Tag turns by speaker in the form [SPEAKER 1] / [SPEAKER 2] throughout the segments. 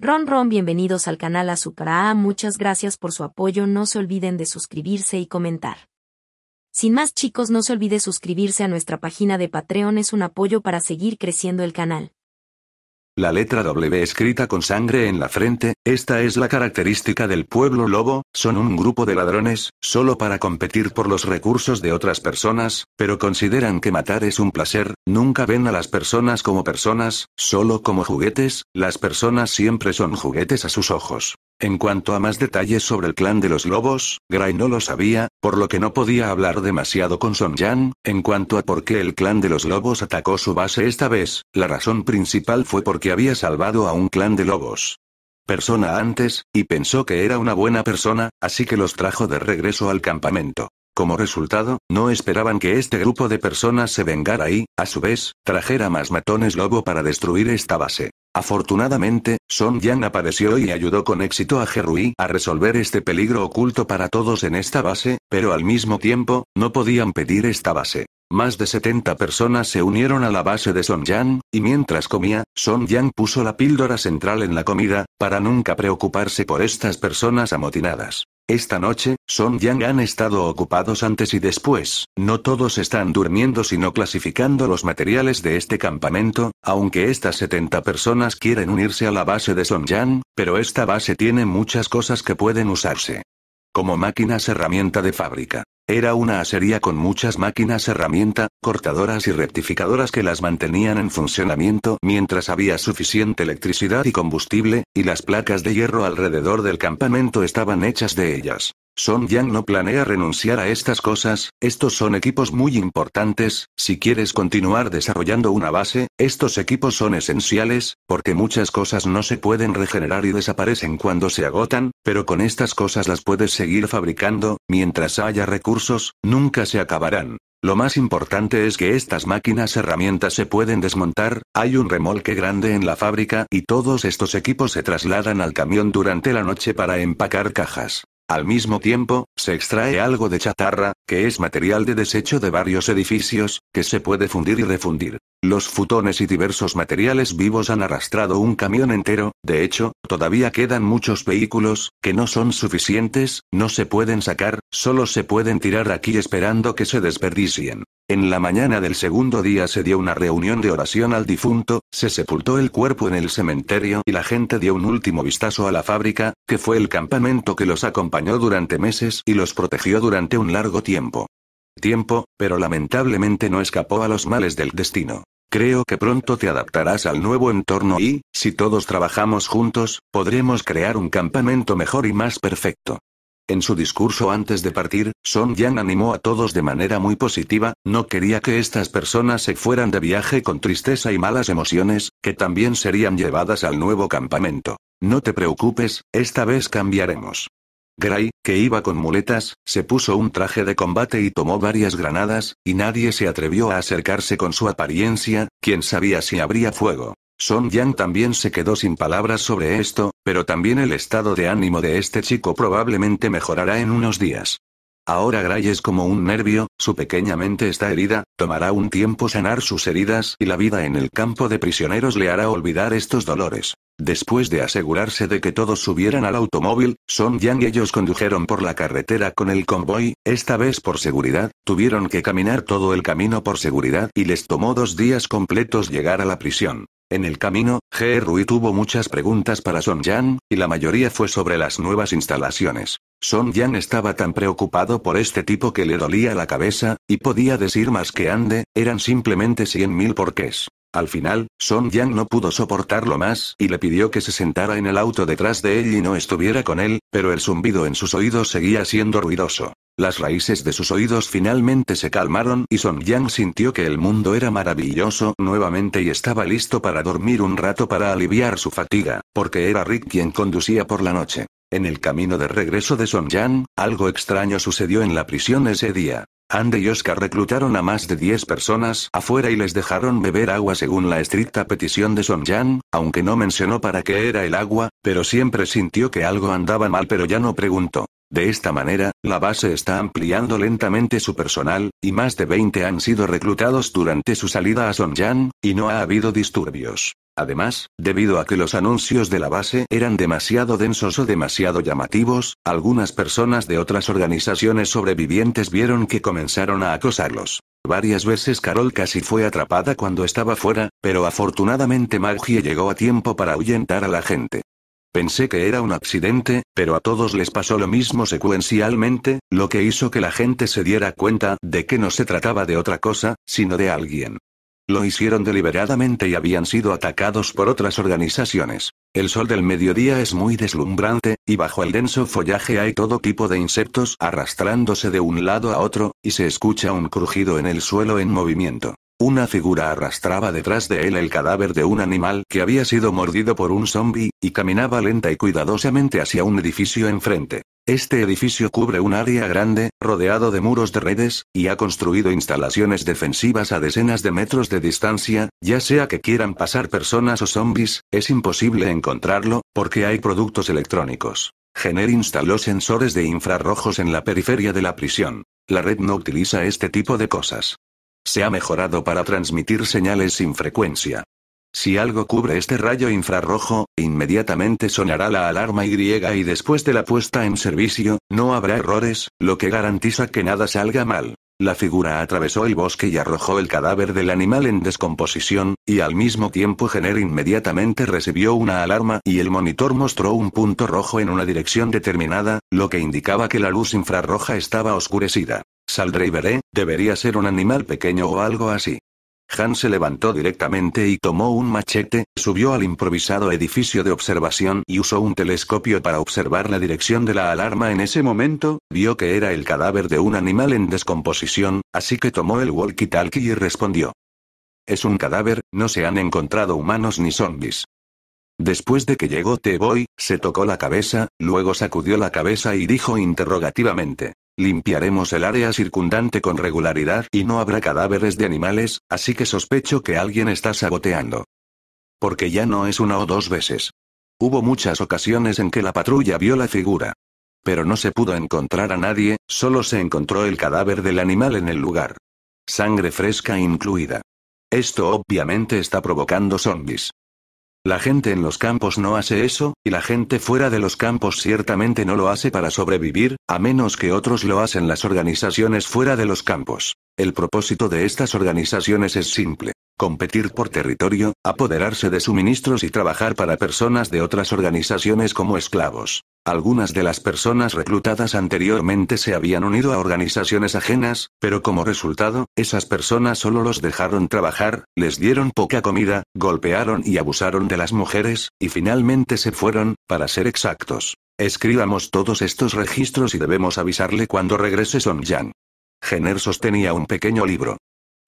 [SPEAKER 1] Ron Ron bienvenidos al canal Azupara A muchas gracias por su apoyo no se olviden de suscribirse y comentar. Sin más chicos no se olvide suscribirse a nuestra página de Patreon es un apoyo para seguir creciendo el canal.
[SPEAKER 2] La letra W escrita con sangre en la frente, esta es la característica del pueblo lobo, son un grupo de ladrones, solo para competir por los recursos de otras personas, pero consideran que matar es un placer, nunca ven a las personas como personas, solo como juguetes, las personas siempre son juguetes a sus ojos. En cuanto a más detalles sobre el clan de los lobos, Gray no lo sabía, por lo que no podía hablar demasiado con Son Jan, en cuanto a por qué el clan de los lobos atacó su base esta vez, la razón principal fue porque había salvado a un clan de lobos. Persona antes, y pensó que era una buena persona, así que los trajo de regreso al campamento. Como resultado, no esperaban que este grupo de personas se vengara y, a su vez, trajera más matones lobo para destruir esta base. Afortunadamente, Son Yang apareció y ayudó con éxito a Gerui a resolver este peligro oculto para todos en esta base, pero al mismo tiempo, no podían pedir esta base. Más de 70 personas se unieron a la base de Son Yang, y mientras comía, Son Yang puso la píldora central en la comida, para nunca preocuparse por estas personas amotinadas. Esta noche, Son Yang han estado ocupados antes y después, no todos están durmiendo sino clasificando los materiales de este campamento, aunque estas 70 personas quieren unirse a la base de Son Yang, pero esta base tiene muchas cosas que pueden usarse. Como máquinas herramienta de fábrica. Era una asería con muchas máquinas herramienta, cortadoras y rectificadoras que las mantenían en funcionamiento mientras había suficiente electricidad y combustible, y las placas de hierro alrededor del campamento estaban hechas de ellas. Son Yang no planea renunciar a estas cosas, estos son equipos muy importantes, si quieres continuar desarrollando una base, estos equipos son esenciales, porque muchas cosas no se pueden regenerar y desaparecen cuando se agotan, pero con estas cosas las puedes seguir fabricando, mientras haya recursos, nunca se acabarán. Lo más importante es que estas máquinas herramientas se pueden desmontar, hay un remolque grande en la fábrica y todos estos equipos se trasladan al camión durante la noche para empacar cajas. Al mismo tiempo, se extrae algo de chatarra, que es material de desecho de varios edificios, que se puede fundir y refundir. Los futones y diversos materiales vivos han arrastrado un camión entero, de hecho, todavía quedan muchos vehículos, que no son suficientes, no se pueden sacar, solo se pueden tirar aquí esperando que se desperdicien. En la mañana del segundo día se dio una reunión de oración al difunto, se sepultó el cuerpo en el cementerio y la gente dio un último vistazo a la fábrica, que fue el campamento que los acompañó durante meses y los protegió durante un largo tiempo. Tiempo, pero lamentablemente no escapó a los males del destino. Creo que pronto te adaptarás al nuevo entorno y, si todos trabajamos juntos, podremos crear un campamento mejor y más perfecto. En su discurso antes de partir, Son Yang animó a todos de manera muy positiva, no quería que estas personas se fueran de viaje con tristeza y malas emociones, que también serían llevadas al nuevo campamento. No te preocupes, esta vez cambiaremos. Gray, que iba con muletas, se puso un traje de combate y tomó varias granadas, y nadie se atrevió a acercarse con su apariencia, quien sabía si habría fuego. Son Yang también se quedó sin palabras sobre esto, pero también el estado de ánimo de este chico probablemente mejorará en unos días. Ahora Gray es como un nervio, su pequeña mente está herida, tomará un tiempo sanar sus heridas y la vida en el campo de prisioneros le hará olvidar estos dolores. Después de asegurarse de que todos subieran al automóvil, Son Yang y ellos condujeron por la carretera con el convoy, esta vez por seguridad, tuvieron que caminar todo el camino por seguridad y les tomó dos días completos llegar a la prisión. En el camino, G. Rui tuvo muchas preguntas para Son Yang, y la mayoría fue sobre las nuevas instalaciones. Son Yang estaba tan preocupado por este tipo que le dolía la cabeza, y podía decir más que ande, eran simplemente cien mil porqués. Al final, Son Yang no pudo soportarlo más y le pidió que se sentara en el auto detrás de él y no estuviera con él, pero el zumbido en sus oídos seguía siendo ruidoso. Las raíces de sus oídos finalmente se calmaron y Son Yang sintió que el mundo era maravilloso nuevamente y estaba listo para dormir un rato para aliviar su fatiga, porque era Rick quien conducía por la noche. En el camino de regreso de Son Yang, algo extraño sucedió en la prisión ese día. Andy y Oscar reclutaron a más de 10 personas afuera y les dejaron beber agua según la estricta petición de Son Yang, aunque no mencionó para qué era el agua, pero siempre sintió que algo andaba mal pero ya no preguntó. De esta manera, la base está ampliando lentamente su personal, y más de 20 han sido reclutados durante su salida a Sonjan, y no ha habido disturbios. Además, debido a que los anuncios de la base eran demasiado densos o demasiado llamativos, algunas personas de otras organizaciones sobrevivientes vieron que comenzaron a acosarlos. Varias veces Carol casi fue atrapada cuando estaba fuera, pero afortunadamente Maggie llegó a tiempo para ahuyentar a la gente. Pensé que era un accidente, pero a todos les pasó lo mismo secuencialmente, lo que hizo que la gente se diera cuenta de que no se trataba de otra cosa, sino de alguien. Lo hicieron deliberadamente y habían sido atacados por otras organizaciones. El sol del mediodía es muy deslumbrante, y bajo el denso follaje hay todo tipo de insectos arrastrándose de un lado a otro, y se escucha un crujido en el suelo en movimiento. Una figura arrastraba detrás de él el cadáver de un animal que había sido mordido por un zombi, y caminaba lenta y cuidadosamente hacia un edificio enfrente. Este edificio cubre un área grande, rodeado de muros de redes, y ha construido instalaciones defensivas a decenas de metros de distancia, ya sea que quieran pasar personas o zombies, es imposible encontrarlo, porque hay productos electrónicos. Gener instaló sensores de infrarrojos en la periferia de la prisión. La red no utiliza este tipo de cosas. Se ha mejorado para transmitir señales sin frecuencia. Si algo cubre este rayo infrarrojo, inmediatamente sonará la alarma Y y después de la puesta en servicio, no habrá errores, lo que garantiza que nada salga mal. La figura atravesó el bosque y arrojó el cadáver del animal en descomposición, y al mismo tiempo Jenner inmediatamente recibió una alarma y el monitor mostró un punto rojo en una dirección determinada, lo que indicaba que la luz infrarroja estaba oscurecida. Saldré y veré, debería ser un animal pequeño o algo así. Han se levantó directamente y tomó un machete, subió al improvisado edificio de observación y usó un telescopio para observar la dirección de la alarma en ese momento, vio que era el cadáver de un animal en descomposición, así que tomó el walkie-talkie y respondió. Es un cadáver, no se han encontrado humanos ni zombies. Después de que llegó T-Boy, se tocó la cabeza, luego sacudió la cabeza y dijo interrogativamente. Limpiaremos el área circundante con regularidad y no habrá cadáveres de animales, así que sospecho que alguien está saboteando. Porque ya no es una o dos veces. Hubo muchas ocasiones en que la patrulla vio la figura. Pero no se pudo encontrar a nadie, solo se encontró el cadáver del animal en el lugar. Sangre fresca incluida. Esto obviamente está provocando zombies. La gente en los campos no hace eso, y la gente fuera de los campos ciertamente no lo hace para sobrevivir, a menos que otros lo hacen las organizaciones fuera de los campos. El propósito de estas organizaciones es simple. Competir por territorio, apoderarse de suministros y trabajar para personas de otras organizaciones como esclavos. Algunas de las personas reclutadas anteriormente se habían unido a organizaciones ajenas, pero como resultado, esas personas solo los dejaron trabajar, les dieron poca comida, golpearon y abusaron de las mujeres, y finalmente se fueron, para ser exactos. Escribamos todos estos registros y debemos avisarle cuando regrese Son Yang. Jenner sostenía un pequeño libro.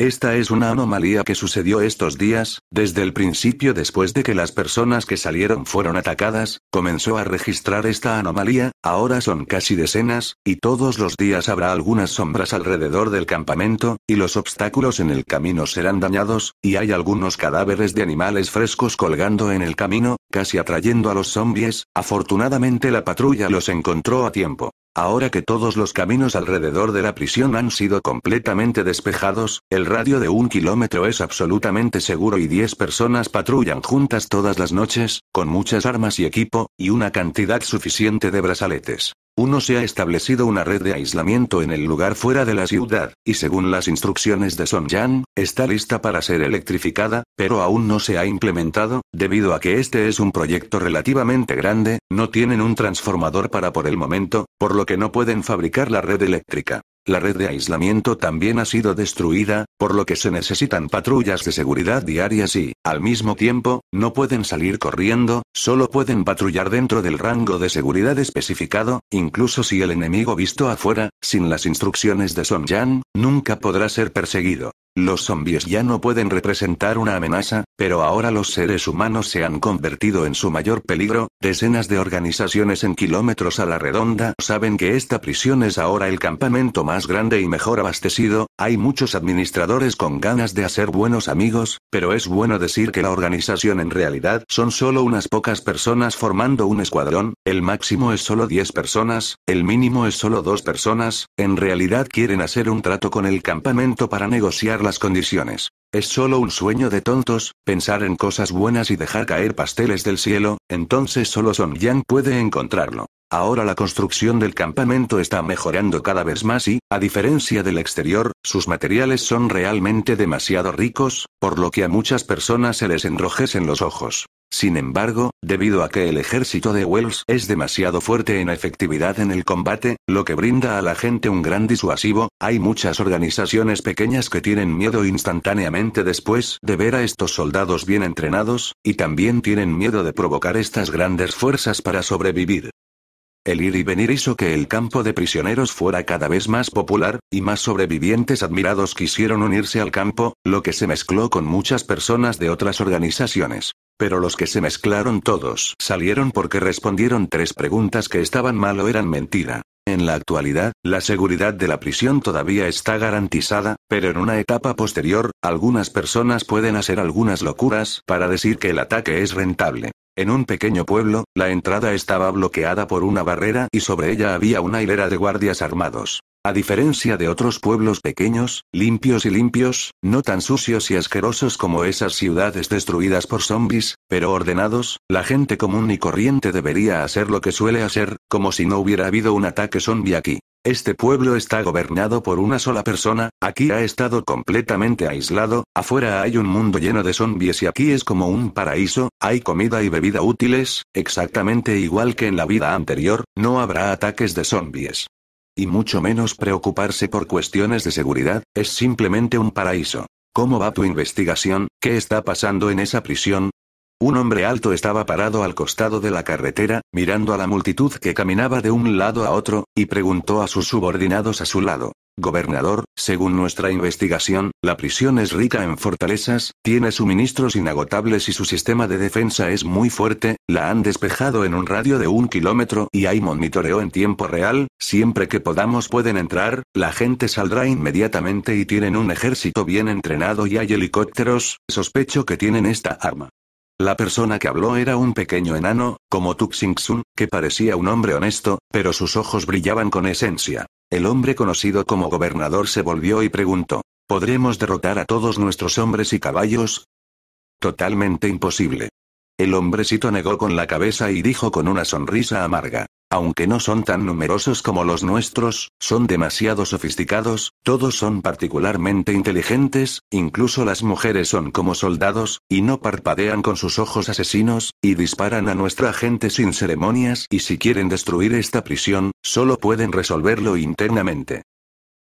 [SPEAKER 2] Esta es una anomalía que sucedió estos días, desde el principio después de que las personas que salieron fueron atacadas, comenzó a registrar esta anomalía, ahora son casi decenas, y todos los días habrá algunas sombras alrededor del campamento, y los obstáculos en el camino serán dañados, y hay algunos cadáveres de animales frescos colgando en el camino, casi atrayendo a los zombies, afortunadamente la patrulla los encontró a tiempo. Ahora que todos los caminos alrededor de la prisión han sido completamente despejados, el radio de un kilómetro es absolutamente seguro y 10 personas patrullan juntas todas las noches, con muchas armas y equipo, y una cantidad suficiente de brazaletes. Uno se ha establecido una red de aislamiento en el lugar fuera de la ciudad, y según las instrucciones de Son está lista para ser electrificada, pero aún no se ha implementado, debido a que este es un proyecto relativamente grande, no tienen un transformador para por el momento, por lo que no pueden fabricar la red eléctrica. La red de aislamiento también ha sido destruida, por lo que se necesitan patrullas de seguridad diarias y, al mismo tiempo, no pueden salir corriendo, solo pueden patrullar dentro del rango de seguridad especificado, incluso si el enemigo visto afuera, sin las instrucciones de Son Yan, nunca podrá ser perseguido. Los zombies ya no pueden representar una amenaza, pero ahora los seres humanos se han convertido en su mayor peligro, decenas de organizaciones en kilómetros a la redonda saben que esta prisión es ahora el campamento más grande y mejor abastecido, hay muchos administradores con ganas de hacer buenos amigos, pero es bueno decir que la organización en realidad son solo unas pocas personas formando un escuadrón, el máximo es solo 10 personas, el mínimo es solo dos personas, en realidad quieren hacer un trato con el campamento para negociar condiciones. Es solo un sueño de tontos, pensar en cosas buenas y dejar caer pasteles del cielo, entonces solo Son Yang puede encontrarlo. Ahora la construcción del campamento está mejorando cada vez más y, a diferencia del exterior, sus materiales son realmente demasiado ricos, por lo que a muchas personas se les enrojecen los ojos. Sin embargo, debido a que el ejército de Wells es demasiado fuerte en efectividad en el combate, lo que brinda a la gente un gran disuasivo, hay muchas organizaciones pequeñas que tienen miedo instantáneamente después de ver a estos soldados bien entrenados, y también tienen miedo de provocar estas grandes fuerzas para sobrevivir. El ir y venir hizo que el campo de prisioneros fuera cada vez más popular, y más sobrevivientes admirados quisieron unirse al campo, lo que se mezcló con muchas personas de otras organizaciones. Pero los que se mezclaron todos salieron porque respondieron tres preguntas que estaban mal o eran mentira. En la actualidad, la seguridad de la prisión todavía está garantizada, pero en una etapa posterior, algunas personas pueden hacer algunas locuras para decir que el ataque es rentable. En un pequeño pueblo, la entrada estaba bloqueada por una barrera y sobre ella había una hilera de guardias armados. A diferencia de otros pueblos pequeños, limpios y limpios, no tan sucios y asquerosos como esas ciudades destruidas por zombies, pero ordenados, la gente común y corriente debería hacer lo que suele hacer, como si no hubiera habido un ataque zombie aquí. Este pueblo está gobernado por una sola persona, aquí ha estado completamente aislado, afuera hay un mundo lleno de zombies y aquí es como un paraíso, hay comida y bebida útiles, exactamente igual que en la vida anterior, no habrá ataques de zombies. Y mucho menos preocuparse por cuestiones de seguridad, es simplemente un paraíso. ¿Cómo va tu investigación? ¿Qué está pasando en esa prisión? Un hombre alto estaba parado al costado de la carretera, mirando a la multitud que caminaba de un lado a otro, y preguntó a sus subordinados a su lado. Gobernador, según nuestra investigación, la prisión es rica en fortalezas, tiene suministros inagotables y su sistema de defensa es muy fuerte, la han despejado en un radio de un kilómetro y hay monitoreo en tiempo real, siempre que podamos pueden entrar, la gente saldrá inmediatamente y tienen un ejército bien entrenado y hay helicópteros, sospecho que tienen esta arma. La persona que habló era un pequeño enano, como Tuxingsun, que parecía un hombre honesto, pero sus ojos brillaban con esencia. El hombre conocido como gobernador se volvió y preguntó, ¿podremos derrotar a todos nuestros hombres y caballos? Totalmente imposible. El hombrecito negó con la cabeza y dijo con una sonrisa amarga, aunque no son tan numerosos como los nuestros, son demasiado sofisticados, todos son particularmente inteligentes, incluso las mujeres son como soldados, y no parpadean con sus ojos asesinos, y disparan a nuestra gente sin ceremonias, y si quieren destruir esta prisión, solo pueden resolverlo internamente.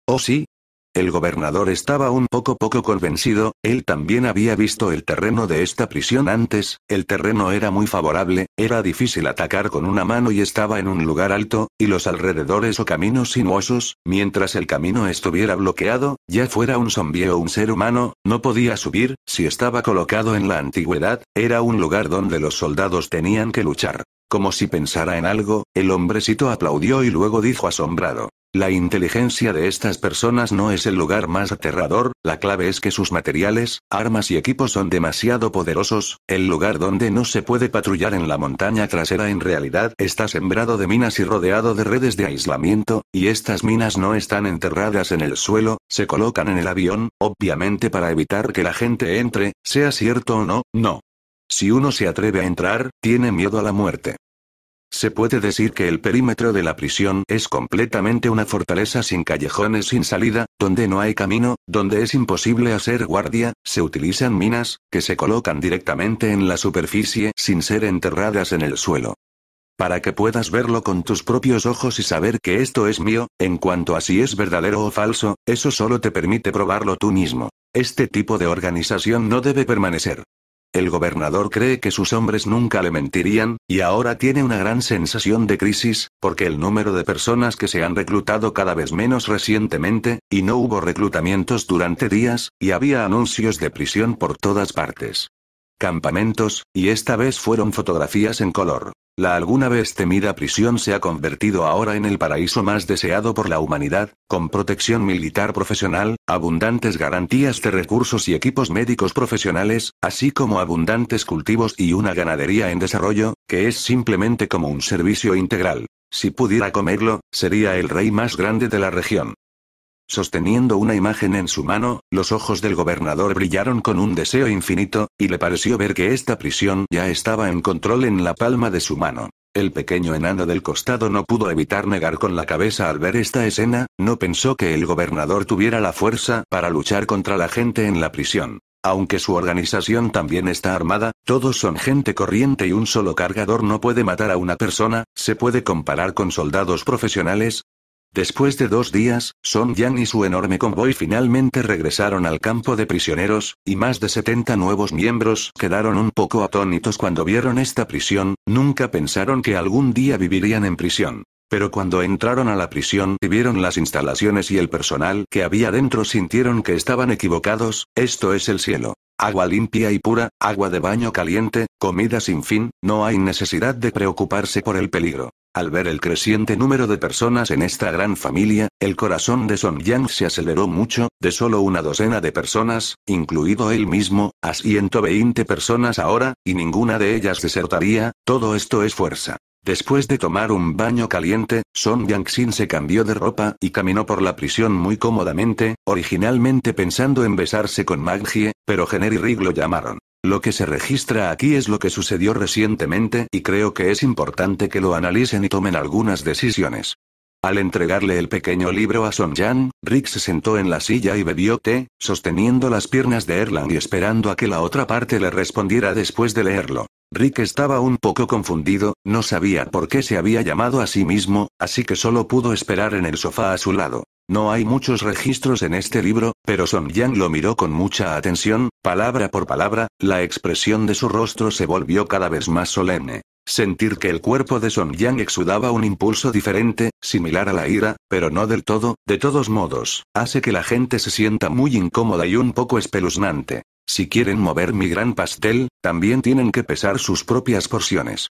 [SPEAKER 2] ¿Oh sí? El gobernador estaba un poco poco convencido, él también había visto el terreno de esta prisión antes, el terreno era muy favorable, era difícil atacar con una mano y estaba en un lugar alto, y los alrededores o caminos sinuosos, mientras el camino estuviera bloqueado, ya fuera un zombie o un ser humano, no podía subir, si estaba colocado en la antigüedad, era un lugar donde los soldados tenían que luchar. Como si pensara en algo, el hombrecito aplaudió y luego dijo asombrado. La inteligencia de estas personas no es el lugar más aterrador, la clave es que sus materiales, armas y equipos son demasiado poderosos, el lugar donde no se puede patrullar en la montaña trasera en realidad está sembrado de minas y rodeado de redes de aislamiento, y estas minas no están enterradas en el suelo, se colocan en el avión, obviamente para evitar que la gente entre, sea cierto o no, no. Si uno se atreve a entrar, tiene miedo a la muerte. Se puede decir que el perímetro de la prisión es completamente una fortaleza sin callejones sin salida, donde no hay camino, donde es imposible hacer guardia, se utilizan minas, que se colocan directamente en la superficie sin ser enterradas en el suelo. Para que puedas verlo con tus propios ojos y saber que esto es mío, en cuanto a si es verdadero o falso, eso solo te permite probarlo tú mismo. Este tipo de organización no debe permanecer. El gobernador cree que sus hombres nunca le mentirían, y ahora tiene una gran sensación de crisis, porque el número de personas que se han reclutado cada vez menos recientemente, y no hubo reclutamientos durante días, y había anuncios de prisión por todas partes. Campamentos, y esta vez fueron fotografías en color. La alguna vez temida prisión se ha convertido ahora en el paraíso más deseado por la humanidad, con protección militar profesional, abundantes garantías de recursos y equipos médicos profesionales, así como abundantes cultivos y una ganadería en desarrollo, que es simplemente como un servicio integral. Si pudiera comerlo, sería el rey más grande de la región. Sosteniendo una imagen en su mano, los ojos del gobernador brillaron con un deseo infinito, y le pareció ver que esta prisión ya estaba en control en la palma de su mano. El pequeño enano del costado no pudo evitar negar con la cabeza al ver esta escena, no pensó que el gobernador tuviera la fuerza para luchar contra la gente en la prisión. Aunque su organización también está armada, todos son gente corriente y un solo cargador no puede matar a una persona, ¿se puede comparar con soldados profesionales? Después de dos días, Son Yang y su enorme convoy finalmente regresaron al campo de prisioneros, y más de 70 nuevos miembros quedaron un poco atónitos cuando vieron esta prisión, nunca pensaron que algún día vivirían en prisión. Pero cuando entraron a la prisión y vieron las instalaciones y el personal que había dentro sintieron que estaban equivocados, esto es el cielo. Agua limpia y pura, agua de baño caliente, comida sin fin, no hay necesidad de preocuparse por el peligro. Al ver el creciente número de personas en esta gran familia, el corazón de Son Yang se aceleró mucho, de solo una docena de personas, incluido él mismo, a 120 personas ahora, y ninguna de ellas desertaría, todo esto es fuerza. Después de tomar un baño caliente, Son Yang-sin se cambió de ropa y caminó por la prisión muy cómodamente, originalmente pensando en besarse con Maggie, pero Jenner y Rig lo llamaron. Lo que se registra aquí es lo que sucedió recientemente y creo que es importante que lo analicen y tomen algunas decisiones. Al entregarle el pequeño libro a Son Yang, Rick se sentó en la silla y bebió té, sosteniendo las piernas de Erlang y esperando a que la otra parte le respondiera después de leerlo. Rick estaba un poco confundido, no sabía por qué se había llamado a sí mismo, así que solo pudo esperar en el sofá a su lado. No hay muchos registros en este libro, pero Son Yang lo miró con mucha atención, palabra por palabra, la expresión de su rostro se volvió cada vez más solemne. Sentir que el cuerpo de Son Yang exudaba un impulso diferente, similar a la ira, pero no del todo, de todos modos, hace que la gente se sienta muy incómoda y un poco espeluznante. Si quieren mover mi gran pastel, también tienen que pesar sus propias porciones.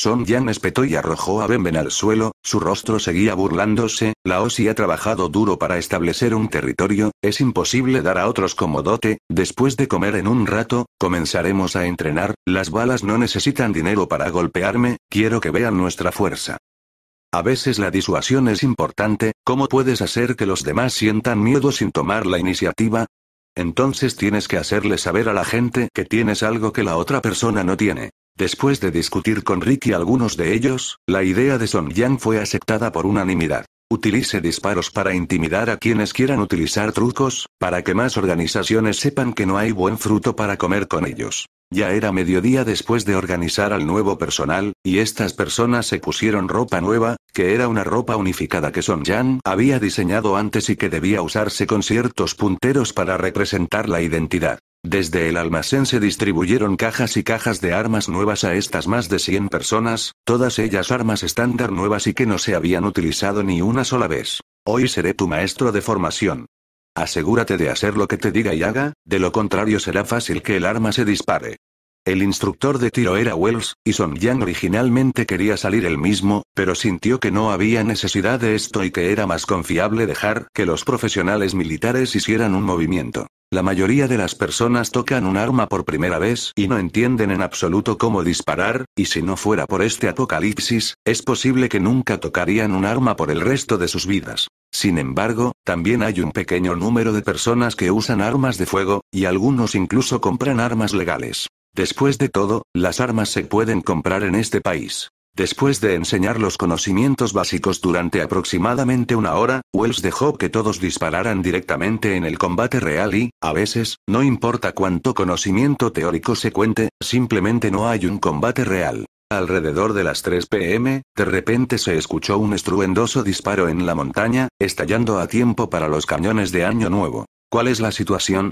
[SPEAKER 2] Son Yan espetó y arrojó a Benben al suelo, su rostro seguía burlándose, la OSI ha trabajado duro para establecer un territorio, es imposible dar a otros como dote, después de comer en un rato, comenzaremos a entrenar, las balas no necesitan dinero para golpearme, quiero que vean nuestra fuerza. A veces la disuasión es importante, ¿cómo puedes hacer que los demás sientan miedo sin tomar la iniciativa? Entonces tienes que hacerle saber a la gente que tienes algo que la otra persona no tiene. Después de discutir con Rick y algunos de ellos, la idea de Son Yang fue aceptada por unanimidad. Utilice disparos para intimidar a quienes quieran utilizar trucos, para que más organizaciones sepan que no hay buen fruto para comer con ellos. Ya era mediodía después de organizar al nuevo personal, y estas personas se pusieron ropa nueva, que era una ropa unificada que Son Jan había diseñado antes y que debía usarse con ciertos punteros para representar la identidad. Desde el almacén se distribuyeron cajas y cajas de armas nuevas a estas más de 100 personas, todas ellas armas estándar nuevas y que no se habían utilizado ni una sola vez. Hoy seré tu maestro de formación. Asegúrate de hacer lo que te diga y haga, de lo contrario será fácil que el arma se dispare. El instructor de tiro era Wells, y Son Yang originalmente quería salir él mismo, pero sintió que no había necesidad de esto y que era más confiable dejar que los profesionales militares hicieran un movimiento. La mayoría de las personas tocan un arma por primera vez y no entienden en absoluto cómo disparar, y si no fuera por este apocalipsis, es posible que nunca tocarían un arma por el resto de sus vidas. Sin embargo, también hay un pequeño número de personas que usan armas de fuego, y algunos incluso compran armas legales. Después de todo, las armas se pueden comprar en este país. Después de enseñar los conocimientos básicos durante aproximadamente una hora, Wells dejó que todos dispararan directamente en el combate real y, a veces, no importa cuánto conocimiento teórico se cuente, simplemente no hay un combate real. Alrededor de las 3 pm, de repente se escuchó un estruendoso disparo en la montaña, estallando a tiempo para los cañones de Año Nuevo. ¿Cuál es la situación?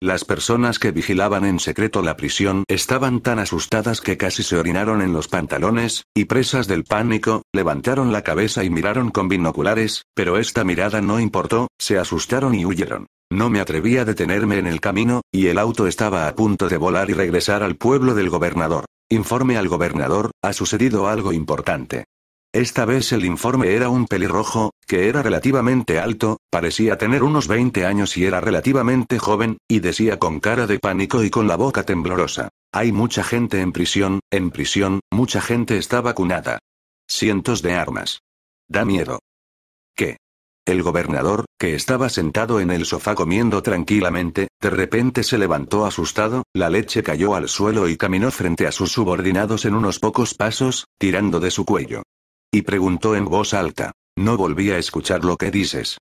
[SPEAKER 2] Las personas que vigilaban en secreto la prisión estaban tan asustadas que casi se orinaron en los pantalones, y presas del pánico, levantaron la cabeza y miraron con binoculares, pero esta mirada no importó, se asustaron y huyeron. No me atreví a detenerme en el camino, y el auto estaba a punto de volar y regresar al pueblo del gobernador. Informe al gobernador, ha sucedido algo importante. Esta vez el informe era un pelirrojo, que era relativamente alto, parecía tener unos 20 años y era relativamente joven, y decía con cara de pánico y con la boca temblorosa. Hay mucha gente en prisión, en prisión, mucha gente está vacunada. Cientos de armas. Da miedo. ¿Qué? El gobernador, que estaba sentado en el sofá comiendo tranquilamente, de repente se levantó asustado, la leche cayó al suelo y caminó frente a sus subordinados en unos pocos pasos, tirando de su cuello. Y preguntó en voz alta. No volví a escuchar lo que dices.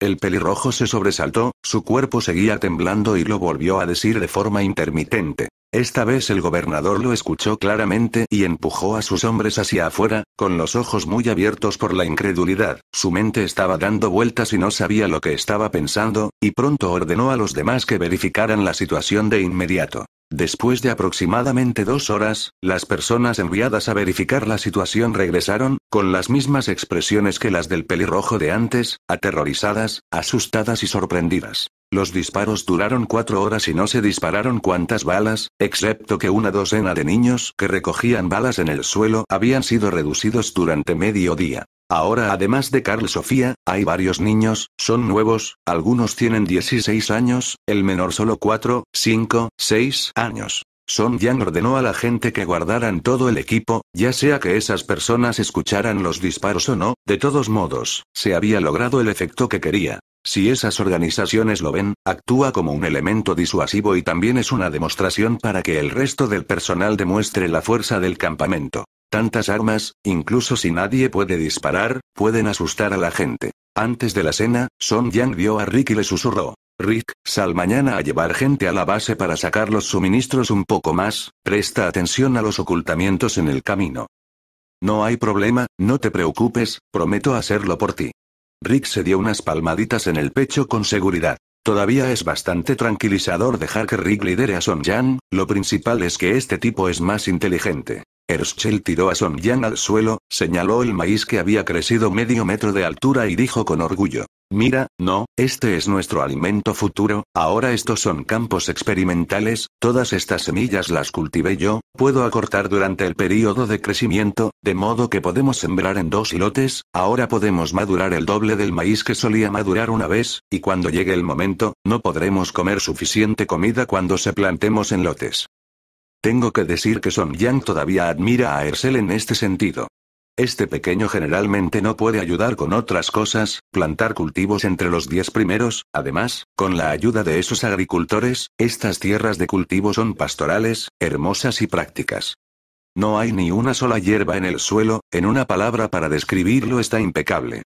[SPEAKER 2] El pelirrojo se sobresaltó, su cuerpo seguía temblando y lo volvió a decir de forma intermitente. Esta vez el gobernador lo escuchó claramente y empujó a sus hombres hacia afuera, con los ojos muy abiertos por la incredulidad. Su mente estaba dando vueltas y no sabía lo que estaba pensando, y pronto ordenó a los demás que verificaran la situación de inmediato. Después de aproximadamente dos horas, las personas enviadas a verificar la situación regresaron, con las mismas expresiones que las del pelirrojo de antes, aterrorizadas, asustadas y sorprendidas. Los disparos duraron cuatro horas y no se dispararon cuantas balas, excepto que una docena de niños que recogían balas en el suelo habían sido reducidos durante medio día. Ahora además de Carl Sofía, hay varios niños, son nuevos, algunos tienen 16 años, el menor solo 4, 5, 6 años. Son Yang ordenó a la gente que guardaran todo el equipo, ya sea que esas personas escucharan los disparos o no, de todos modos, se había logrado el efecto que quería. Si esas organizaciones lo ven, actúa como un elemento disuasivo y también es una demostración para que el resto del personal demuestre la fuerza del campamento. Tantas armas, incluso si nadie puede disparar, pueden asustar a la gente. Antes de la cena, Son Yang vio a Rick y le susurró. Rick, sal mañana a llevar gente a la base para sacar los suministros un poco más, presta atención a los ocultamientos en el camino. No hay problema, no te preocupes, prometo hacerlo por ti. Rick se dio unas palmaditas en el pecho con seguridad. Todavía es bastante tranquilizador dejar que Rick lidere a Son Yang, lo principal es que este tipo es más inteligente. Herschel tiró a Son Yang al suelo, señaló el maíz que había crecido medio metro de altura y dijo con orgullo. Mira, no, este es nuestro alimento futuro, ahora estos son campos experimentales, todas estas semillas las cultivé yo, puedo acortar durante el período de crecimiento, de modo que podemos sembrar en dos lotes, ahora podemos madurar el doble del maíz que solía madurar una vez, y cuando llegue el momento, no podremos comer suficiente comida cuando se plantemos en lotes. Tengo que decir que Son Yang todavía admira a Ersel en este sentido. Este pequeño generalmente no puede ayudar con otras cosas, plantar cultivos entre los diez primeros, además, con la ayuda de esos agricultores, estas tierras de cultivo son pastorales, hermosas y prácticas. No hay ni una sola hierba en el suelo, en una palabra para describirlo está impecable.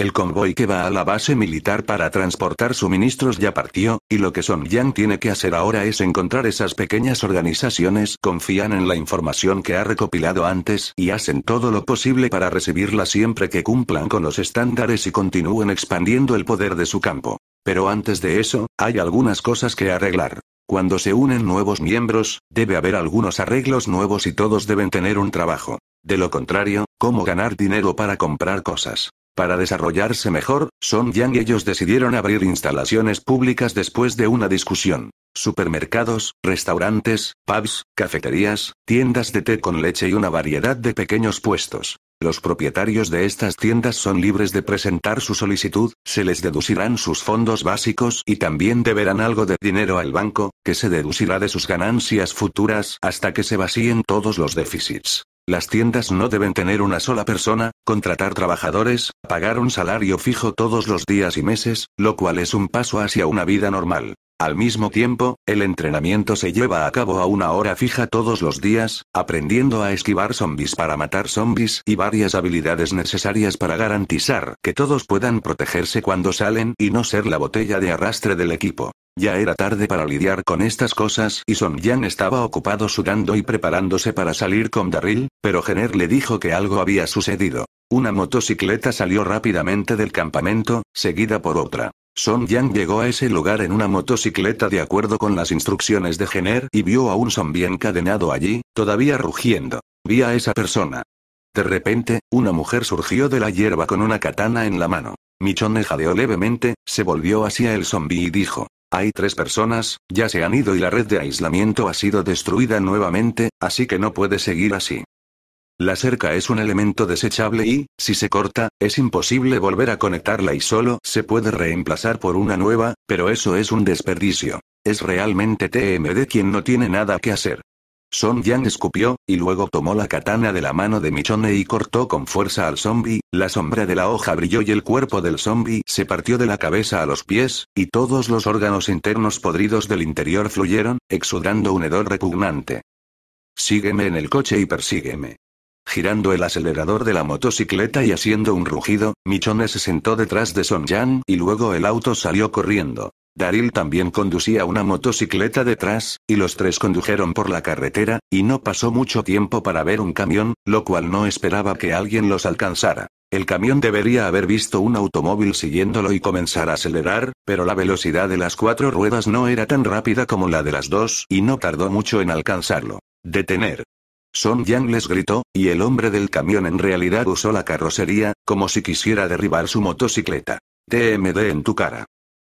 [SPEAKER 2] El convoy que va a la base militar para transportar suministros ya partió, y lo que Son Yang tiene que hacer ahora es encontrar esas pequeñas organizaciones, confían en la información que ha recopilado antes y hacen todo lo posible para recibirla siempre que cumplan con los estándares y continúen expandiendo el poder de su campo. Pero antes de eso, hay algunas cosas que arreglar. Cuando se unen nuevos miembros, debe haber algunos arreglos nuevos y todos deben tener un trabajo. De lo contrario, ¿cómo ganar dinero para comprar cosas? Para desarrollarse mejor, Son Yang y ellos decidieron abrir instalaciones públicas después de una discusión. Supermercados, restaurantes, pubs, cafeterías, tiendas de té con leche y una variedad de pequeños puestos. Los propietarios de estas tiendas son libres de presentar su solicitud, se les deducirán sus fondos básicos y también deberán algo de dinero al banco, que se deducirá de sus ganancias futuras hasta que se vacíen todos los déficits. Las tiendas no deben tener una sola persona, contratar trabajadores, pagar un salario fijo todos los días y meses, lo cual es un paso hacia una vida normal. Al mismo tiempo, el entrenamiento se lleva a cabo a una hora fija todos los días, aprendiendo a esquivar zombies para matar zombies y varias habilidades necesarias para garantizar que todos puedan protegerse cuando salen y no ser la botella de arrastre del equipo. Ya era tarde para lidiar con estas cosas y Son Yang estaba ocupado sudando y preparándose para salir con Darryl, pero Jenner le dijo que algo había sucedido. Una motocicleta salió rápidamente del campamento, seguida por otra. Son Yang llegó a ese lugar en una motocicleta de acuerdo con las instrucciones de Jenner y vio a un zombie encadenado allí, todavía rugiendo. Vi a esa persona. De repente, una mujer surgió de la hierba con una katana en la mano. Michonne jadeó levemente, se volvió hacia el zombie y dijo, hay tres personas, ya se han ido y la red de aislamiento ha sido destruida nuevamente, así que no puede seguir así. La cerca es un elemento desechable y, si se corta, es imposible volver a conectarla y solo se puede reemplazar por una nueva, pero eso es un desperdicio. Es realmente TMD quien no tiene nada que hacer. Son Yang escupió, y luego tomó la katana de la mano de Michone y cortó con fuerza al zombie, la sombra de la hoja brilló y el cuerpo del zombie se partió de la cabeza a los pies, y todos los órganos internos podridos del interior fluyeron, exudando un hedor repugnante. Sígueme en el coche y persígueme. Girando el acelerador de la motocicleta y haciendo un rugido, Michone se sentó detrás de Son Yang y luego el auto salió corriendo. Daril también conducía una motocicleta detrás, y los tres condujeron por la carretera, y no pasó mucho tiempo para ver un camión, lo cual no esperaba que alguien los alcanzara. El camión debería haber visto un automóvil siguiéndolo y comenzar a acelerar, pero la velocidad de las cuatro ruedas no era tan rápida como la de las dos y no tardó mucho en alcanzarlo. Detener. Son Yang les gritó, y el hombre del camión en realidad usó la carrocería, como si quisiera derribar su motocicleta. TMD en tu cara.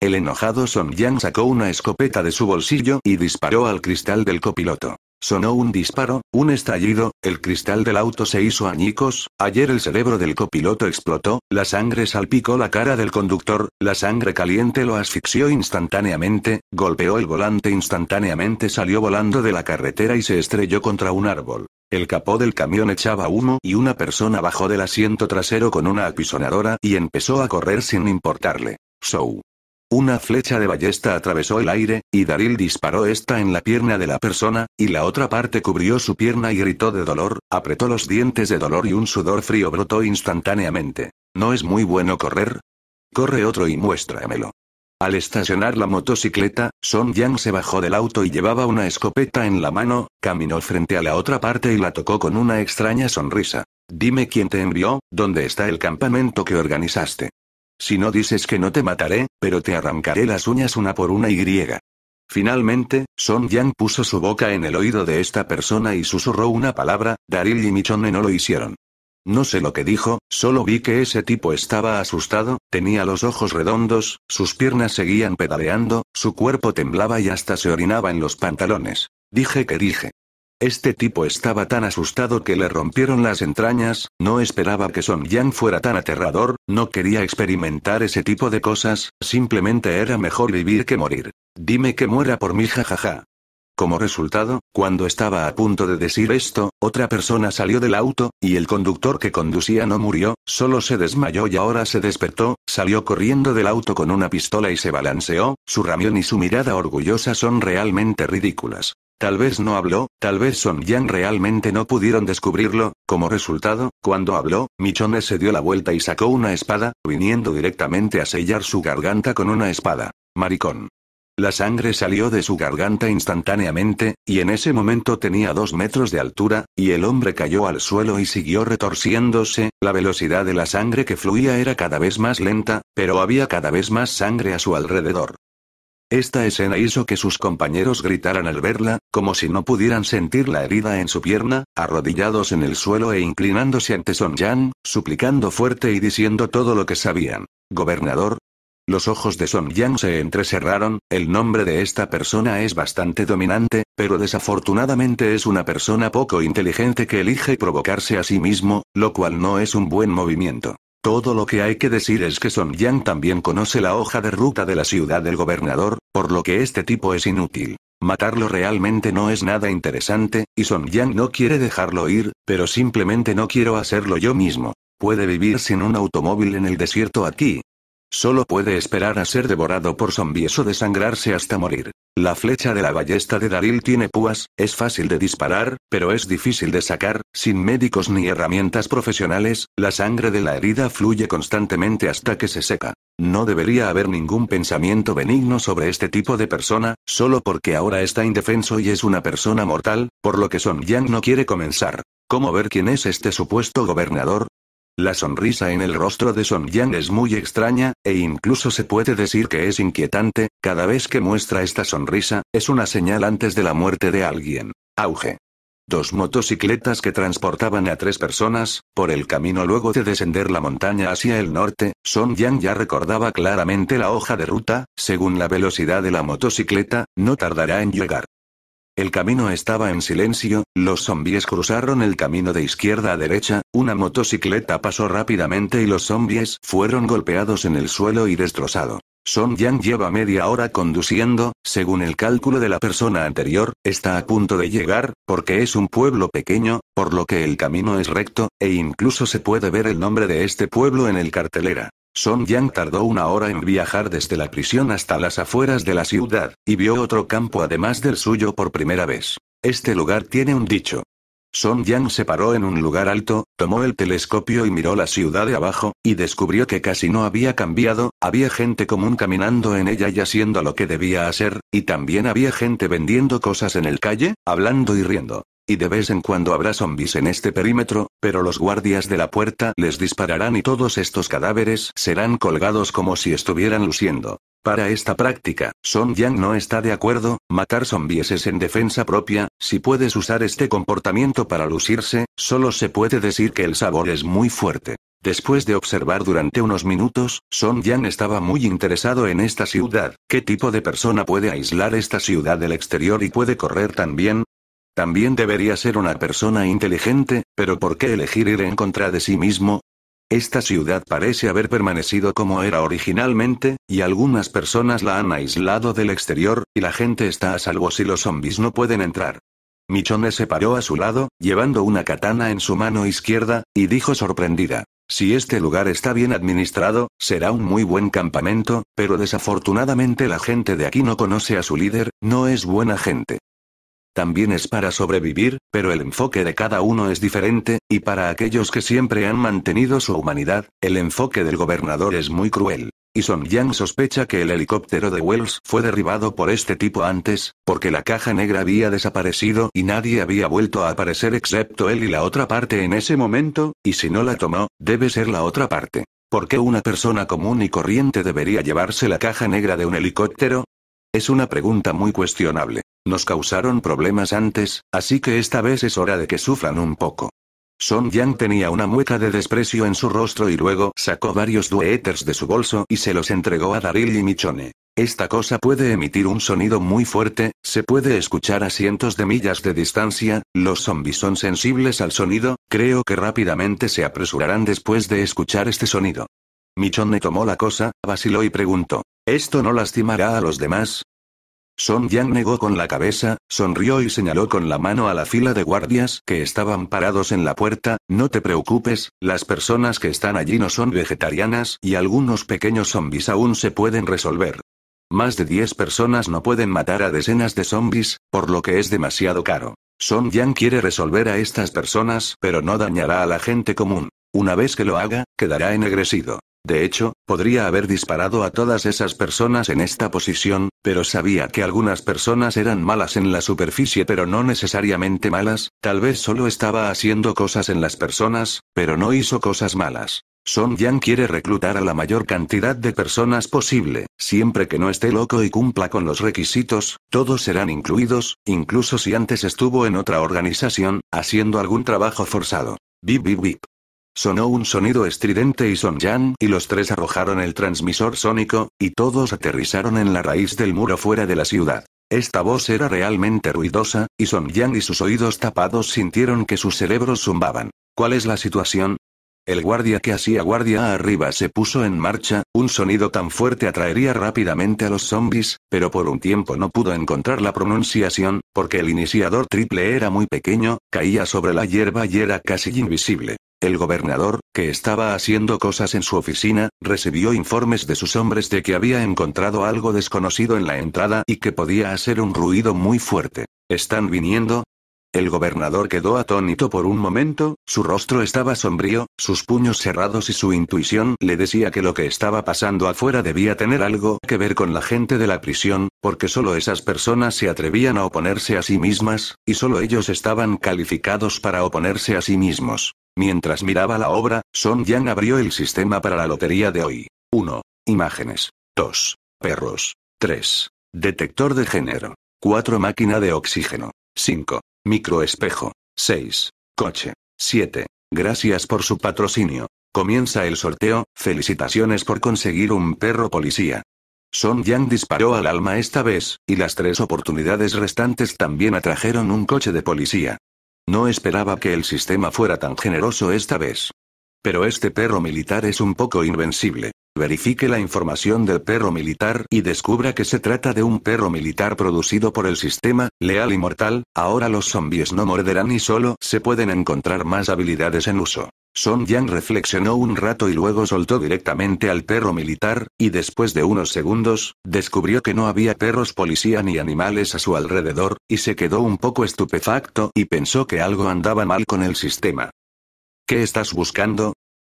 [SPEAKER 2] El enojado Son Yang sacó una escopeta de su bolsillo y disparó al cristal del copiloto. Sonó un disparo, un estallido, el cristal del auto se hizo añicos, ayer el cerebro del copiloto explotó, la sangre salpicó la cara del conductor, la sangre caliente lo asfixió instantáneamente, golpeó el volante instantáneamente salió volando de la carretera y se estrelló contra un árbol. El capó del camión echaba humo y una persona bajó del asiento trasero con una apisonadora y empezó a correr sin importarle. Show. Una flecha de ballesta atravesó el aire, y Daril disparó esta en la pierna de la persona, y la otra parte cubrió su pierna y gritó de dolor, apretó los dientes de dolor y un sudor frío brotó instantáneamente. ¿No es muy bueno correr? Corre otro y muéstramelo. Al estacionar la motocicleta, Son Yang se bajó del auto y llevaba una escopeta en la mano, caminó frente a la otra parte y la tocó con una extraña sonrisa. Dime quién te envió, dónde está el campamento que organizaste. Si no dices que no te mataré, pero te arrancaré las uñas una por una y griega. Finalmente, Son Yang puso su boca en el oído de esta persona y susurró una palabra, Daril y Michone no lo hicieron. No sé lo que dijo, solo vi que ese tipo estaba asustado, tenía los ojos redondos, sus piernas seguían pedaleando, su cuerpo temblaba y hasta se orinaba en los pantalones. Dije que dije. Este tipo estaba tan asustado que le rompieron las entrañas, no esperaba que Son Yang fuera tan aterrador, no quería experimentar ese tipo de cosas, simplemente era mejor vivir que morir. Dime que muera por mí jajaja. Como resultado, cuando estaba a punto de decir esto, otra persona salió del auto, y el conductor que conducía no murió, solo se desmayó y ahora se despertó, salió corriendo del auto con una pistola y se balanceó, su ramión y su mirada orgullosa son realmente ridículas. Tal vez no habló, tal vez Son Yang realmente no pudieron descubrirlo, como resultado, cuando habló, Michone se dio la vuelta y sacó una espada, viniendo directamente a sellar su garganta con una espada. Maricón. La sangre salió de su garganta instantáneamente, y en ese momento tenía dos metros de altura, y el hombre cayó al suelo y siguió retorciéndose, la velocidad de la sangre que fluía era cada vez más lenta, pero había cada vez más sangre a su alrededor. Esta escena hizo que sus compañeros gritaran al verla, como si no pudieran sentir la herida en su pierna, arrodillados en el suelo e inclinándose ante Son Yang, suplicando fuerte y diciendo todo lo que sabían. Gobernador, los ojos de Son Yang se entrecerraron, el nombre de esta persona es bastante dominante, pero desafortunadamente es una persona poco inteligente que elige provocarse a sí mismo, lo cual no es un buen movimiento. Todo lo que hay que decir es que Son Yang también conoce la hoja de ruta de la ciudad del gobernador, por lo que este tipo es inútil. Matarlo realmente no es nada interesante, y Son Yang no quiere dejarlo ir, pero simplemente no quiero hacerlo yo mismo. Puede vivir sin un automóvil en el desierto aquí, Solo puede esperar a ser devorado por zombies o desangrarse hasta morir. La flecha de la ballesta de Daril tiene púas, es fácil de disparar, pero es difícil de sacar, sin médicos ni herramientas profesionales, la sangre de la herida fluye constantemente hasta que se seca. No debería haber ningún pensamiento benigno sobre este tipo de persona, solo porque ahora está indefenso y es una persona mortal, por lo que Son Yang no quiere comenzar. ¿Cómo ver quién es este supuesto gobernador? La sonrisa en el rostro de Son Yang es muy extraña, e incluso se puede decir que es inquietante, cada vez que muestra esta sonrisa, es una señal antes de la muerte de alguien. Auge. Dos motocicletas que transportaban a tres personas, por el camino luego de descender la montaña hacia el norte, Son Yang ya recordaba claramente la hoja de ruta, según la velocidad de la motocicleta, no tardará en llegar. El camino estaba en silencio, los zombies cruzaron el camino de izquierda a derecha, una motocicleta pasó rápidamente y los zombies fueron golpeados en el suelo y destrozados. Son Yang lleva media hora conduciendo, según el cálculo de la persona anterior, está a punto de llegar, porque es un pueblo pequeño, por lo que el camino es recto, e incluso se puede ver el nombre de este pueblo en el cartelera. Son Yang tardó una hora en viajar desde la prisión hasta las afueras de la ciudad, y vio otro campo además del suyo por primera vez. Este lugar tiene un dicho. Son Yang se paró en un lugar alto, tomó el telescopio y miró la ciudad de abajo, y descubrió que casi no había cambiado, había gente común caminando en ella y haciendo lo que debía hacer, y también había gente vendiendo cosas en el calle, hablando y riendo. Y de vez en cuando habrá zombies en este perímetro, pero los guardias de la puerta les dispararán y todos estos cadáveres serán colgados como si estuvieran luciendo. Para esta práctica, Son Yang no está de acuerdo, matar zombies es en defensa propia, si puedes usar este comportamiento para lucirse, solo se puede decir que el sabor es muy fuerte. Después de observar durante unos minutos, Son Yang estaba muy interesado en esta ciudad. ¿Qué tipo de persona puede aislar esta ciudad del exterior y puede correr tan bien? También debería ser una persona inteligente, pero ¿por qué elegir ir en contra de sí mismo? Esta ciudad parece haber permanecido como era originalmente, y algunas personas la han aislado del exterior, y la gente está a salvo si los zombies no pueden entrar. Michone se paró a su lado, llevando una katana en su mano izquierda, y dijo sorprendida. Si este lugar está bien administrado, será un muy buen campamento, pero desafortunadamente la gente de aquí no conoce a su líder, no es buena gente. También es para sobrevivir, pero el enfoque de cada uno es diferente, y para aquellos que siempre han mantenido su humanidad, el enfoque del gobernador es muy cruel. Y Son Yang sospecha que el helicóptero de Wells fue derribado por este tipo antes, porque la caja negra había desaparecido y nadie había vuelto a aparecer excepto él y la otra parte en ese momento, y si no la tomó, debe ser la otra parte. ¿Por qué una persona común y corriente debería llevarse la caja negra de un helicóptero? Es una pregunta muy cuestionable. Nos causaron problemas antes, así que esta vez es hora de que sufran un poco. Son Yang tenía una mueca de desprecio en su rostro y luego sacó varios dueters de su bolso y se los entregó a Daryl y Michone. Esta cosa puede emitir un sonido muy fuerte, se puede escuchar a cientos de millas de distancia, los zombies son sensibles al sonido, creo que rápidamente se apresurarán después de escuchar este sonido. Michonne tomó la cosa, vaciló y preguntó, ¿esto no lastimará a los demás? Son Yang negó con la cabeza, sonrió y señaló con la mano a la fila de guardias que estaban parados en la puerta, no te preocupes, las personas que están allí no son vegetarianas y algunos pequeños zombies aún se pueden resolver. Más de 10 personas no pueden matar a decenas de zombies, por lo que es demasiado caro. Son Yang quiere resolver a estas personas pero no dañará a la gente común. Una vez que lo haga, quedará ennegrecido. De hecho, podría haber disparado a todas esas personas en esta posición, pero sabía que algunas personas eran malas en la superficie pero no necesariamente malas, tal vez solo estaba haciendo cosas en las personas, pero no hizo cosas malas. Son Yang quiere reclutar a la mayor cantidad de personas posible, siempre que no esté loco y cumpla con los requisitos, todos serán incluidos, incluso si antes estuvo en otra organización, haciendo algún trabajo forzado. Bip bip bip. Sonó un sonido estridente y Son Yan y los tres arrojaron el transmisor sónico, y todos aterrizaron en la raíz del muro fuera de la ciudad. Esta voz era realmente ruidosa, y Son Yan y sus oídos tapados sintieron que sus cerebros zumbaban. ¿Cuál es la situación? El guardia que hacía guardia arriba se puso en marcha, un sonido tan fuerte atraería rápidamente a los zombies, pero por un tiempo no pudo encontrar la pronunciación, porque el iniciador triple era muy pequeño, caía sobre la hierba y era casi invisible. El gobernador, que estaba haciendo cosas en su oficina, recibió informes de sus hombres de que había encontrado algo desconocido en la entrada y que podía hacer un ruido muy fuerte. ¿Están viniendo? El gobernador quedó atónito por un momento, su rostro estaba sombrío, sus puños cerrados y su intuición le decía que lo que estaba pasando afuera debía tener algo que ver con la gente de la prisión, porque solo esas personas se atrevían a oponerse a sí mismas, y solo ellos estaban calificados para oponerse a sí mismos. Mientras miraba la obra, Son Yang abrió el sistema para la lotería de hoy. 1. Imágenes. 2. Perros. 3. Detector de género. 4. Máquina de oxígeno. 5. Microespejo. 6. Coche. 7. Gracias por su patrocinio. Comienza el sorteo, felicitaciones por conseguir un perro policía. Son Yang disparó al alma esta vez, y las tres oportunidades restantes también atrajeron un coche de policía. No esperaba que el sistema fuera tan generoso esta vez. Pero este perro militar es un poco invencible. Verifique la información del perro militar y descubra que se trata de un perro militar producido por el sistema, leal y mortal, ahora los zombies no morderán y solo se pueden encontrar más habilidades en uso. Son Yang reflexionó un rato y luego soltó directamente al perro militar, y después de unos segundos, descubrió que no había perros policía ni animales a su alrededor, y se quedó un poco estupefacto y pensó que algo andaba mal con el sistema. ¿Qué estás buscando?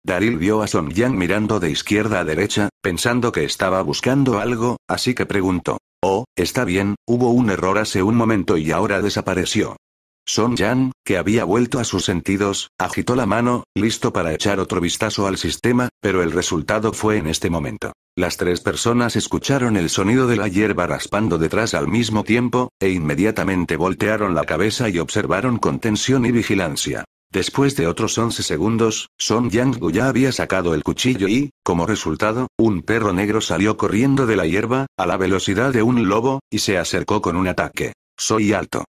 [SPEAKER 2] Daril vio a Son Yang mirando de izquierda a derecha, pensando que estaba buscando algo, así que preguntó. Oh, está bien, hubo un error hace un momento y ahora desapareció. Son Yang, que había vuelto a sus sentidos, agitó la mano, listo para echar otro vistazo al sistema, pero el resultado fue en este momento. Las tres personas escucharon el sonido de la hierba raspando detrás al mismo tiempo, e inmediatamente voltearon la cabeza y observaron con tensión y vigilancia. Después de otros 11 segundos, Son Yang ya había sacado el cuchillo y, como resultado, un perro negro salió corriendo de la hierba, a la velocidad de un lobo, y se acercó con un ataque. Soy alto.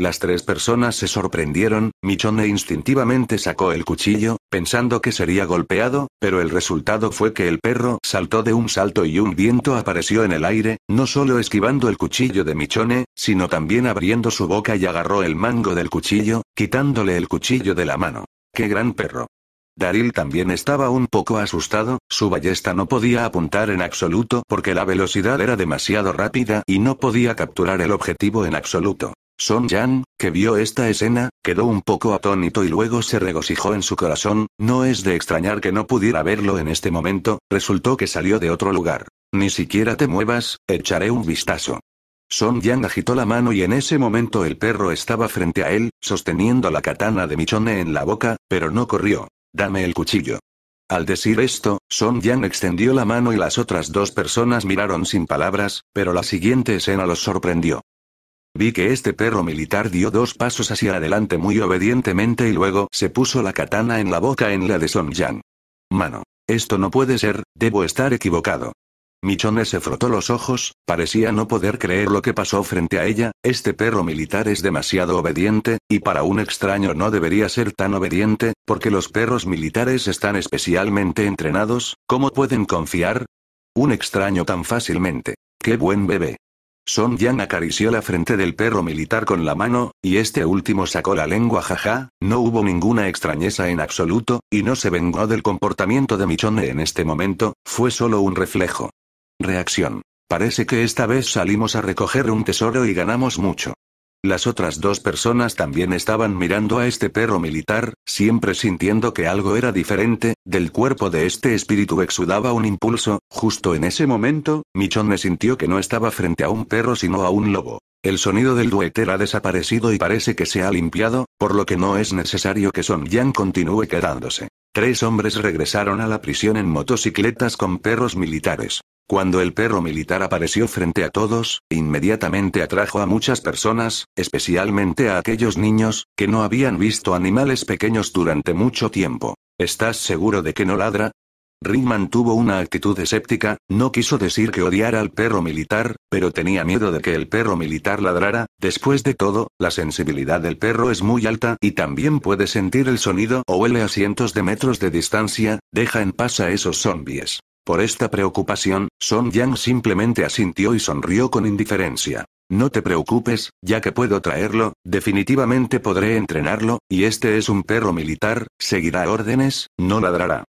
[SPEAKER 2] Las tres personas se sorprendieron, Michonne instintivamente sacó el cuchillo, pensando que sería golpeado, pero el resultado fue que el perro saltó de un salto y un viento apareció en el aire, no solo esquivando el cuchillo de Michonne, sino también abriendo su boca y agarró el mango del cuchillo, quitándole el cuchillo de la mano. ¡Qué gran perro! Daril también estaba un poco asustado, su ballesta no podía apuntar en absoluto porque la velocidad era demasiado rápida y no podía capturar el objetivo en absoluto. Son Yang, que vio esta escena, quedó un poco atónito y luego se regocijó en su corazón, no es de extrañar que no pudiera verlo en este momento, resultó que salió de otro lugar. Ni siquiera te muevas, echaré un vistazo. Son Yang agitó la mano y en ese momento el perro estaba frente a él, sosteniendo la katana de Michone en la boca, pero no corrió. Dame el cuchillo. Al decir esto, Son Yang extendió la mano y las otras dos personas miraron sin palabras, pero la siguiente escena los sorprendió. Vi que este perro militar dio dos pasos hacia adelante muy obedientemente y luego se puso la katana en la boca en la de Son Yang. Mano. Esto no puede ser, debo estar equivocado. Michone se frotó los ojos, parecía no poder creer lo que pasó frente a ella, este perro militar es demasiado obediente, y para un extraño no debería ser tan obediente, porque los perros militares están especialmente entrenados, ¿cómo pueden confiar? Un extraño tan fácilmente. ¡Qué buen bebé! Son Yang acarició la frente del perro militar con la mano, y este último sacó la lengua jaja, no hubo ninguna extrañeza en absoluto, y no se vengó del comportamiento de Michonne en este momento, fue solo un reflejo. Reacción. Parece que esta vez salimos a recoger un tesoro y ganamos mucho. Las otras dos personas también estaban mirando a este perro militar, siempre sintiendo que algo era diferente, del cuerpo de este espíritu exudaba un impulso, justo en ese momento, Michonne sintió que no estaba frente a un perro sino a un lobo. El sonido del dueter ha desaparecido y parece que se ha limpiado, por lo que no es necesario que Son Yang continúe quedándose. Tres hombres regresaron a la prisión en motocicletas con perros militares. Cuando el perro militar apareció frente a todos, inmediatamente atrajo a muchas personas, especialmente a aquellos niños, que no habían visto animales pequeños durante mucho tiempo. ¿Estás seguro de que no ladra? Ring mantuvo una actitud escéptica, no quiso decir que odiara al perro militar, pero tenía miedo de que el perro militar ladrara, después de todo, la sensibilidad del perro es muy alta y también puede sentir el sonido o huele a cientos de metros de distancia, deja en paz a esos zombies. Por esta preocupación, Son Yang simplemente asintió y sonrió con indiferencia. No te preocupes, ya que puedo traerlo, definitivamente podré entrenarlo, y este es un perro militar, seguirá órdenes, no ladrará.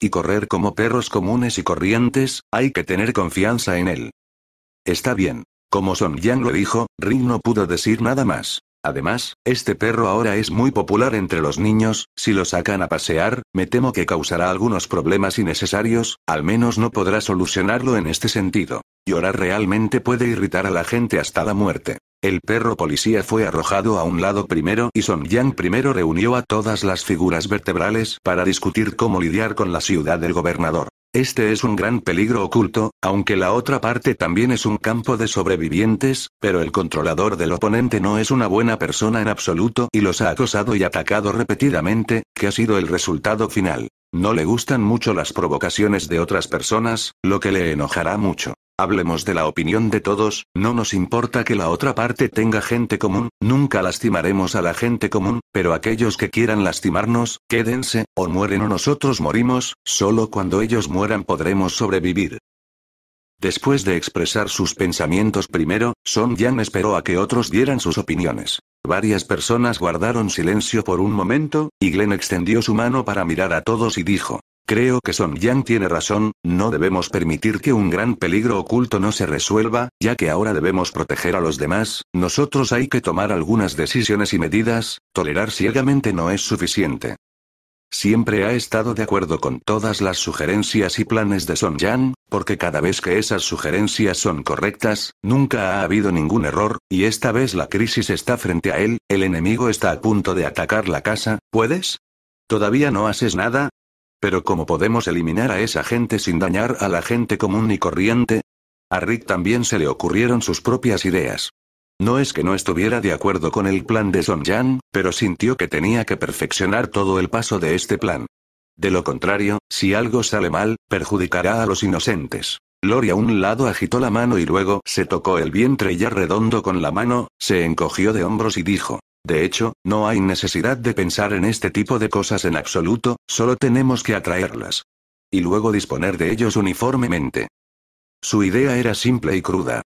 [SPEAKER 2] Y correr como perros comunes y corrientes, hay que tener confianza en él. Está bien. Como Son Yang lo dijo, Ring no pudo decir nada más. Además, este perro ahora es muy popular entre los niños, si lo sacan a pasear, me temo que causará algunos problemas innecesarios, al menos no podrá solucionarlo en este sentido. Llorar realmente puede irritar a la gente hasta la muerte. El perro policía fue arrojado a un lado primero y Son Yang primero reunió a todas las figuras vertebrales para discutir cómo lidiar con la ciudad del gobernador. Este es un gran peligro oculto, aunque la otra parte también es un campo de sobrevivientes, pero el controlador del oponente no es una buena persona en absoluto y los ha acosado y atacado repetidamente, que ha sido el resultado final. no le gustan mucho las provocaciones de otras personas, lo que le enojará mucho. Hablemos de la opinión de todos, no nos importa que la otra parte tenga gente común, nunca lastimaremos a la gente común, pero aquellos que quieran lastimarnos, quédense, o mueren o nosotros morimos, solo cuando ellos mueran podremos sobrevivir. Después de expresar sus pensamientos primero, Son Yang esperó a que otros dieran sus opiniones. Varias personas guardaron silencio por un momento, y Glenn extendió su mano para mirar a todos y dijo, Creo que Son Yang tiene razón, no debemos permitir que un gran peligro oculto no se resuelva, ya que ahora debemos proteger a los demás, nosotros hay que tomar algunas decisiones y medidas, tolerar ciegamente no es suficiente. Siempre ha estado de acuerdo con todas las sugerencias y planes de Son Yang, porque cada vez que esas sugerencias son correctas, nunca ha habido ningún error, y esta vez la crisis está frente a él, el enemigo está a punto de atacar la casa, ¿puedes? ¿Todavía no haces nada? Pero ¿cómo podemos eliminar a esa gente sin dañar a la gente común y corriente? A Rick también se le ocurrieron sus propias ideas. No es que no estuviera de acuerdo con el plan de Son Jan, pero sintió que tenía que perfeccionar todo el paso de este plan. De lo contrario, si algo sale mal, perjudicará a los inocentes. Lori a un lado agitó la mano y luego se tocó el vientre ya redondo con la mano, se encogió de hombros y dijo, de hecho, no hay necesidad de pensar en este tipo de cosas en absoluto, solo tenemos que atraerlas. Y luego disponer de ellos uniformemente. Su idea era simple y cruda.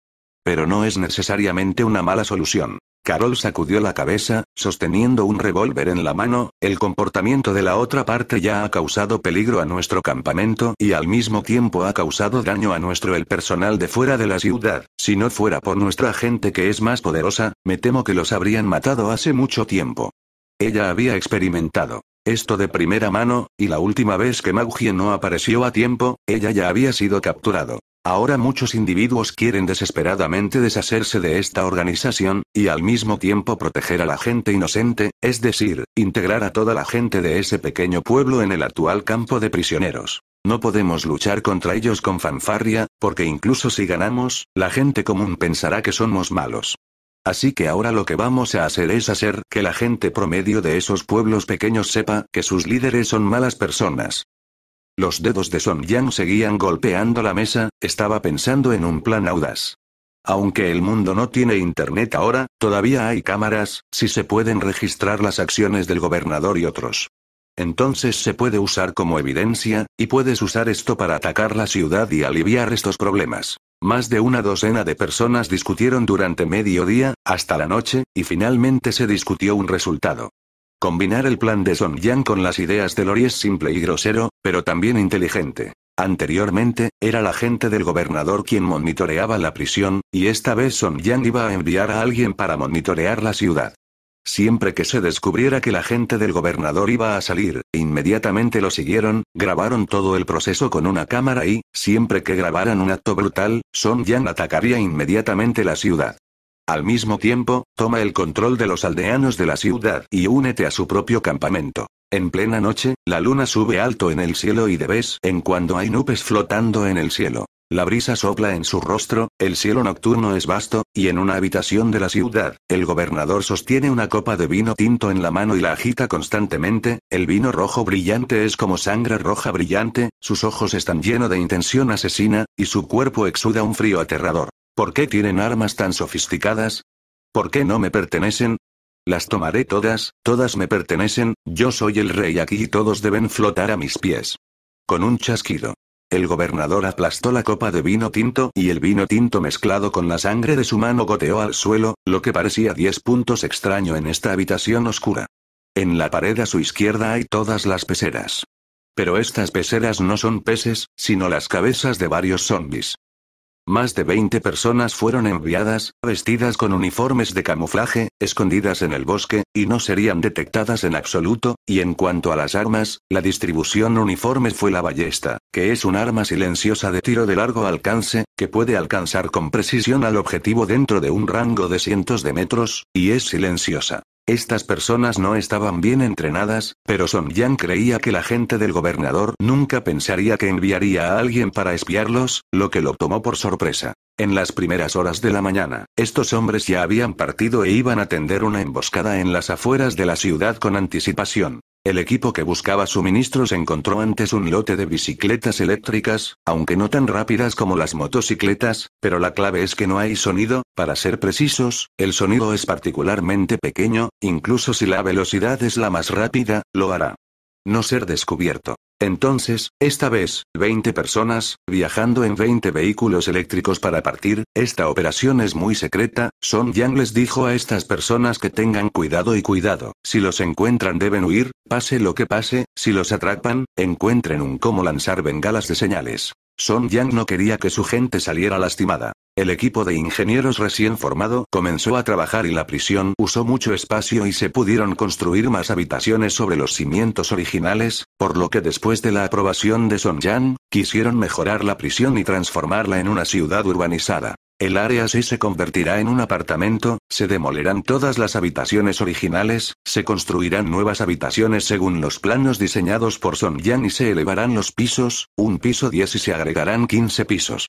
[SPEAKER 2] Pero no es necesariamente una mala solución. Carol sacudió la cabeza, sosteniendo un revólver en la mano, el comportamiento de la otra parte ya ha causado peligro a nuestro campamento y al mismo tiempo ha causado daño a nuestro el personal de fuera de la ciudad. Si no fuera por nuestra gente que es más poderosa, me temo que los habrían matado hace mucho tiempo. Ella había experimentado esto de primera mano, y la última vez que Maugie no apareció a tiempo, ella ya había sido capturado. Ahora muchos individuos quieren desesperadamente deshacerse de esta organización, y al mismo tiempo proteger a la gente inocente, es decir, integrar a toda la gente de ese pequeño pueblo en el actual campo de prisioneros. No podemos luchar contra ellos con fanfarria, porque incluso si ganamos, la gente común pensará que somos malos. Así que ahora lo que vamos a hacer es hacer que la gente promedio de esos pueblos pequeños sepa que sus líderes son malas personas. Los dedos de Son Yang seguían golpeando la mesa, estaba pensando en un plan audaz. Aunque el mundo no tiene internet ahora, todavía hay cámaras, si se pueden registrar las acciones del gobernador y otros. Entonces se puede usar como evidencia, y puedes usar esto para atacar la ciudad y aliviar estos problemas. Más de una docena de personas discutieron durante medio día, hasta la noche, y finalmente se discutió un resultado. Combinar el plan de Son Yang con las ideas de Lori es simple y grosero, pero también inteligente. Anteriormente, era la gente del gobernador quien monitoreaba la prisión, y esta vez Son Yang iba a enviar a alguien para monitorear la ciudad. Siempre que se descubriera que la gente del gobernador iba a salir, inmediatamente lo siguieron, grabaron todo el proceso con una cámara y, siempre que grabaran un acto brutal, Son Yang atacaría inmediatamente la ciudad. Al mismo tiempo, toma el control de los aldeanos de la ciudad y únete a su propio campamento. En plena noche, la luna sube alto en el cielo y de vez en cuando hay nubes flotando en el cielo. La brisa sopla en su rostro, el cielo nocturno es vasto, y en una habitación de la ciudad, el gobernador sostiene una copa de vino tinto en la mano y la agita constantemente, el vino rojo brillante es como sangre roja brillante, sus ojos están llenos de intención asesina, y su cuerpo exuda un frío aterrador. ¿Por qué tienen armas tan sofisticadas? ¿Por qué no me pertenecen? Las tomaré todas, todas me pertenecen, yo soy el rey aquí y todos deben flotar a mis pies. Con un chasquido. El gobernador aplastó la copa de vino tinto y el vino tinto mezclado con la sangre de su mano goteó al suelo, lo que parecía diez puntos extraño en esta habitación oscura. En la pared a su izquierda hay todas las peceras. Pero estas peceras no son peces, sino las cabezas de varios zombies. Más de 20 personas fueron enviadas, vestidas con uniformes de camuflaje, escondidas en el bosque, y no serían detectadas en absoluto, y en cuanto a las armas, la distribución uniforme fue la ballesta, que es un arma silenciosa de tiro de largo alcance, que puede alcanzar con precisión al objetivo dentro de un rango de cientos de metros, y es silenciosa. Estas personas no estaban bien entrenadas, pero Son Yang creía que la gente del gobernador nunca pensaría que enviaría a alguien para espiarlos, lo que lo tomó por sorpresa. En las primeras horas de la mañana, estos hombres ya habían partido e iban a tender una emboscada en las afueras de la ciudad con anticipación. El equipo que buscaba suministros encontró antes un lote de bicicletas eléctricas, aunque no tan rápidas como las motocicletas, pero la clave es que no hay sonido, para ser precisos, el sonido es particularmente pequeño, incluso si la velocidad es la más rápida, lo hará. No ser descubierto. Entonces, esta vez, 20 personas, viajando en 20 vehículos eléctricos para partir, esta operación es muy secreta, Son Yang les dijo a estas personas que tengan cuidado y cuidado, si los encuentran deben huir, pase lo que pase, si los atrapan, encuentren un cómo lanzar bengalas de señales. Son Yang no quería que su gente saliera lastimada. El equipo de ingenieros recién formado comenzó a trabajar y la prisión usó mucho espacio y se pudieron construir más habitaciones sobre los cimientos originales, por lo que después de la aprobación de Son Yang, quisieron mejorar la prisión y transformarla en una ciudad urbanizada. El área así se convertirá en un apartamento, se demolerán todas las habitaciones originales, se construirán nuevas habitaciones según los planos diseñados por Son Yang y se elevarán los pisos, un piso 10 y se agregarán 15 pisos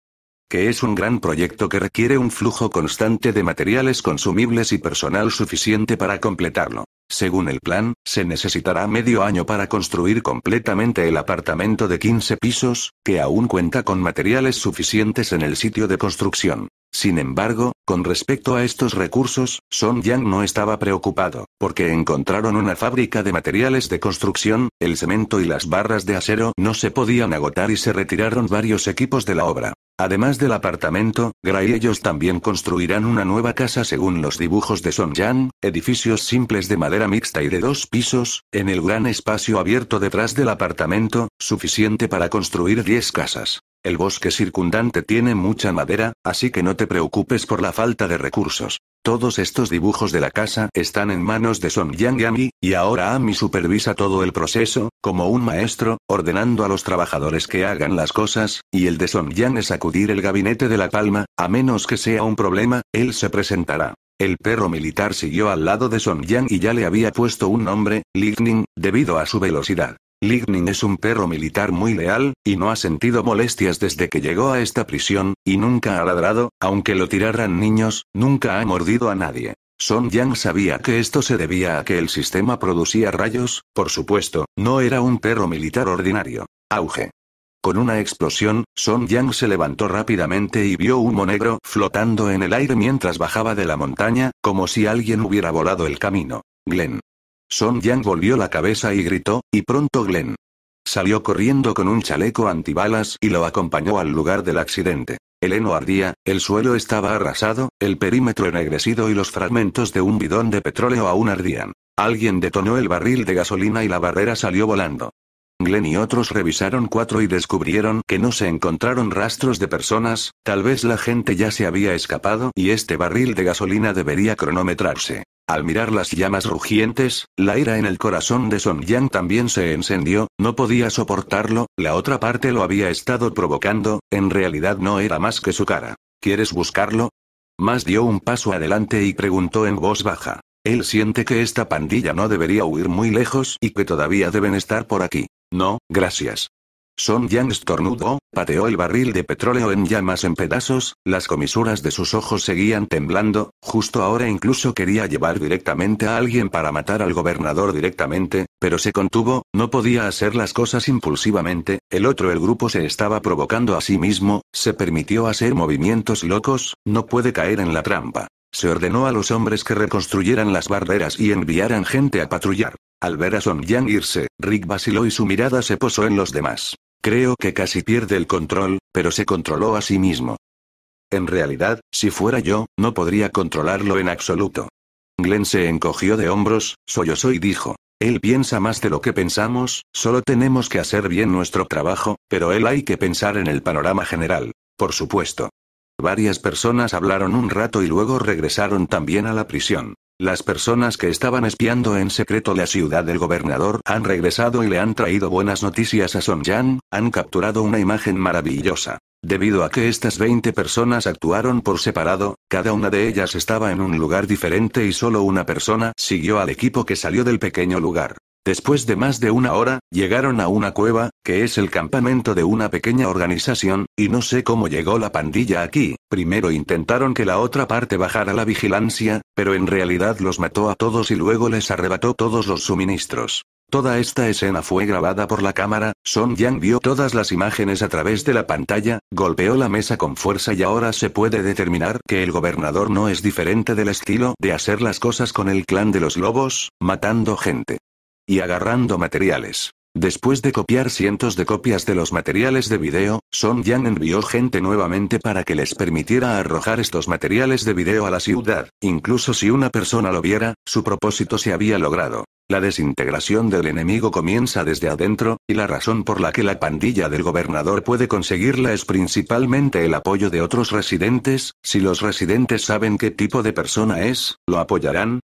[SPEAKER 2] que es un gran proyecto que requiere un flujo constante de materiales consumibles y personal suficiente para completarlo. Según el plan, se necesitará medio año para construir completamente el apartamento de 15 pisos, que aún cuenta con materiales suficientes en el sitio de construcción. Sin embargo, con respecto a estos recursos, Son Yang no estaba preocupado, porque encontraron una fábrica de materiales de construcción, el cemento y las barras de acero no se podían agotar y se retiraron varios equipos de la obra. Además del apartamento, Gray ellos también construirán una nueva casa según los dibujos de Son Yang, edificios simples de madera mixta y de dos pisos, en el gran espacio abierto detrás del apartamento, suficiente para construir 10 casas. El bosque circundante tiene mucha madera, así que no te preocupes por la falta de recursos. Todos estos dibujos de la casa están en manos de Son Yang Ami, y ahora Ami supervisa todo el proceso, como un maestro, ordenando a los trabajadores que hagan las cosas, y el de Son Yang es acudir el gabinete de la palma, a menos que sea un problema, él se presentará. El perro militar siguió al lado de Son Yang y ya le había puesto un nombre, Lightning, debido a su velocidad. Lightning es un perro militar muy leal, y no ha sentido molestias desde que llegó a esta prisión, y nunca ha ladrado, aunque lo tiraran niños, nunca ha mordido a nadie. Son Yang sabía que esto se debía a que el sistema producía rayos, por supuesto, no era un perro militar ordinario. Auge. Con una explosión, Son Yang se levantó rápidamente y vio humo negro flotando en el aire mientras bajaba de la montaña, como si alguien hubiera volado el camino. Glenn. Son Yang volvió la cabeza y gritó, y pronto Glenn. Salió corriendo con un chaleco antibalas y lo acompañó al lugar del accidente. El heno ardía, el suelo estaba arrasado, el perímetro ennegrecido y los fragmentos de un bidón de petróleo aún ardían. Alguien detonó el barril de gasolina y la barrera salió volando. Glenn y otros revisaron cuatro y descubrieron que no se encontraron rastros de personas, tal vez la gente ya se había escapado y este barril de gasolina debería cronometrarse. Al mirar las llamas rugientes, la ira en el corazón de Son Yang también se encendió, no podía soportarlo, la otra parte lo había estado provocando, en realidad no era más que su cara. ¿Quieres buscarlo? Más dio un paso adelante y preguntó en voz baja. Él siente que esta pandilla no debería huir muy lejos y que todavía deben estar por aquí. No, gracias. Son Yang estornudó, pateó el barril de petróleo en llamas en pedazos, las comisuras de sus ojos seguían temblando, justo ahora incluso quería llevar directamente a alguien para matar al gobernador directamente, pero se contuvo, no podía hacer las cosas impulsivamente, el otro el grupo se estaba provocando a sí mismo, se permitió hacer movimientos locos, no puede caer en la trampa. Se ordenó a los hombres que reconstruyeran las barreras y enviaran gente a patrullar. Al ver a Son Yang irse, Rick vaciló y su mirada se posó en los demás. Creo que casi pierde el control, pero se controló a sí mismo. En realidad, si fuera yo, no podría controlarlo en absoluto. Glenn se encogió de hombros, sollozó y dijo. Él piensa más de lo que pensamos, solo tenemos que hacer bien nuestro trabajo, pero él hay que pensar en el panorama general. Por supuesto. Varias personas hablaron un rato y luego regresaron también a la prisión. Las personas que estaban espiando en secreto la ciudad del gobernador han regresado y le han traído buenas noticias a Son Yan, han capturado una imagen maravillosa. Debido a que estas 20 personas actuaron por separado, cada una de ellas estaba en un lugar diferente y solo una persona siguió al equipo que salió del pequeño lugar. Después de más de una hora, llegaron a una cueva, que es el campamento de una pequeña organización, y no sé cómo llegó la pandilla aquí, primero intentaron que la otra parte bajara la vigilancia, pero en realidad los mató a todos y luego les arrebató todos los suministros. Toda esta escena fue grabada por la cámara, Son Yang vio todas las imágenes a través de la pantalla, golpeó la mesa con fuerza y ahora se puede determinar que el gobernador no es diferente del estilo de hacer las cosas con el clan de los lobos, matando gente y agarrando materiales. Después de copiar cientos de copias de los materiales de video, Son Yang envió gente nuevamente para que les permitiera arrojar estos materiales de video a la ciudad. Incluso si una persona lo viera, su propósito se había logrado. La desintegración del enemigo comienza desde adentro, y la razón por la que la pandilla del gobernador puede conseguirla es principalmente el apoyo de otros residentes, si los residentes saben qué tipo de persona es, lo apoyarán,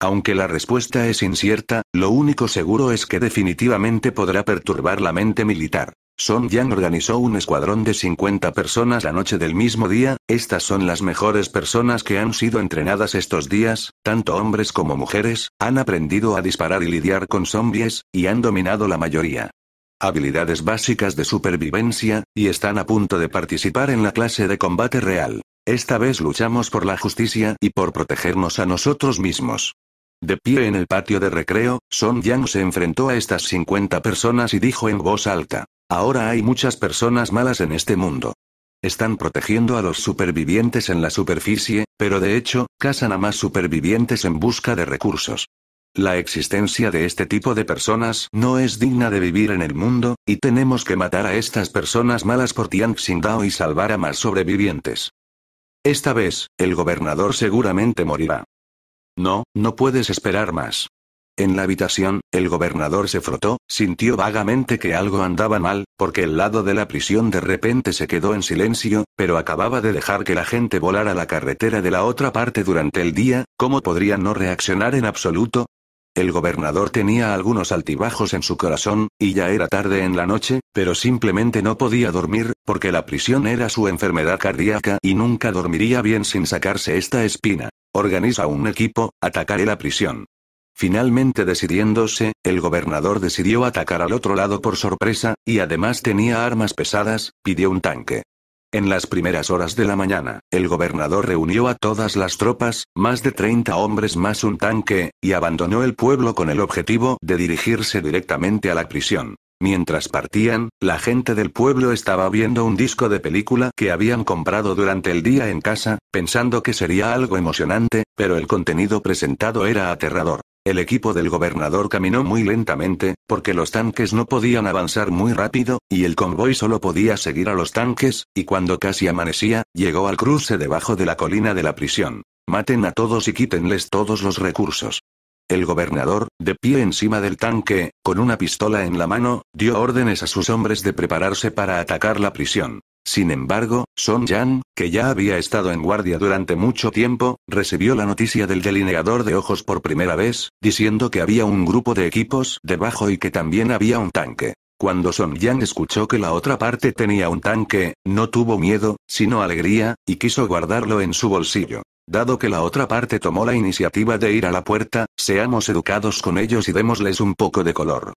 [SPEAKER 2] aunque la respuesta es incierta, lo único seguro es que definitivamente podrá perturbar la mente militar. Son Yang organizó un escuadrón de 50 personas la noche del mismo día, estas son las mejores personas que han sido entrenadas estos días, tanto hombres como mujeres, han aprendido a disparar y lidiar con zombies, y han dominado la mayoría. Habilidades básicas de supervivencia, y están a punto de participar en la clase de combate real. Esta vez luchamos por la justicia y por protegernos a nosotros mismos. De pie en el patio de recreo, Son Yang se enfrentó a estas 50 personas y dijo en voz alta. Ahora hay muchas personas malas en este mundo. Están protegiendo a los supervivientes en la superficie, pero de hecho, cazan a más supervivientes en busca de recursos. La existencia de este tipo de personas no es digna de vivir en el mundo, y tenemos que matar a estas personas malas por Tian Xingdao y salvar a más sobrevivientes. Esta vez, el gobernador seguramente morirá. No, no puedes esperar más. En la habitación, el gobernador se frotó, sintió vagamente que algo andaba mal, porque el lado de la prisión de repente se quedó en silencio, pero acababa de dejar que la gente volara la carretera de la otra parte durante el día, ¿cómo podría no reaccionar en absoluto? El gobernador tenía algunos altibajos en su corazón, y ya era tarde en la noche, pero simplemente no podía dormir, porque la prisión era su enfermedad cardíaca y nunca dormiría bien sin sacarse esta espina. Organiza un equipo, atacaré la prisión. Finalmente decidiéndose, el gobernador decidió atacar al otro lado por sorpresa, y además tenía armas pesadas, pidió un tanque. En las primeras horas de la mañana, el gobernador reunió a todas las tropas, más de 30 hombres más un tanque, y abandonó el pueblo con el objetivo de dirigirse directamente a la prisión. Mientras partían, la gente del pueblo estaba viendo un disco de película que habían comprado durante el día en casa, pensando que sería algo emocionante, pero el contenido presentado era aterrador. El equipo del gobernador caminó muy lentamente, porque los tanques no podían avanzar muy rápido, y el convoy solo podía seguir a los tanques, y cuando casi amanecía, llegó al cruce debajo de la colina de la prisión. Maten a todos y quítenles todos los recursos. El gobernador, de pie encima del tanque, con una pistola en la mano, dio órdenes a sus hombres de prepararse para atacar la prisión. Sin embargo, Son Yan, que ya había estado en guardia durante mucho tiempo, recibió la noticia del delineador de ojos por primera vez, diciendo que había un grupo de equipos debajo y que también había un tanque. Cuando Son Yan escuchó que la otra parte tenía un tanque, no tuvo miedo, sino alegría, y quiso guardarlo en su bolsillo. Dado que la otra parte tomó la iniciativa de ir a la puerta, seamos educados con ellos y démosles un poco de color.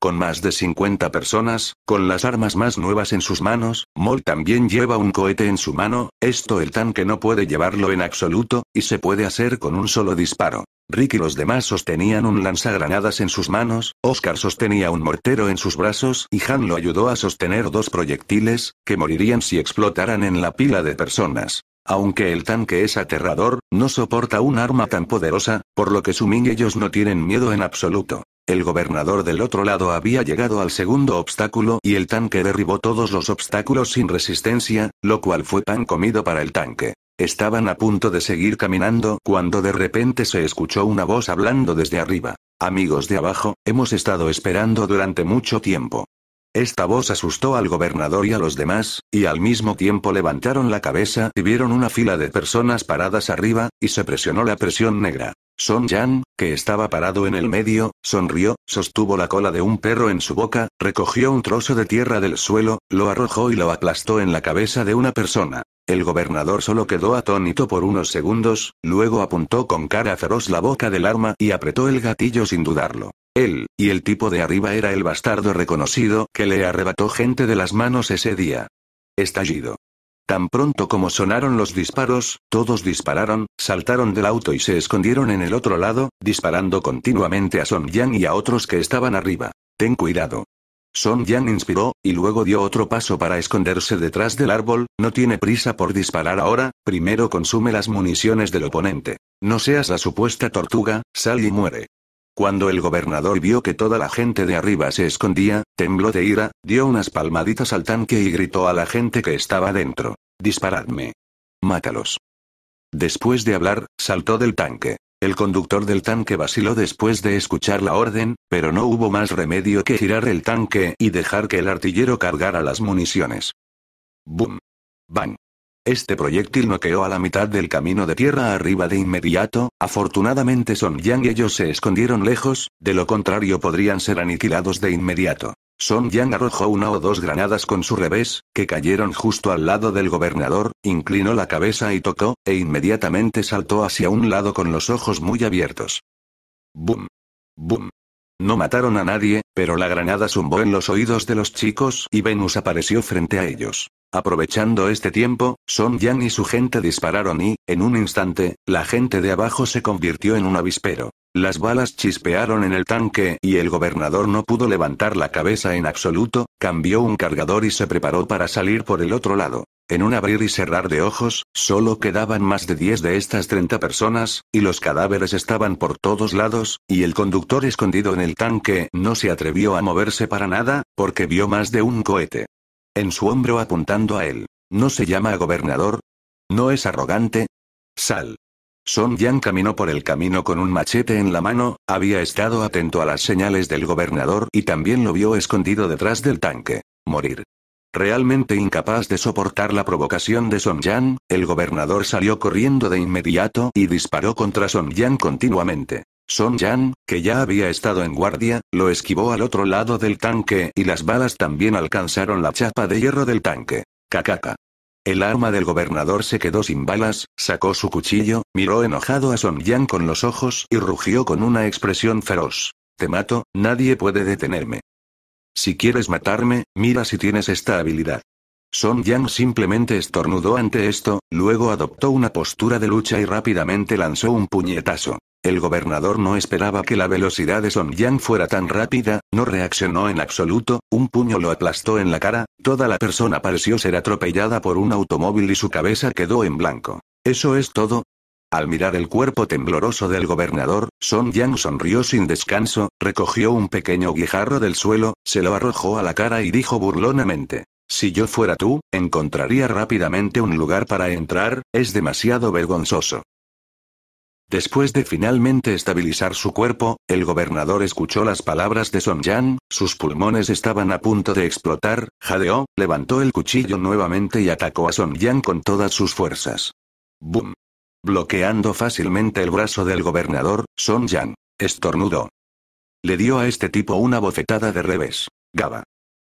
[SPEAKER 2] Con más de 50 personas, con las armas más nuevas en sus manos, Mol también lleva un cohete en su mano, esto el tanque no puede llevarlo en absoluto, y se puede hacer con un solo disparo. Rick y los demás sostenían un lanzagranadas en sus manos, Oscar sostenía un mortero en sus brazos y Han lo ayudó a sostener dos proyectiles, que morirían si explotaran en la pila de personas. Aunque el tanque es aterrador, no soporta un arma tan poderosa, por lo que Suming ellos no tienen miedo en absoluto. El gobernador del otro lado había llegado al segundo obstáculo y el tanque derribó todos los obstáculos sin resistencia, lo cual fue pan comido para el tanque. Estaban a punto de seguir caminando cuando de repente se escuchó una voz hablando desde arriba. Amigos de abajo, hemos estado esperando durante mucho tiempo. Esta voz asustó al gobernador y a los demás, y al mismo tiempo levantaron la cabeza y vieron una fila de personas paradas arriba, y se presionó la presión negra. Son Yan, que estaba parado en el medio, sonrió, sostuvo la cola de un perro en su boca, recogió un trozo de tierra del suelo, lo arrojó y lo aplastó en la cabeza de una persona. El gobernador solo quedó atónito por unos segundos, luego apuntó con cara feroz la boca del arma y apretó el gatillo sin dudarlo. Él, y el tipo de arriba era el bastardo reconocido que le arrebató gente de las manos ese día. Estallido. Tan pronto como sonaron los disparos, todos dispararon, saltaron del auto y se escondieron en el otro lado, disparando continuamente a Son Yang y a otros que estaban arriba. Ten cuidado. Son Yang inspiró, y luego dio otro paso para esconderse detrás del árbol, no tiene prisa por disparar ahora, primero consume las municiones del oponente. No seas la supuesta tortuga, sal y muere. Cuando el gobernador vio que toda la gente de arriba se escondía, tembló de ira, dio unas palmaditas al tanque y gritó a la gente que estaba dentro. Disparadme. Mátalos. Después de hablar, saltó del tanque. El conductor del tanque vaciló después de escuchar la orden, pero no hubo más remedio que girar el tanque y dejar que el artillero cargara las municiones. ¡Bum! ¡Bang! Este proyectil noqueó a la mitad del camino de tierra arriba de inmediato, afortunadamente Son Yang y ellos se escondieron lejos, de lo contrario podrían ser aniquilados de inmediato. Son Yang arrojó una o dos granadas con su revés, que cayeron justo al lado del gobernador, inclinó la cabeza y tocó, e inmediatamente saltó hacia un lado con los ojos muy abiertos. ¡Bum! ¡Bum! No mataron a nadie, pero la granada zumbó en los oídos de los chicos y Venus apareció frente a ellos. Aprovechando este tiempo, Son Yang y su gente dispararon y, en un instante, la gente de abajo se convirtió en un avispero. Las balas chispearon en el tanque y el gobernador no pudo levantar la cabeza en absoluto, cambió un cargador y se preparó para salir por el otro lado. En un abrir y cerrar de ojos, solo quedaban más de 10 de estas 30 personas, y los cadáveres estaban por todos lados, y el conductor escondido en el tanque no se atrevió a moverse para nada, porque vio más de un cohete. En su hombro apuntando a él. ¿No se llama gobernador? ¿No es arrogante? Sal. Son Yang caminó por el camino con un machete en la mano, había estado atento a las señales del gobernador y también lo vio escondido detrás del tanque. Morir. Realmente incapaz de soportar la provocación de Son Yang, el gobernador salió corriendo de inmediato y disparó contra Son Yang continuamente. Son Yan, que ya había estado en guardia, lo esquivó al otro lado del tanque y las balas también alcanzaron la chapa de hierro del tanque. Cacaca. El arma del gobernador se quedó sin balas, sacó su cuchillo, miró enojado a Son Yan con los ojos y rugió con una expresión feroz. Te mato, nadie puede detenerme. Si quieres matarme, mira si tienes esta habilidad. Son Yang simplemente estornudó ante esto, luego adoptó una postura de lucha y rápidamente lanzó un puñetazo. El gobernador no esperaba que la velocidad de Son Yang fuera tan rápida, no reaccionó en absoluto, un puño lo aplastó en la cara, toda la persona pareció ser atropellada por un automóvil y su cabeza quedó en blanco. ¿Eso es todo? Al mirar el cuerpo tembloroso del gobernador, Son Yang sonrió sin descanso, recogió un pequeño guijarro del suelo, se lo arrojó a la cara y dijo burlonamente. Si yo fuera tú, encontraría rápidamente un lugar para entrar, es demasiado vergonzoso. Después de finalmente estabilizar su cuerpo, el gobernador escuchó las palabras de Son Yan, sus pulmones estaban a punto de explotar, jadeó, levantó el cuchillo nuevamente y atacó a Son Yan con todas sus fuerzas. ¡Bum! Bloqueando fácilmente el brazo del gobernador, Son Yan estornudó. Le dio a este tipo una bofetada de revés. Gaba.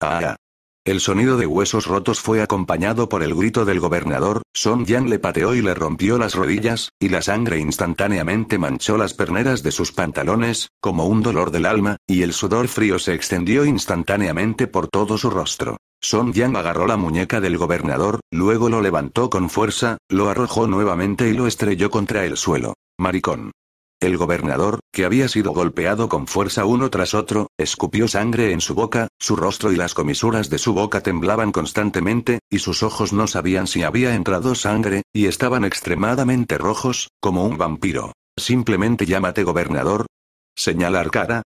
[SPEAKER 2] Ah. El sonido de huesos rotos fue acompañado por el grito del gobernador, Son Yang le pateó y le rompió las rodillas, y la sangre instantáneamente manchó las perneras de sus pantalones, como un dolor del alma, y el sudor frío se extendió instantáneamente por todo su rostro. Son Yang agarró la muñeca del gobernador, luego lo levantó con fuerza, lo arrojó nuevamente y lo estrelló contra el suelo. Maricón. El gobernador, que había sido golpeado con fuerza uno tras otro, escupió sangre en su boca, su rostro y las comisuras de su boca temblaban constantemente, y sus ojos no sabían si había entrado sangre, y estaban extremadamente rojos, como un vampiro. Simplemente llámate gobernador. Señalar cara.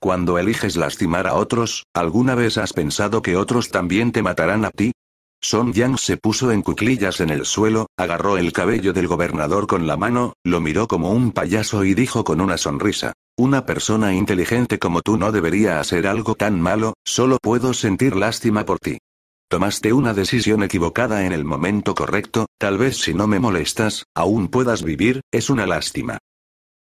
[SPEAKER 2] Cuando eliges lastimar a otros, ¿alguna vez has pensado que otros también te matarán a ti? Son Yang se puso en cuclillas en el suelo, agarró el cabello del gobernador con la mano, lo miró como un payaso y dijo con una sonrisa. Una persona inteligente como tú no debería hacer algo tan malo, solo puedo sentir lástima por ti. Tomaste una decisión equivocada en el momento correcto, tal vez si no me molestas, aún puedas vivir, es una lástima.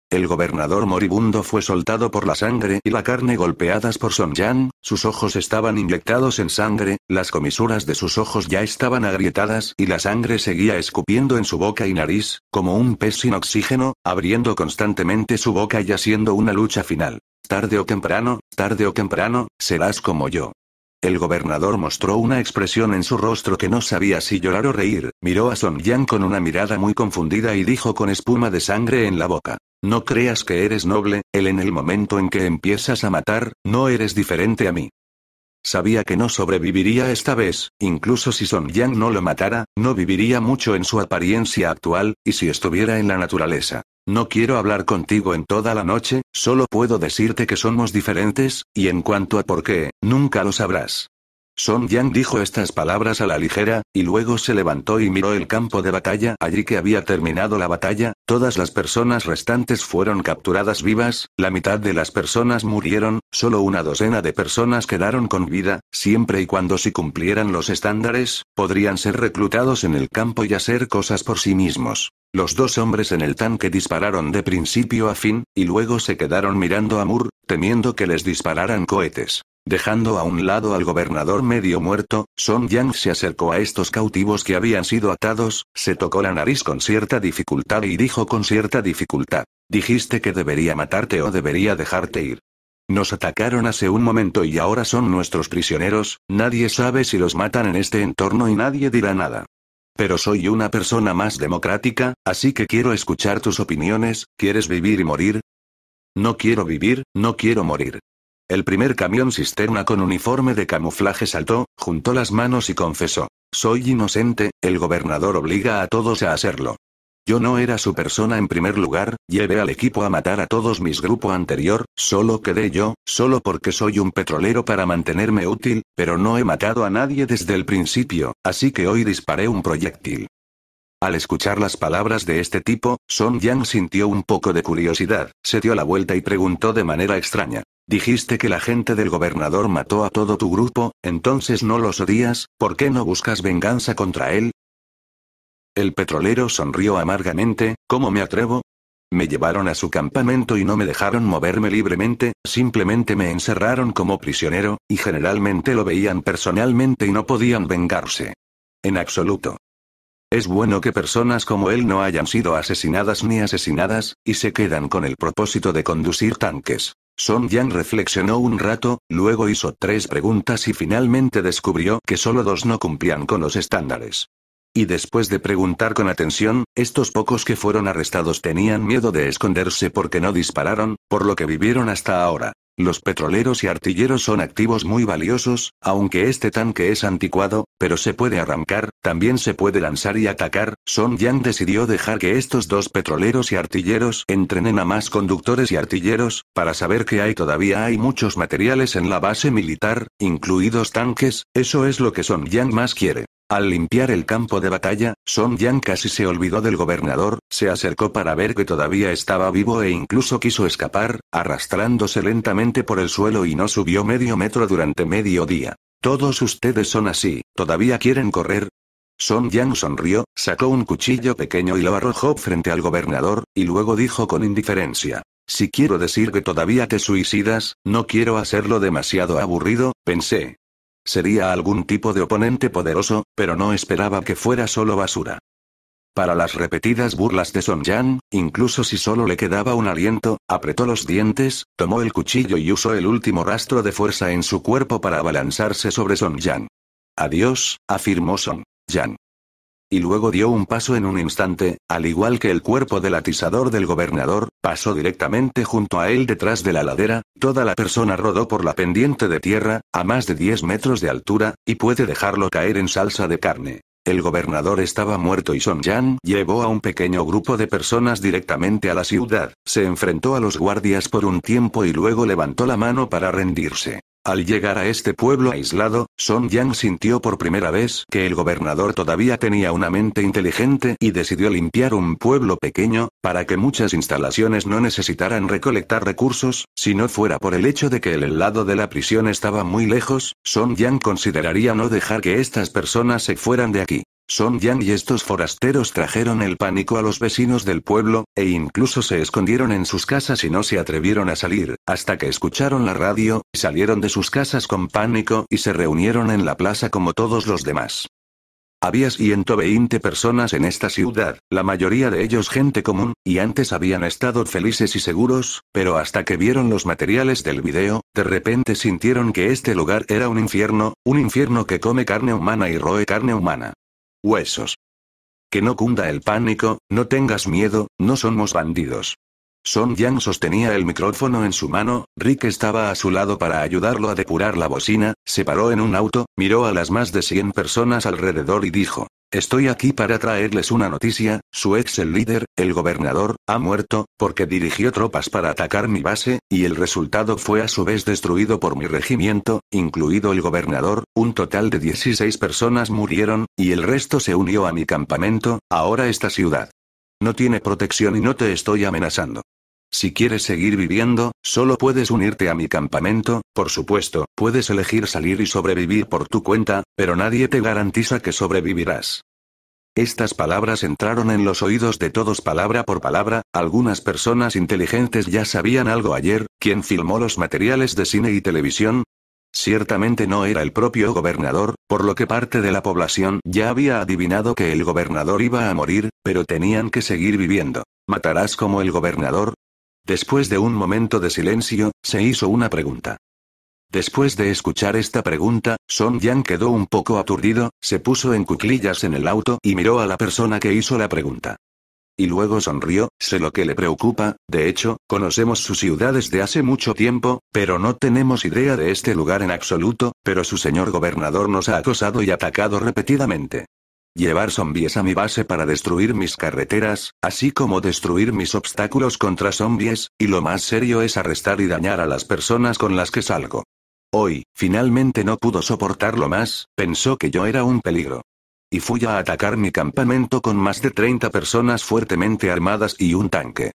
[SPEAKER 2] El gobernador moribundo fue soltado por la sangre y la carne golpeadas por Son Yan, sus ojos estaban inyectados en sangre, las comisuras de sus ojos ya estaban agrietadas y la sangre seguía escupiendo en su boca y nariz, como un pez sin oxígeno, abriendo constantemente su boca y haciendo una lucha final. Tarde o temprano, tarde o temprano, serás como yo. El gobernador mostró una expresión en su rostro que no sabía si llorar o reír, miró a Son Yang con una mirada muy confundida y dijo con espuma de sangre en la boca. No creas que eres noble, él en el momento en que empiezas a matar, no eres diferente a mí. Sabía que no sobreviviría esta vez, incluso si Son Yang no lo matara, no viviría mucho en su apariencia actual, y si estuviera en la naturaleza. No quiero hablar contigo en toda la noche, solo puedo decirte que somos diferentes, y en cuanto a por qué, nunca lo sabrás. Son Yang dijo estas palabras a la ligera, y luego se levantó y miró el campo de batalla. Allí que había terminado la batalla, todas las personas restantes fueron capturadas vivas, la mitad de las personas murieron, solo una docena de personas quedaron con vida, siempre y cuando si cumplieran los estándares, podrían ser reclutados en el campo y hacer cosas por sí mismos. Los dos hombres en el tanque dispararon de principio a fin, y luego se quedaron mirando a Moore, temiendo que les dispararan cohetes. Dejando a un lado al gobernador medio muerto, Son Yang se acercó a estos cautivos que habían sido atados, se tocó la nariz con cierta dificultad y dijo con cierta dificultad. Dijiste que debería matarte o debería dejarte ir. Nos atacaron hace un momento y ahora son nuestros prisioneros, nadie sabe si los matan en este entorno y nadie dirá nada. Pero soy una persona más democrática, así que quiero escuchar tus opiniones, ¿quieres vivir y morir? No quiero vivir, no quiero morir. El primer camión cisterna con uniforme de camuflaje saltó, juntó las manos y confesó. Soy inocente, el gobernador obliga a todos a hacerlo. Yo no era su persona en primer lugar, llevé al equipo a matar a todos mis grupo anterior, solo quedé yo, solo porque soy un petrolero para mantenerme útil, pero no he matado a nadie desde el principio, así que hoy disparé un proyectil. Al escuchar las palabras de este tipo, Son Yang sintió un poco de curiosidad, se dio la vuelta y preguntó de manera extraña. Dijiste que la gente del gobernador mató a todo tu grupo, entonces no los odias, ¿por qué no buscas venganza contra él? El petrolero sonrió amargamente, ¿cómo me atrevo? Me llevaron a su campamento y no me dejaron moverme libremente, simplemente me encerraron como prisionero, y generalmente lo veían personalmente y no podían vengarse. En absoluto. Es bueno que personas como él no hayan sido asesinadas ni asesinadas, y se quedan con el propósito de conducir tanques. Son Yang reflexionó un rato, luego hizo tres preguntas y finalmente descubrió que solo dos no cumplían con los estándares. Y después de preguntar con atención, estos pocos que fueron arrestados tenían miedo de esconderse porque no dispararon, por lo que vivieron hasta ahora. Los petroleros y artilleros son activos muy valiosos, aunque este tanque es anticuado, pero se puede arrancar, también se puede lanzar y atacar. Son Yang decidió dejar que estos dos petroleros y artilleros entrenen a más conductores y artilleros, para saber que hay todavía hay muchos materiales en la base militar, incluidos tanques, eso es lo que Son Yang más quiere. Al limpiar el campo de batalla, Son Yang casi se olvidó del gobernador, se acercó para ver que todavía estaba vivo e incluso quiso escapar, arrastrándose lentamente por el suelo y no subió medio metro durante medio día. Todos ustedes son así, ¿todavía quieren correr? Son Yang sonrió, sacó un cuchillo pequeño y lo arrojó frente al gobernador, y luego dijo con indiferencia. Si quiero decir que todavía te suicidas, no quiero hacerlo demasiado aburrido, pensé. Sería algún tipo de oponente poderoso, pero no esperaba que fuera solo basura. Para las repetidas burlas de Son Yan, incluso si solo le quedaba un aliento, apretó los dientes, tomó el cuchillo y usó el último rastro de fuerza en su cuerpo para abalanzarse sobre Son Yan. Adiós, afirmó Son Yan. Y luego dio un paso en un instante, al igual que el cuerpo del atizador del gobernador, pasó directamente junto a él detrás de la ladera, toda la persona rodó por la pendiente de tierra, a más de 10 metros de altura, y puede dejarlo caer en salsa de carne. El gobernador estaba muerto y Son Yan llevó a un pequeño grupo de personas directamente a la ciudad, se enfrentó a los guardias por un tiempo y luego levantó la mano para rendirse. Al llegar a este pueblo aislado, Son Yang sintió por primera vez que el gobernador todavía tenía una mente inteligente y decidió limpiar un pueblo pequeño, para que muchas instalaciones no necesitaran recolectar recursos, si no fuera por el hecho de que el lado de la prisión estaba muy lejos, Son Yang consideraría no dejar que estas personas se fueran de aquí. Son Yang y estos forasteros trajeron el pánico a los vecinos del pueblo, e incluso se escondieron en sus casas y no se atrevieron a salir, hasta que escucharon la radio, salieron de sus casas con pánico y se reunieron en la plaza como todos los demás. Había 120 personas en esta ciudad, la mayoría de ellos gente común, y antes habían estado felices y seguros, pero hasta que vieron los materiales del video, de repente sintieron que este lugar era un infierno, un infierno que come carne humana y roe carne humana. Huesos. Que no cunda el pánico, no tengas miedo, no somos bandidos. Son Yang sostenía el micrófono en su mano, Rick estaba a su lado para ayudarlo a depurar la bocina, se paró en un auto, miró a las más de 100 personas alrededor y dijo, Estoy aquí para traerles una noticia, su ex el líder, el gobernador, ha muerto, porque dirigió tropas para atacar mi base, y el resultado fue a su vez destruido por mi regimiento, incluido el gobernador, un total de 16 personas murieron, y el resto se unió a mi campamento, ahora esta ciudad. No tiene protección y no te estoy amenazando. Si quieres seguir viviendo, solo puedes unirte a mi campamento, por supuesto, puedes elegir salir y sobrevivir por tu cuenta, pero nadie te garantiza que sobrevivirás. Estas palabras entraron en los oídos de todos palabra por palabra, algunas personas inteligentes ya sabían algo ayer, ¿quién filmó los materiales de cine y televisión? Ciertamente no era el propio gobernador, por lo que parte de la población ya había adivinado que el gobernador iba a morir, pero tenían que seguir viviendo. ¿Matarás como el gobernador? Después de un momento de silencio, se hizo una pregunta. Después de escuchar esta pregunta, Son Yang quedó un poco aturdido, se puso en cuclillas en el auto y miró a la persona que hizo la pregunta. Y luego sonrió, sé lo que le preocupa, de hecho, conocemos su ciudad desde hace mucho tiempo, pero no tenemos idea de este lugar en absoluto, pero su señor gobernador nos ha acosado y atacado repetidamente. Llevar zombies a mi base para destruir mis carreteras, así como destruir mis obstáculos contra zombies, y lo más serio es arrestar y dañar a las personas con las que salgo. Hoy, finalmente no pudo soportarlo más, pensó que yo era un peligro. Y fui a atacar mi campamento con más de 30 personas fuertemente armadas y un tanque.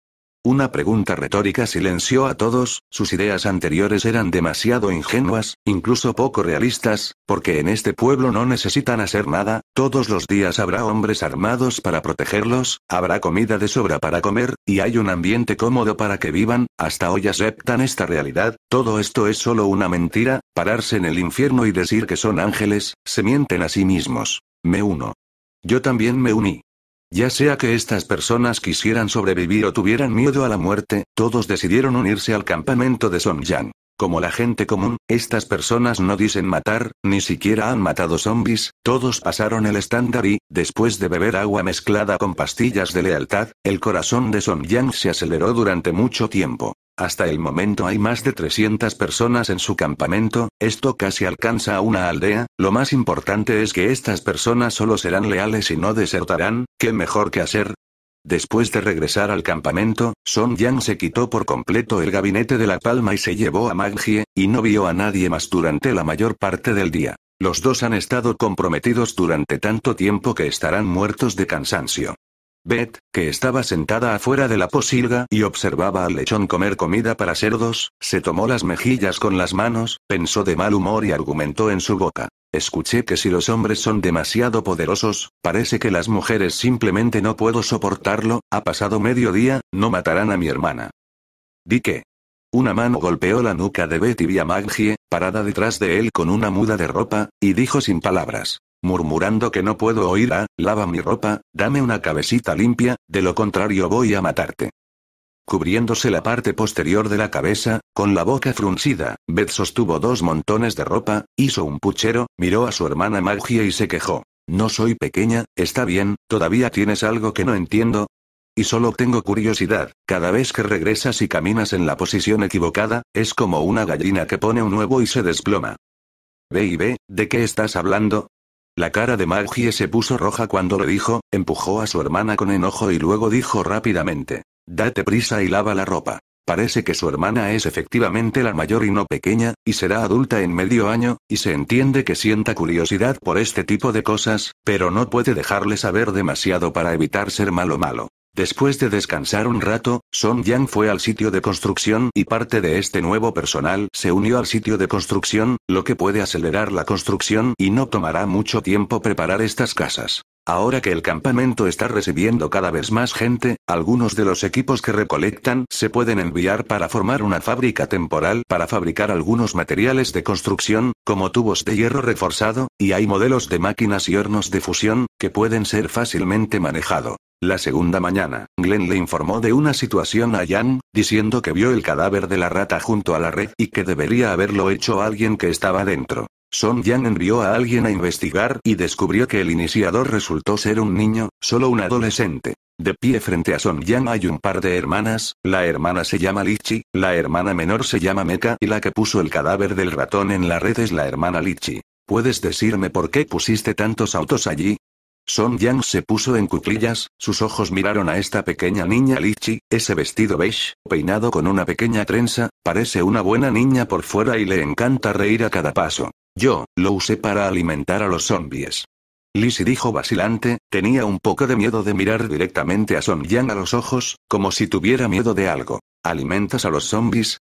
[SPEAKER 2] Una pregunta retórica silenció a todos, sus ideas anteriores eran demasiado ingenuas, incluso poco realistas, porque en este pueblo no necesitan hacer nada, todos los días habrá hombres armados para protegerlos, habrá comida de sobra para comer, y hay un ambiente cómodo para que vivan, hasta hoy aceptan esta realidad, todo esto es solo una mentira, pararse en el infierno y decir que son ángeles, se mienten a sí mismos. Me uno. Yo también me uní. Ya sea que estas personas quisieran sobrevivir o tuvieran miedo a la muerte, todos decidieron unirse al campamento de Song Yang. Como la gente común, estas personas no dicen matar, ni siquiera han matado zombies, todos pasaron el estándar y, después de beber agua mezclada con pastillas de lealtad, el corazón de Song Yang se aceleró durante mucho tiempo. Hasta el momento hay más de 300 personas en su campamento, esto casi alcanza a una aldea, lo más importante es que estas personas solo serán leales y no desertarán, ¿qué mejor que hacer? Después de regresar al campamento, Son Yang se quitó por completo el gabinete de la palma y se llevó a Magie, y no vio a nadie más durante la mayor parte del día. Los dos han estado comprometidos durante tanto tiempo que estarán muertos de cansancio. Beth, que estaba sentada afuera de la posilga y observaba al lechón comer comida para cerdos, se tomó las mejillas con las manos, pensó de mal humor y argumentó en su boca. Escuché que si los hombres son demasiado poderosos, parece que las mujeres simplemente no puedo soportarlo, ha pasado medio día, no matarán a mi hermana. Di que. Una mano golpeó la nuca de Betty via Maggie, parada detrás de él con una muda de ropa, y dijo sin palabras murmurando que no puedo oír a, lava mi ropa, dame una cabecita limpia, de lo contrario voy a matarte. Cubriéndose la parte posterior de la cabeza, con la boca fruncida, Beth sostuvo dos montones de ropa, hizo un puchero, miró a su hermana Magia y se quejó. No soy pequeña, está bien, todavía tienes algo que no entiendo. Y solo tengo curiosidad, cada vez que regresas y caminas en la posición equivocada, es como una gallina que pone un huevo y se desploma. Ve y ve, ¿de qué estás hablando? La cara de Maggie se puso roja cuando lo dijo, empujó a su hermana con enojo y luego dijo rápidamente. Date prisa y lava la ropa. Parece que su hermana es efectivamente la mayor y no pequeña, y será adulta en medio año, y se entiende que sienta curiosidad por este tipo de cosas, pero no puede dejarle saber demasiado para evitar ser malo malo. Después de descansar un rato, Son Yang fue al sitio de construcción y parte de este nuevo personal se unió al sitio de construcción, lo que puede acelerar la construcción y no tomará mucho tiempo preparar estas casas. Ahora que el campamento está recibiendo cada vez más gente, algunos de los equipos que recolectan se pueden enviar para formar una fábrica temporal para fabricar algunos materiales de construcción, como tubos de hierro reforzado, y hay modelos de máquinas y hornos de fusión, que pueden ser fácilmente manejado. La segunda mañana, Glenn le informó de una situación a Jan, diciendo que vio el cadáver de la rata junto a la red y que debería haberlo hecho alguien que estaba dentro. Son Yang envió a alguien a investigar y descubrió que el iniciador resultó ser un niño, solo un adolescente. De pie frente a Son Yang hay un par de hermanas, la hermana se llama Lichi, la hermana menor se llama Meka y la que puso el cadáver del ratón en la red es la hermana Lichi. ¿Puedes decirme por qué pusiste tantos autos allí? Son Yang se puso en cuclillas, sus ojos miraron a esta pequeña niña Lichi, ese vestido beige, peinado con una pequeña trenza, parece una buena niña por fuera y le encanta reír a cada paso. Yo, lo usé para alimentar a los zombies. Lizzie dijo vacilante, tenía un poco de miedo de mirar directamente a Son Yang a los ojos, como si tuviera miedo de algo. ¿Alimentas a los zombies?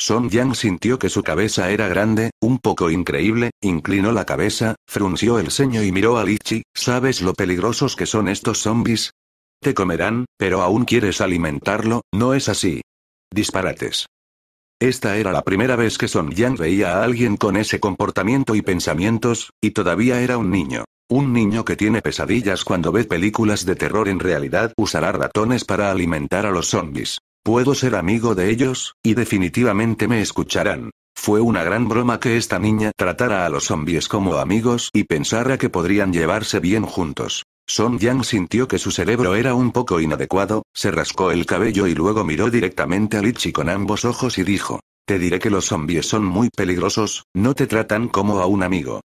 [SPEAKER 2] Son Yang sintió que su cabeza era grande, un poco increíble, inclinó la cabeza, frunció el ceño y miró a Lichi, ¿sabes lo peligrosos que son estos zombies? Te comerán, pero aún quieres alimentarlo, ¿no es así? Disparates. Esta era la primera vez que Son Yang veía a alguien con ese comportamiento y pensamientos, y todavía era un niño. Un niño que tiene pesadillas cuando ve películas de terror en realidad usará ratones para alimentar a los zombies. Puedo ser amigo de ellos, y definitivamente me escucharán. Fue una gran broma que esta niña tratara a los zombies como amigos y pensara que podrían llevarse bien juntos. Son Yang sintió que su cerebro era un poco inadecuado, se rascó el cabello y luego miró directamente a Lichi con ambos ojos y dijo, te diré que los zombies son muy peligrosos, no te tratan como a un amigo.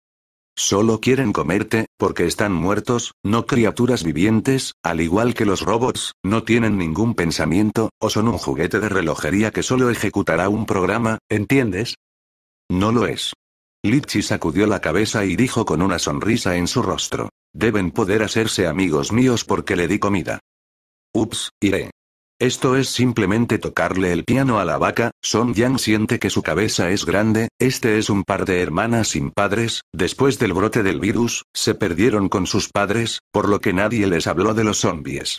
[SPEAKER 2] Solo quieren comerte, porque están muertos, no criaturas vivientes, al igual que los robots, no tienen ningún pensamiento, o son un juguete de relojería que solo ejecutará un programa, ¿entiendes? No lo es. Litchi sacudió la cabeza y dijo con una sonrisa en su rostro. Deben poder hacerse amigos míos porque le di comida. Ups, iré. Esto es simplemente tocarle el piano a la vaca, Son Yang siente que su cabeza es grande, este es un par de hermanas sin padres, después del brote del virus, se perdieron con sus padres, por lo que nadie les habló de los zombies.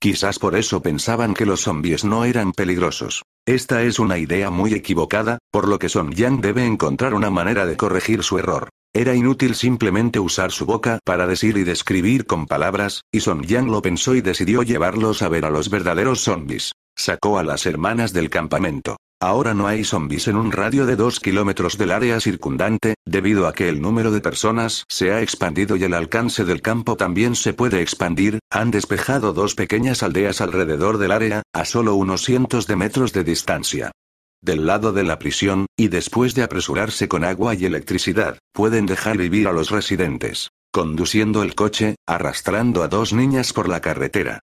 [SPEAKER 2] Quizás por eso pensaban que los zombies no eran peligrosos. Esta es una idea muy equivocada, por lo que Son Yang debe encontrar una manera de corregir su error. Era inútil simplemente usar su boca para decir y describir con palabras, y Son Yang lo pensó y decidió llevarlos a ver a los verdaderos zombies. Sacó a las hermanas del campamento. Ahora no hay zombies en un radio de dos kilómetros del área circundante, debido a que el número de personas se ha expandido y el alcance del campo también se puede expandir, han despejado dos pequeñas aldeas alrededor del área, a solo unos cientos de metros de distancia. Del lado de la prisión, y después de apresurarse con agua y electricidad, pueden dejar vivir a los residentes. Conduciendo el coche, arrastrando a dos niñas por la carretera.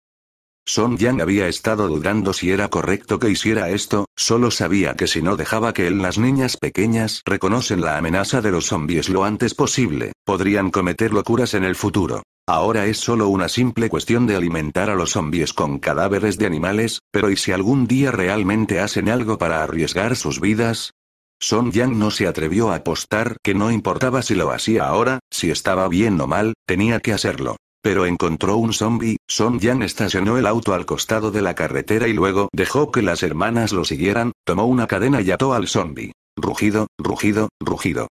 [SPEAKER 2] Son Yang había estado dudando si era correcto que hiciera esto, solo sabía que si no dejaba que él las niñas pequeñas reconocen la amenaza de los zombies lo antes posible, podrían cometer locuras en el futuro. Ahora es solo una simple cuestión de alimentar a los zombies con cadáveres de animales, pero ¿y si algún día realmente hacen algo para arriesgar sus vidas? Son Yang no se atrevió a apostar que no importaba si lo hacía ahora, si estaba bien o mal, tenía que hacerlo. Pero encontró un zombie, Son Yang estacionó el auto al costado de la carretera y luego dejó que las hermanas lo siguieran, tomó una cadena y ató al zombie. Rugido, rugido, rugido.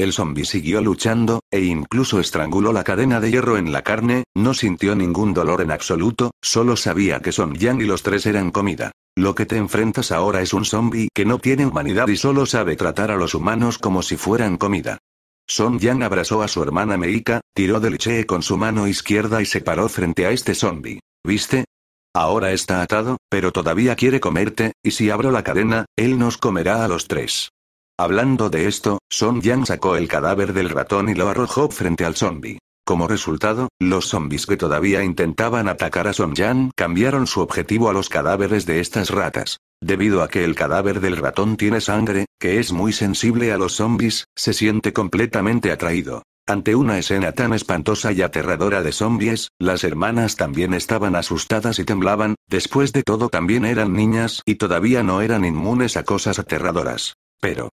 [SPEAKER 2] El zombie siguió luchando, e incluso estranguló la cadena de hierro en la carne, no sintió ningún dolor en absoluto, solo sabía que Son Yang y los tres eran comida. Lo que te enfrentas ahora es un zombie que no tiene humanidad y solo sabe tratar a los humanos como si fueran comida. Son Yang abrazó a su hermana Meika, tiró del Liche con su mano izquierda y se paró frente a este zombie. ¿Viste? Ahora está atado, pero todavía quiere comerte, y si abro la cadena, él nos comerá a los tres. Hablando de esto, Son Yang sacó el cadáver del ratón y lo arrojó frente al zombie. Como resultado, los zombies que todavía intentaban atacar a Son Yang cambiaron su objetivo a los cadáveres de estas ratas. Debido a que el cadáver del ratón tiene sangre, que es muy sensible a los zombies, se siente completamente atraído. Ante una escena tan espantosa y aterradora de zombies, las hermanas también estaban asustadas y temblaban, después de todo también eran niñas y todavía no eran inmunes a cosas aterradoras. Pero,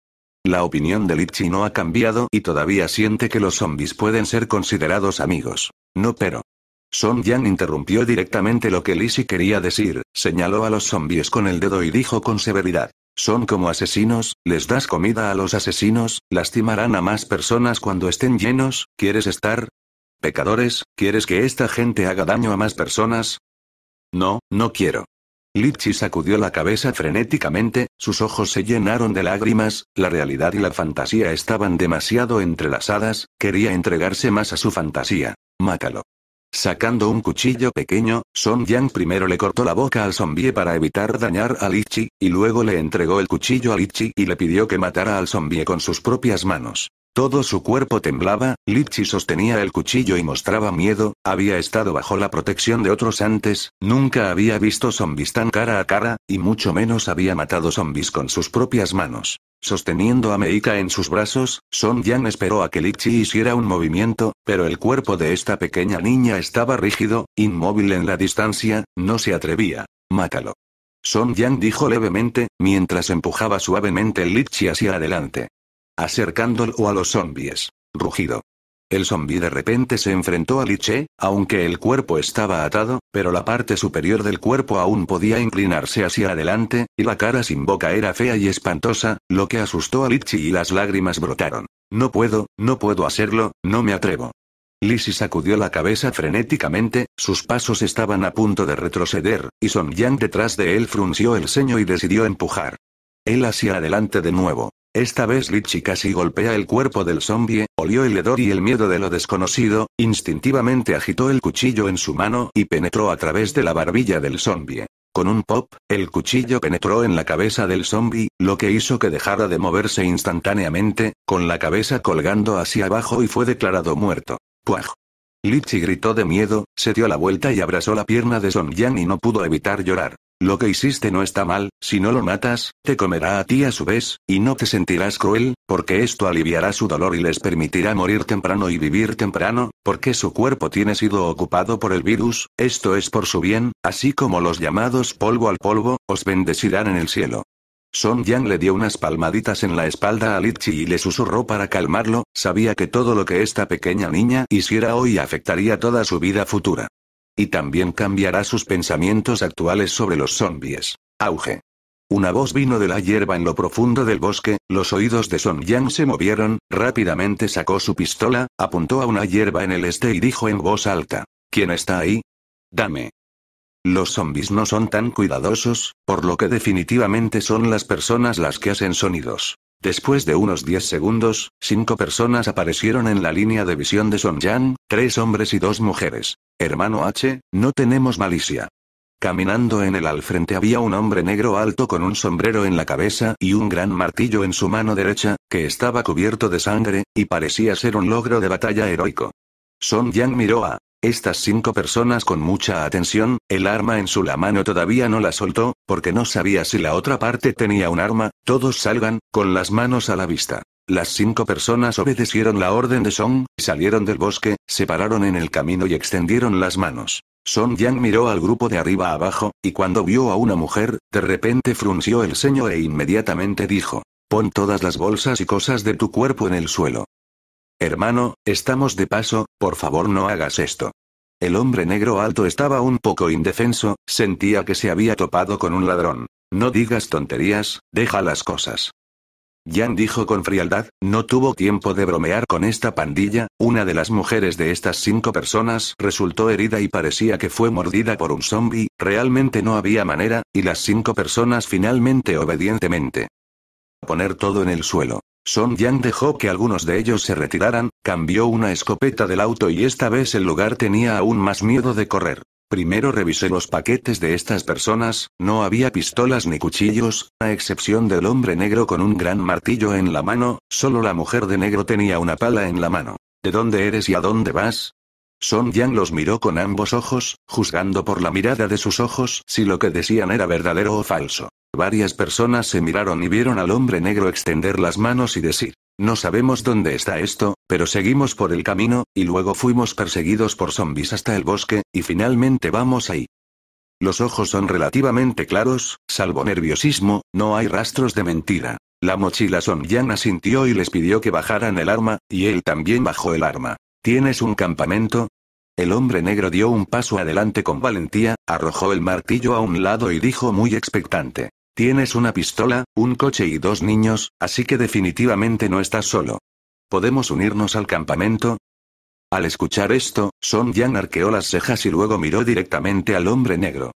[SPEAKER 2] la opinión de Litchi no ha cambiado y todavía siente que los zombies pueden ser considerados amigos. No pero. Son Yang interrumpió directamente lo que Lizzie quería decir, señaló a los zombies con el dedo y dijo con severidad. Son como asesinos, les das comida a los asesinos, lastimarán a más personas cuando estén llenos, ¿quieres estar? Pecadores, ¿quieres que esta gente haga daño a más personas? No, no quiero. Litchi sacudió la cabeza frenéticamente, sus ojos se llenaron de lágrimas, la realidad y la fantasía estaban demasiado entrelazadas, quería entregarse más a su fantasía. Mátalo. Sacando un cuchillo pequeño, Son Yang primero le cortó la boca al zombie para evitar dañar a Lichi, y luego le entregó el cuchillo a Lichi y le pidió que matara al zombie con sus propias manos. Todo su cuerpo temblaba, Lichi sostenía el cuchillo y mostraba miedo, había estado bajo la protección de otros antes, nunca había visto zombies tan cara a cara, y mucho menos había matado zombies con sus propias manos. Sosteniendo a Meika en sus brazos, Son Yang esperó a que Lichi hiciera un movimiento, pero el cuerpo de esta pequeña niña estaba rígido, inmóvil en la distancia, no se atrevía. Mátalo. Son Yang dijo levemente, mientras empujaba suavemente el Lichi hacia adelante acercándolo a los zombies. Rugido. El zombi de repente se enfrentó a Liche, aunque el cuerpo estaba atado, pero la parte superior del cuerpo aún podía inclinarse hacia adelante, y la cara sin boca era fea y espantosa, lo que asustó a Lichi y las lágrimas brotaron. No puedo, no puedo hacerlo, no me atrevo. Lizzie sacudió la cabeza frenéticamente, sus pasos estaban a punto de retroceder, y Son Yang detrás de él frunció el ceño y decidió empujar. Él hacia adelante de nuevo. Esta vez Lichi casi golpea el cuerpo del zombie, olió el hedor y el miedo de lo desconocido, instintivamente agitó el cuchillo en su mano y penetró a través de la barbilla del zombie. Con un pop, el cuchillo penetró en la cabeza del zombie, lo que hizo que dejara de moverse instantáneamente, con la cabeza colgando hacia abajo y fue declarado muerto. ¡Puaj! Lichi gritó de miedo, se dio la vuelta y abrazó la pierna de Son Yang y no pudo evitar llorar. Lo que hiciste no está mal, si no lo matas, te comerá a ti a su vez, y no te sentirás cruel, porque esto aliviará su dolor y les permitirá morir temprano y vivir temprano, porque su cuerpo tiene sido ocupado por el virus, esto es por su bien, así como los llamados polvo al polvo, os bendecirán en el cielo. Son Yang le dio unas palmaditas en la espalda a Litchi y le susurró para calmarlo, sabía que todo lo que esta pequeña niña hiciera hoy afectaría toda su vida futura. Y también cambiará sus pensamientos actuales sobre los zombies. Auge. Una voz vino de la hierba en lo profundo del bosque, los oídos de Son Yang se movieron, rápidamente sacó su pistola, apuntó a una hierba en el este y dijo en voz alta. ¿Quién está ahí? Dame. Los zombies no son tan cuidadosos, por lo que definitivamente son las personas las que hacen sonidos. Después de unos 10 segundos, cinco personas aparecieron en la línea de visión de Son Yang, tres hombres y dos mujeres. Hermano H, no tenemos malicia. Caminando en el al frente había un hombre negro alto con un sombrero en la cabeza y un gran martillo en su mano derecha, que estaba cubierto de sangre, y parecía ser un logro de batalla heroico. Son Yang miró a estas cinco personas con mucha atención, el arma en su la mano todavía no la soltó, porque no sabía si la otra parte tenía un arma, todos salgan, con las manos a la vista. Las cinco personas obedecieron la orden de Song, salieron del bosque, se pararon en el camino y extendieron las manos. Song Yang miró al grupo de arriba abajo, y cuando vio a una mujer, de repente frunció el ceño e inmediatamente dijo, pon todas las bolsas y cosas de tu cuerpo en el suelo. Hermano, estamos de paso, por favor no hagas esto. El hombre negro alto estaba un poco indefenso, sentía que se había topado con un ladrón. No digas tonterías, deja las cosas. Jan dijo con frialdad, no tuvo tiempo de bromear con esta pandilla, una de las mujeres de estas cinco personas resultó herida y parecía que fue mordida por un zombie, realmente no había manera, y las cinco personas finalmente obedientemente. Poner todo en el suelo. Son Yang dejó que algunos de ellos se retiraran, cambió una escopeta del auto y esta vez el lugar tenía aún más miedo de correr. Primero revisé los paquetes de estas personas, no había pistolas ni cuchillos, a excepción del hombre negro con un gran martillo en la mano, solo la mujer de negro tenía una pala en la mano. ¿De dónde eres y a dónde vas? Son Yang los miró con ambos ojos, juzgando por la mirada de sus ojos si lo que decían era verdadero o falso. Varias personas se miraron y vieron al hombre negro extender las manos y decir, no sabemos dónde está esto, pero seguimos por el camino, y luego fuimos perseguidos por zombies hasta el bosque, y finalmente vamos ahí. Los ojos son relativamente claros, salvo nerviosismo, no hay rastros de mentira. La mochila Son Yang asintió y les pidió que bajaran el arma, y él también bajó el arma. ¿Tienes un campamento? El hombre negro dio un paso adelante con valentía, arrojó el martillo a un lado y dijo muy expectante. Tienes una pistola, un coche y dos niños, así que definitivamente no estás solo. ¿Podemos unirnos al campamento? Al escuchar esto, Son Yang arqueó las cejas y luego miró directamente al hombre negro.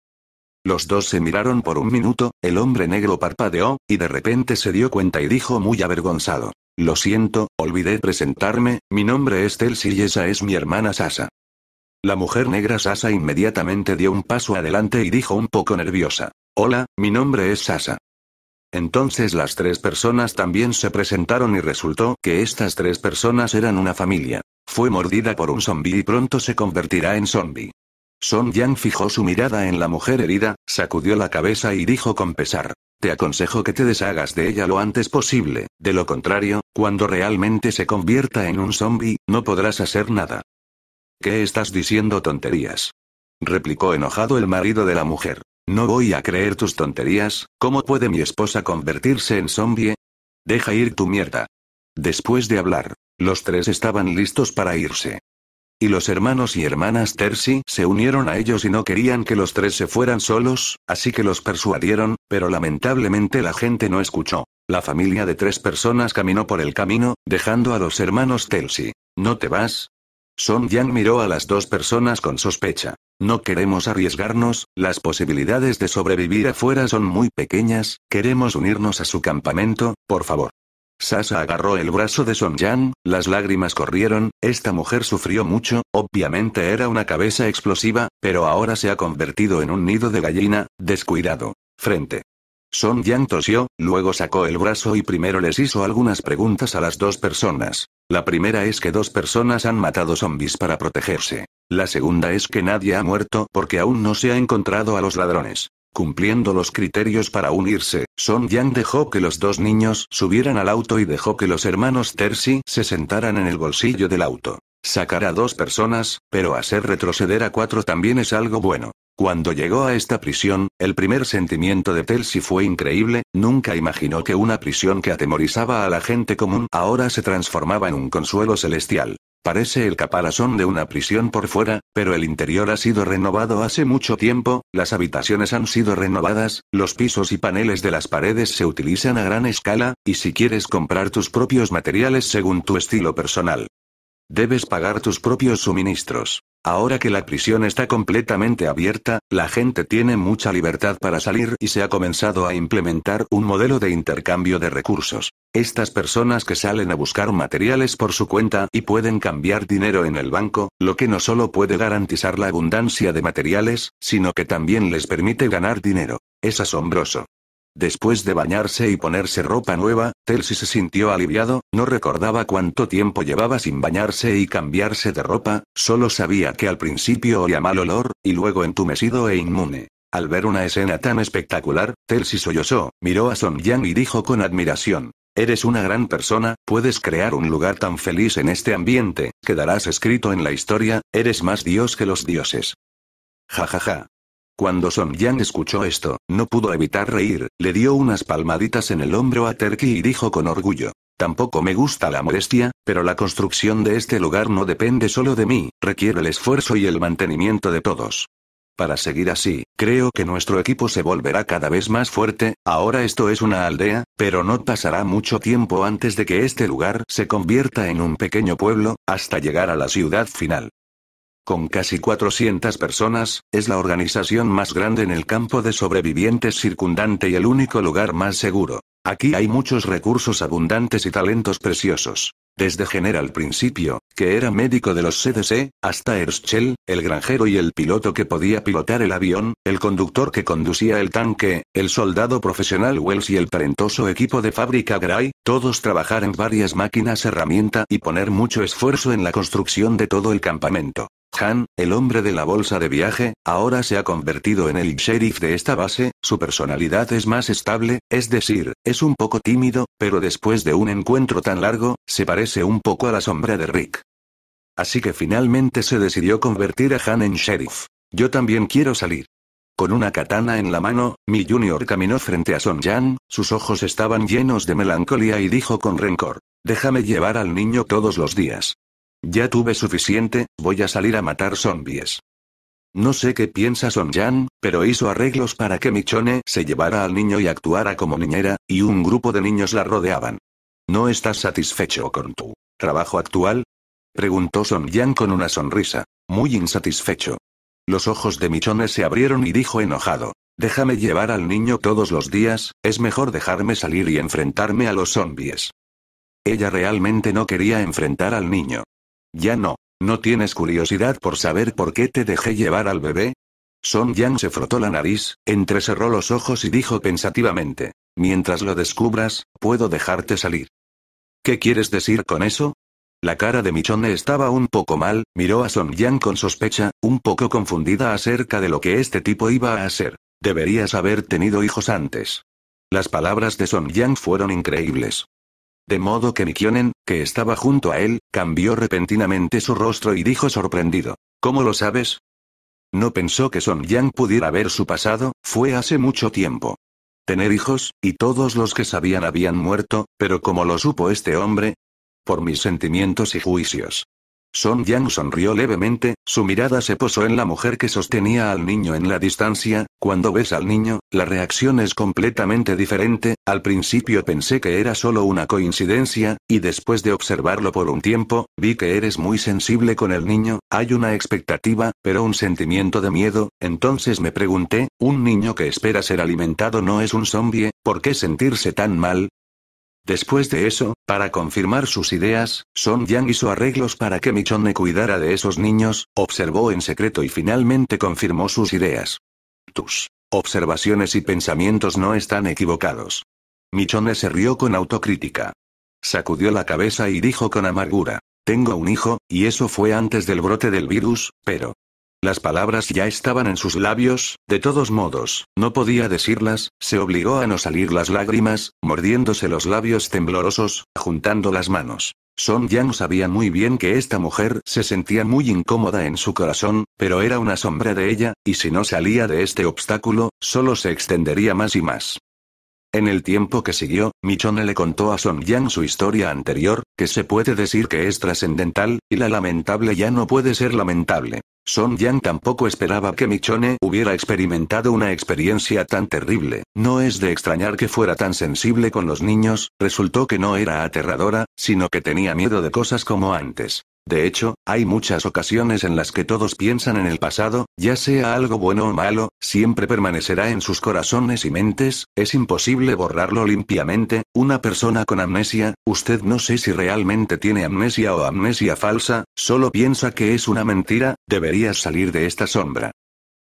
[SPEAKER 2] Los dos se miraron por un minuto, el hombre negro parpadeó, y de repente se dio cuenta y dijo muy avergonzado. Lo siento, olvidé presentarme, mi nombre es Telsi y esa es mi hermana Sasa. La mujer negra Sasa inmediatamente dio un paso adelante y dijo un poco nerviosa. Hola, mi nombre es Sasa. Entonces las tres personas también se presentaron y resultó que estas tres personas eran una familia. Fue mordida por un zombi y pronto se convertirá en zombi. Son Yang fijó su mirada en la mujer herida, sacudió la cabeza y dijo con pesar. Te aconsejo que te deshagas de ella lo antes posible, de lo contrario, cuando realmente se convierta en un zombi, no podrás hacer nada. ¿Qué estás diciendo tonterías? replicó enojado el marido de la mujer. No voy a creer tus tonterías, ¿cómo puede mi esposa convertirse en zombie? Deja ir tu mierda. Después de hablar, los tres estaban listos para irse. Y los hermanos y hermanas Tercy se unieron a ellos y no querían que los tres se fueran solos, así que los persuadieron, pero lamentablemente la gente no escuchó. La familia de tres personas caminó por el camino, dejando a los hermanos Tercy. ¿No te vas? Son Yang miró a las dos personas con sospecha. No queremos arriesgarnos, las posibilidades de sobrevivir afuera son muy pequeñas, queremos unirnos a su campamento, por favor. Sasa agarró el brazo de Son Yang, las lágrimas corrieron, esta mujer sufrió mucho, obviamente era una cabeza explosiva, pero ahora se ha convertido en un nido de gallina, descuidado. Frente. Son Yang tosió, luego sacó el brazo y primero les hizo algunas preguntas a las dos personas. La primera es que dos personas han matado zombies para protegerse. La segunda es que nadie ha muerto porque aún no se ha encontrado a los ladrones. Cumpliendo los criterios para unirse, Son Yang dejó que los dos niños subieran al auto y dejó que los hermanos Tercy se sentaran en el bolsillo del auto. Sacar a dos personas, pero hacer retroceder a cuatro también es algo bueno. Cuando llegó a esta prisión, el primer sentimiento de Telsi fue increíble, nunca imaginó que una prisión que atemorizaba a la gente común ahora se transformaba en un consuelo celestial. Parece el caparazón de una prisión por fuera, pero el interior ha sido renovado hace mucho tiempo, las habitaciones han sido renovadas, los pisos y paneles de las paredes se utilizan a gran escala, y si quieres comprar tus propios materiales según tu estilo personal. Debes pagar tus propios suministros. Ahora que la prisión está completamente abierta, la gente tiene mucha libertad para salir y se ha comenzado a implementar un modelo de intercambio de recursos. Estas personas que salen a buscar materiales por su cuenta y pueden cambiar dinero en el banco, lo que no solo puede garantizar la abundancia de materiales, sino que también les permite ganar dinero. Es asombroso. Después de bañarse y ponerse ropa nueva, Telsi se sintió aliviado, no recordaba cuánto tiempo llevaba sin bañarse y cambiarse de ropa, solo sabía que al principio olía mal olor, y luego entumecido e inmune. Al ver una escena tan espectacular, Telsi sollozó, miró a Son Yang y dijo con admiración. Eres una gran persona, puedes crear un lugar tan feliz en este ambiente, quedarás escrito en la historia, eres más dios que los dioses. Ja ja ja. Cuando Son Yang escuchó esto, no pudo evitar reír, le dio unas palmaditas en el hombro a Terky y dijo con orgullo. Tampoco me gusta la modestia, pero la construcción de este lugar no depende solo de mí, requiere el esfuerzo y el mantenimiento de todos. Para seguir así, creo que nuestro equipo se volverá cada vez más fuerte, ahora esto es una aldea, pero no pasará mucho tiempo antes de que este lugar se convierta en un pequeño pueblo, hasta llegar a la ciudad final. Con casi 400 personas, es la organización más grande en el campo de sobrevivientes circundante y el único lugar más seguro. Aquí hay muchos recursos abundantes y talentos preciosos. Desde General Principio, que era médico de los CDC, hasta Erschel, el granjero y el piloto que podía pilotar el avión, el conductor que conducía el tanque, el soldado profesional Wells y el talentoso equipo de fábrica Gray, todos trabajar en varias máquinas herramienta y poner mucho esfuerzo en la construcción de todo el campamento. Han, el hombre de la bolsa de viaje, ahora se ha convertido en el sheriff de esta base, su personalidad es más estable, es decir, es un poco tímido, pero después de un encuentro tan largo, se parece un poco a la sombra de Rick. Así que finalmente se decidió convertir a Han en sheriff. Yo también quiero salir. Con una katana en la mano, mi junior caminó frente a Son Yang, sus ojos estaban llenos de melancolía y dijo con rencor. Déjame llevar al niño todos los días. Ya tuve suficiente, voy a salir a matar zombies. No sé qué piensa Son Jan, pero hizo arreglos para que Michone se llevara al niño y actuara como niñera, y un grupo de niños la rodeaban. ¿No estás satisfecho con tu trabajo actual? Preguntó Son Jan con una sonrisa, muy insatisfecho. Los ojos de Michone se abrieron y dijo enojado. Déjame llevar al niño todos los días, es mejor dejarme salir y enfrentarme a los zombies. Ella realmente no quería enfrentar al niño. Ya no. ¿No tienes curiosidad por saber por qué te dejé llevar al bebé? Son Yang se frotó la nariz, entrecerró los ojos y dijo pensativamente. Mientras lo descubras, puedo dejarte salir. ¿Qué quieres decir con eso? La cara de Michone estaba un poco mal, miró a Son Yang con sospecha, un poco confundida acerca de lo que este tipo iba a hacer. Deberías haber tenido hijos antes. Las palabras de Son Yang fueron increíbles. De modo que Mikionen, que estaba junto a él, cambió repentinamente su rostro y dijo sorprendido. ¿Cómo lo sabes? No pensó que Son Yang pudiera ver su pasado, fue hace mucho tiempo. Tener hijos, y todos los que sabían habían muerto, pero como lo supo este hombre? Por mis sentimientos y juicios. Son Yang sonrió levemente, su mirada se posó en la mujer que sostenía al niño en la distancia, cuando ves al niño, la reacción es completamente diferente, al principio pensé que era solo una coincidencia, y después de observarlo por un tiempo, vi que eres muy sensible con el niño, hay una expectativa, pero un sentimiento de miedo, entonces me pregunté, un niño que espera ser alimentado no es un zombie, ¿por qué sentirse tan mal? Después de eso, para confirmar sus ideas, Son Yang hizo arreglos para que Michonne cuidara de esos niños, observó en secreto y finalmente confirmó sus ideas. Tus observaciones y pensamientos no están equivocados. Michonne se rió con autocrítica. Sacudió la cabeza y dijo con amargura. Tengo un hijo, y eso fue antes del brote del virus, pero, las palabras ya estaban en sus labios, de todos modos, no podía decirlas, se obligó a no salir las lágrimas, mordiéndose los labios temblorosos, juntando las manos. Son Yang sabía muy bien que esta mujer se sentía muy incómoda en su corazón, pero era una sombra de ella, y si no salía de este obstáculo, solo se extendería más y más. En el tiempo que siguió, Michone le contó a Son Yang su historia anterior, que se puede decir que es trascendental, y la lamentable ya no puede ser lamentable. Son Yang tampoco esperaba que Michone hubiera experimentado una experiencia tan terrible. No es de extrañar que fuera tan sensible con los niños, resultó que no era aterradora, sino que tenía miedo de cosas como antes. De hecho, hay muchas ocasiones en las que todos piensan en el pasado, ya sea algo bueno o malo, siempre permanecerá en sus corazones y mentes, es imposible borrarlo limpiamente, una persona con amnesia, usted no sé si realmente tiene amnesia o amnesia falsa, solo piensa que es una mentira, deberías salir de esta sombra.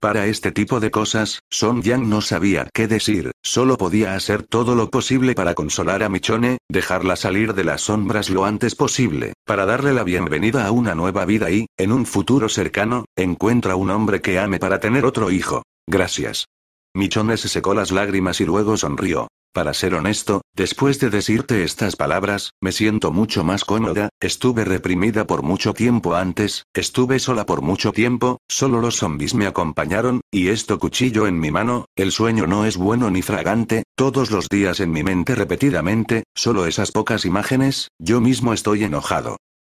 [SPEAKER 2] Para este tipo de cosas, Son Yang no sabía qué decir, solo podía hacer todo lo posible para consolar a Michone, dejarla salir de las sombras lo antes posible, para darle la bienvenida a una nueva vida y, en un futuro cercano, encuentra un hombre que ame para tener otro hijo. Gracias. Michone se secó las lágrimas y luego sonrió. Para ser honesto, después de decirte estas palabras, me siento mucho más cómoda, estuve reprimida por mucho tiempo antes, estuve sola por mucho tiempo, solo los zombies me acompañaron, y esto cuchillo en mi mano, el sueño no es bueno ni fragante, todos los días en mi mente repetidamente, solo esas pocas imágenes, yo mismo estoy enojado.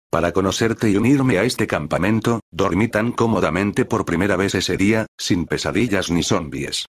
[SPEAKER 2] Para conocerte y unirme a este campamento, dormí tan cómodamente por primera vez ese día, sin pesadillas ni zombies.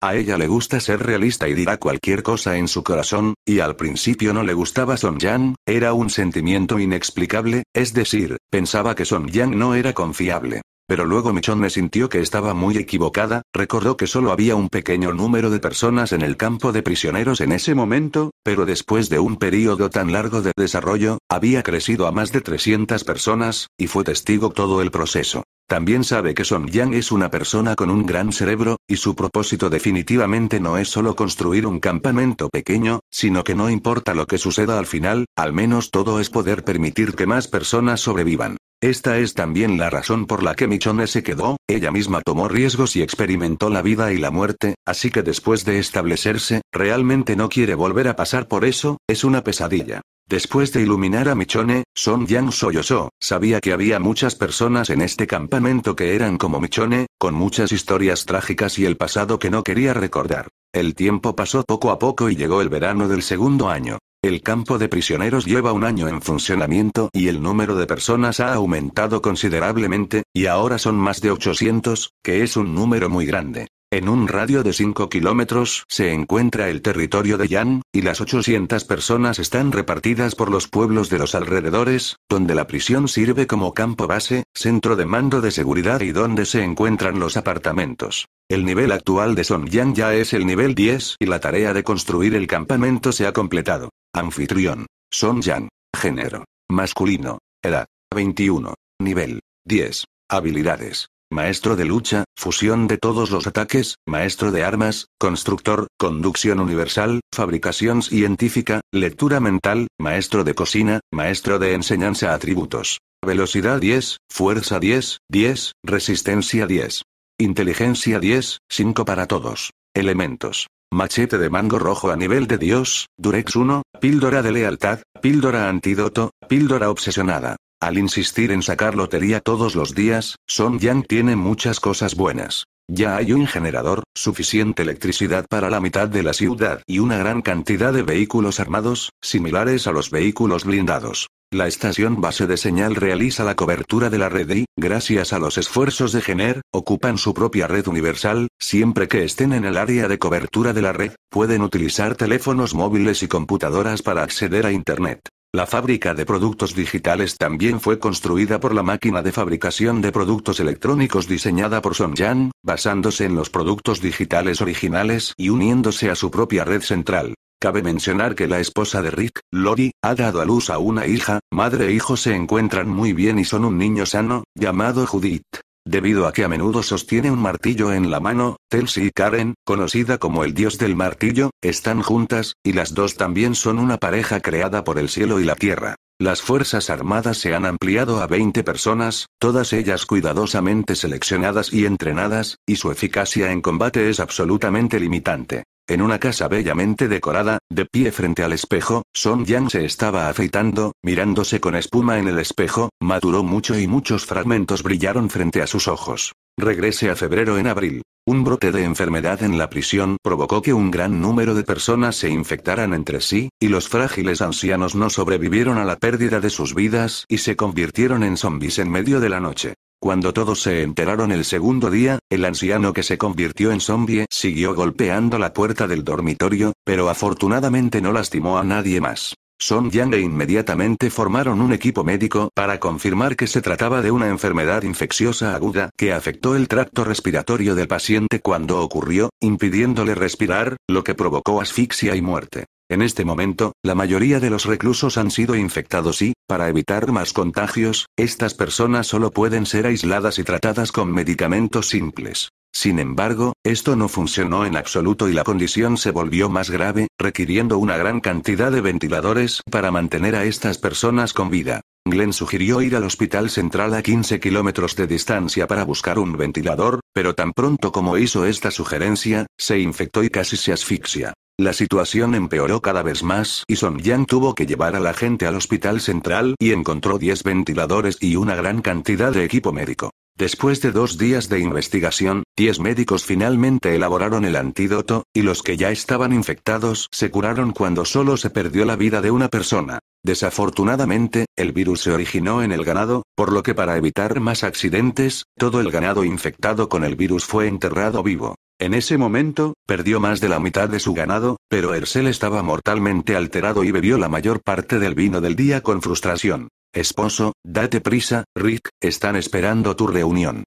[SPEAKER 2] A ella le gusta ser realista y dirá cualquier cosa en su corazón, y al principio no le gustaba Son Yang, era un sentimiento inexplicable, es decir, pensaba que Son Yang no era confiable. Pero luego me sintió que estaba muy equivocada, recordó que solo había un pequeño número de personas en el campo de prisioneros en ese momento, pero después de un período tan largo de desarrollo, había crecido a más de 300 personas, y fue testigo todo el proceso. También sabe que Son Yang es una persona con un gran cerebro, y su propósito definitivamente no es solo construir un campamento pequeño, sino que no importa lo que suceda al final, al menos todo es poder permitir que más personas sobrevivan. Esta es también la razón por la que Michone se quedó, ella misma tomó riesgos y experimentó la vida y la muerte, así que después de establecerse, realmente no quiere volver a pasar por eso, es una pesadilla. Después de iluminar a Michone, Son Yang sollozó, sabía que había muchas personas en este campamento que eran como Michone, con muchas historias trágicas y el pasado que no quería recordar. El tiempo pasó poco a poco y llegó el verano del segundo año. El campo de prisioneros lleva un año en funcionamiento y el número de personas ha aumentado considerablemente, y ahora son más de 800, que es un número muy grande. En un radio de 5 kilómetros se encuentra el territorio de Yan, y las 800 personas están repartidas por los pueblos de los alrededores, donde la prisión sirve como campo base, centro de mando de seguridad y donde se encuentran los apartamentos. El nivel actual de Yang ya es el nivel 10 y la tarea de construir el campamento se ha completado. Anfitrión. Yang. Género. Masculino. Edad. 21. Nivel. 10. Habilidades. Maestro de lucha, fusión de todos los ataques, maestro de armas, constructor, conducción universal, fabricación científica, lectura mental, maestro de cocina, maestro de enseñanza atributos. Velocidad 10, fuerza 10, 10, resistencia 10. Inteligencia 10, 5 para todos. Elementos. Machete de mango rojo a nivel de Dios, Durex 1, píldora de lealtad, píldora antídoto, píldora obsesionada. Al insistir en sacar lotería todos los días, Son Yang tiene muchas cosas buenas. Ya hay un generador, suficiente electricidad para la mitad de la ciudad y una gran cantidad de vehículos armados, similares a los vehículos blindados. La estación base de señal realiza la cobertura de la red y, gracias a los esfuerzos de Gener, ocupan su propia red universal, siempre que estén en el área de cobertura de la red, pueden utilizar teléfonos móviles y computadoras para acceder a Internet. La fábrica de productos digitales también fue construida por la máquina de fabricación de productos electrónicos diseñada por Sonjan, basándose en los productos digitales originales y uniéndose a su propia red central. Cabe mencionar que la esposa de Rick, Lori, ha dado a luz a una hija, madre e hijo se encuentran muy bien y son un niño sano, llamado Judith. Debido a que a menudo sostiene un martillo en la mano, Telsi y Karen, conocida como el dios del martillo, están juntas, y las dos también son una pareja creada por el cielo y la tierra. Las Fuerzas Armadas se han ampliado a 20 personas, todas ellas cuidadosamente seleccionadas y entrenadas, y su eficacia en combate es absolutamente limitante. En una casa bellamente decorada, de pie frente al espejo, Son Yang se estaba afeitando, mirándose con espuma en el espejo, maduró mucho y muchos fragmentos brillaron frente a sus ojos. Regrese a febrero en abril. Un brote de enfermedad en la prisión provocó que un gran número de personas se infectaran entre sí, y los frágiles ancianos no sobrevivieron a la pérdida de sus vidas y se convirtieron en zombies en medio de la noche. Cuando todos se enteraron el segundo día, el anciano que se convirtió en zombie siguió golpeando la puerta del dormitorio, pero afortunadamente no lastimó a nadie más. Son Yang e inmediatamente formaron un equipo médico para confirmar que se trataba de una enfermedad infecciosa aguda que afectó el tracto respiratorio del paciente cuando ocurrió, impidiéndole respirar, lo que provocó asfixia y muerte. En este momento, la mayoría de los reclusos han sido infectados y, para evitar más contagios, estas personas solo pueden ser aisladas y tratadas con medicamentos simples. Sin embargo, esto no funcionó en absoluto y la condición se volvió más grave, requiriendo una gran cantidad de ventiladores para mantener a estas personas con vida. Glenn sugirió ir al hospital central a 15 kilómetros de distancia para buscar un ventilador, pero tan pronto como hizo esta sugerencia, se infectó y casi se asfixia. La situación empeoró cada vez más y Son Yang tuvo que llevar a la gente al hospital central y encontró 10 ventiladores y una gran cantidad de equipo médico. Después de dos días de investigación, 10 médicos finalmente elaboraron el antídoto, y los que ya estaban infectados se curaron cuando solo se perdió la vida de una persona. Desafortunadamente, el virus se originó en el ganado, por lo que para evitar más accidentes, todo el ganado infectado con el virus fue enterrado vivo. En ese momento, perdió más de la mitad de su ganado, pero Ersel estaba mortalmente alterado y bebió la mayor parte del vino del día con frustración. Esposo, date prisa, Rick, están esperando tu reunión.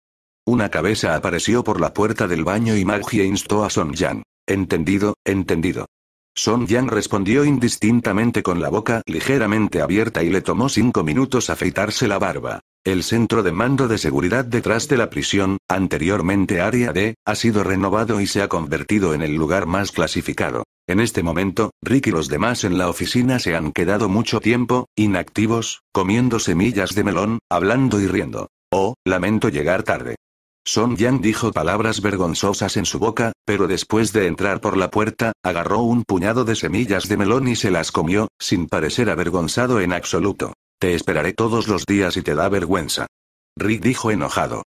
[SPEAKER 2] Una cabeza apareció por la puerta del baño y Magie instó a Son Yang. Entendido, entendido. Son Yang respondió indistintamente con la boca ligeramente abierta y le tomó cinco minutos afeitarse la barba. El centro de mando de seguridad detrás de la prisión, anteriormente área D, ha sido renovado y se ha convertido en el lugar más clasificado. En este momento, Rick y los demás en la oficina se han quedado mucho tiempo, inactivos, comiendo semillas de melón, hablando y riendo. Oh, lamento llegar tarde. Son Yang dijo palabras vergonzosas en su boca, pero después de entrar por la puerta, agarró un puñado de semillas de melón y se las comió, sin parecer avergonzado en absoluto. Te esperaré todos los días y te da vergüenza. Rick dijo enojado.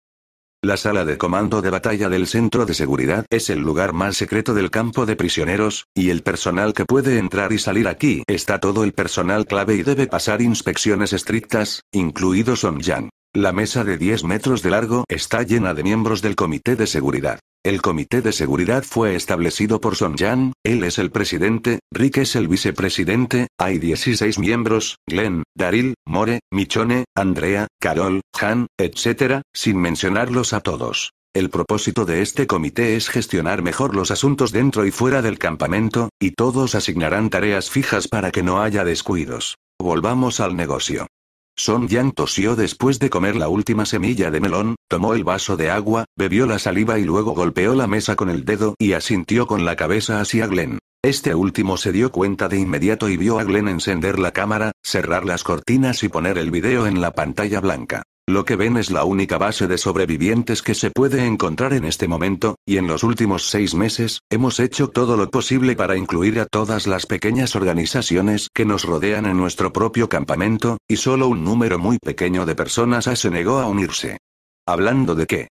[SPEAKER 2] La sala de comando de batalla del centro de seguridad es el lugar más secreto del campo de prisioneros, y el personal que puede entrar y salir aquí está todo el personal clave y debe pasar inspecciones estrictas, incluido Son Yang. La mesa de 10 metros de largo está llena de miembros del comité de seguridad. El comité de seguridad fue establecido por Son Jan, él es el presidente, Rick es el vicepresidente, hay 16 miembros, Glenn, Daryl, More, Michone, Andrea, Carol, Han, etc., sin mencionarlos a todos. El propósito de este comité es gestionar mejor los asuntos dentro y fuera del campamento, y todos asignarán tareas fijas para que no haya descuidos. Volvamos al negocio. Son Yang tosió después de comer la última semilla de melón, tomó el vaso de agua, bebió la saliva y luego golpeó la mesa con el dedo y asintió con la cabeza hacia Glenn. Este último se dio cuenta de inmediato y vio a Glenn encender la cámara, cerrar las cortinas y poner el video en la pantalla blanca. Lo que ven es la única base de sobrevivientes que se puede encontrar en este momento, y en los últimos seis meses, hemos hecho todo lo posible para incluir a todas las pequeñas organizaciones que nos rodean en nuestro propio campamento, y solo un número muy pequeño de personas se negó a unirse. Hablando de qué,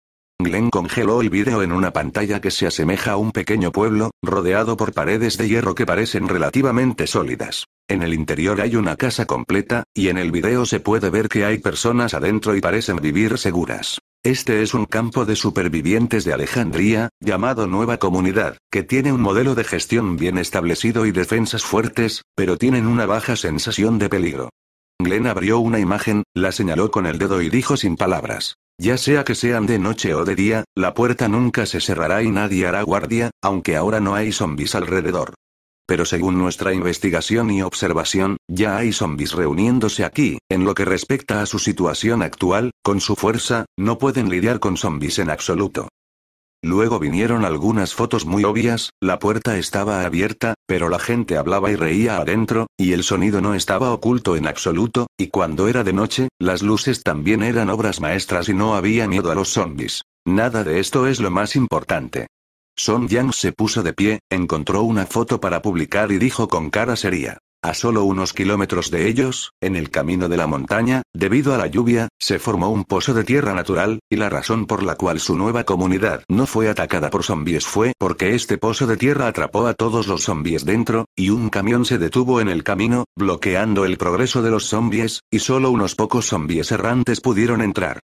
[SPEAKER 2] Glenn congeló el vídeo en una pantalla que se asemeja a un pequeño pueblo, rodeado por paredes de hierro que parecen relativamente sólidas. En el interior hay una casa completa, y en el video se puede ver que hay personas adentro y parecen vivir seguras. Este es un campo de supervivientes de Alejandría, llamado Nueva Comunidad, que tiene un modelo de gestión bien establecido y defensas fuertes, pero tienen una baja sensación de peligro. Glenn abrió una imagen, la señaló con el dedo y dijo sin palabras. Ya sea que sean de noche o de día, la puerta nunca se cerrará y nadie hará guardia, aunque ahora no hay zombies alrededor. Pero según nuestra investigación y observación, ya hay zombies reuniéndose aquí, en lo que respecta a su situación actual, con su fuerza, no pueden lidiar con zombies en absoluto. Luego vinieron algunas fotos muy obvias, la puerta estaba abierta, pero la gente hablaba y reía adentro, y el sonido no estaba oculto en absoluto, y cuando era de noche, las luces también eran obras maestras y no había miedo a los zombies. Nada de esto es lo más importante. Son Yang se puso de pie, encontró una foto para publicar y dijo con cara seria. A solo unos kilómetros de ellos, en el camino de la montaña, debido a la lluvia, se formó un pozo de tierra natural, y la razón por la cual su nueva comunidad no fue atacada por zombies fue porque este pozo de tierra atrapó a todos los zombies dentro, y un camión se detuvo en el camino, bloqueando el progreso de los zombies, y solo unos pocos zombies errantes pudieron entrar.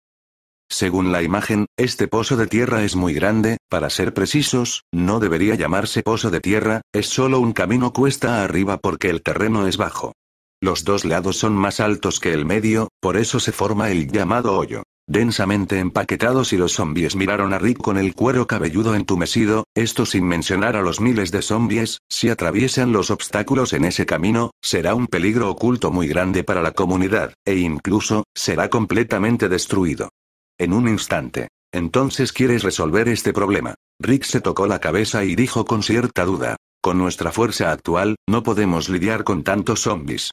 [SPEAKER 2] Según la imagen, este pozo de tierra es muy grande, para ser precisos, no debería llamarse pozo de tierra, es solo un camino cuesta arriba porque el terreno es bajo. Los dos lados son más altos que el medio, por eso se forma el llamado hoyo. Densamente empaquetados y los zombies miraron a Rick con el cuero cabelludo entumecido, esto sin mencionar a los miles de zombies, si atraviesan los obstáculos en ese camino, será un peligro oculto muy grande para la comunidad, e incluso, será completamente destruido. En un instante. Entonces quieres resolver este problema. Rick se tocó la cabeza y dijo con cierta duda. Con nuestra fuerza actual, no podemos lidiar con tantos zombies.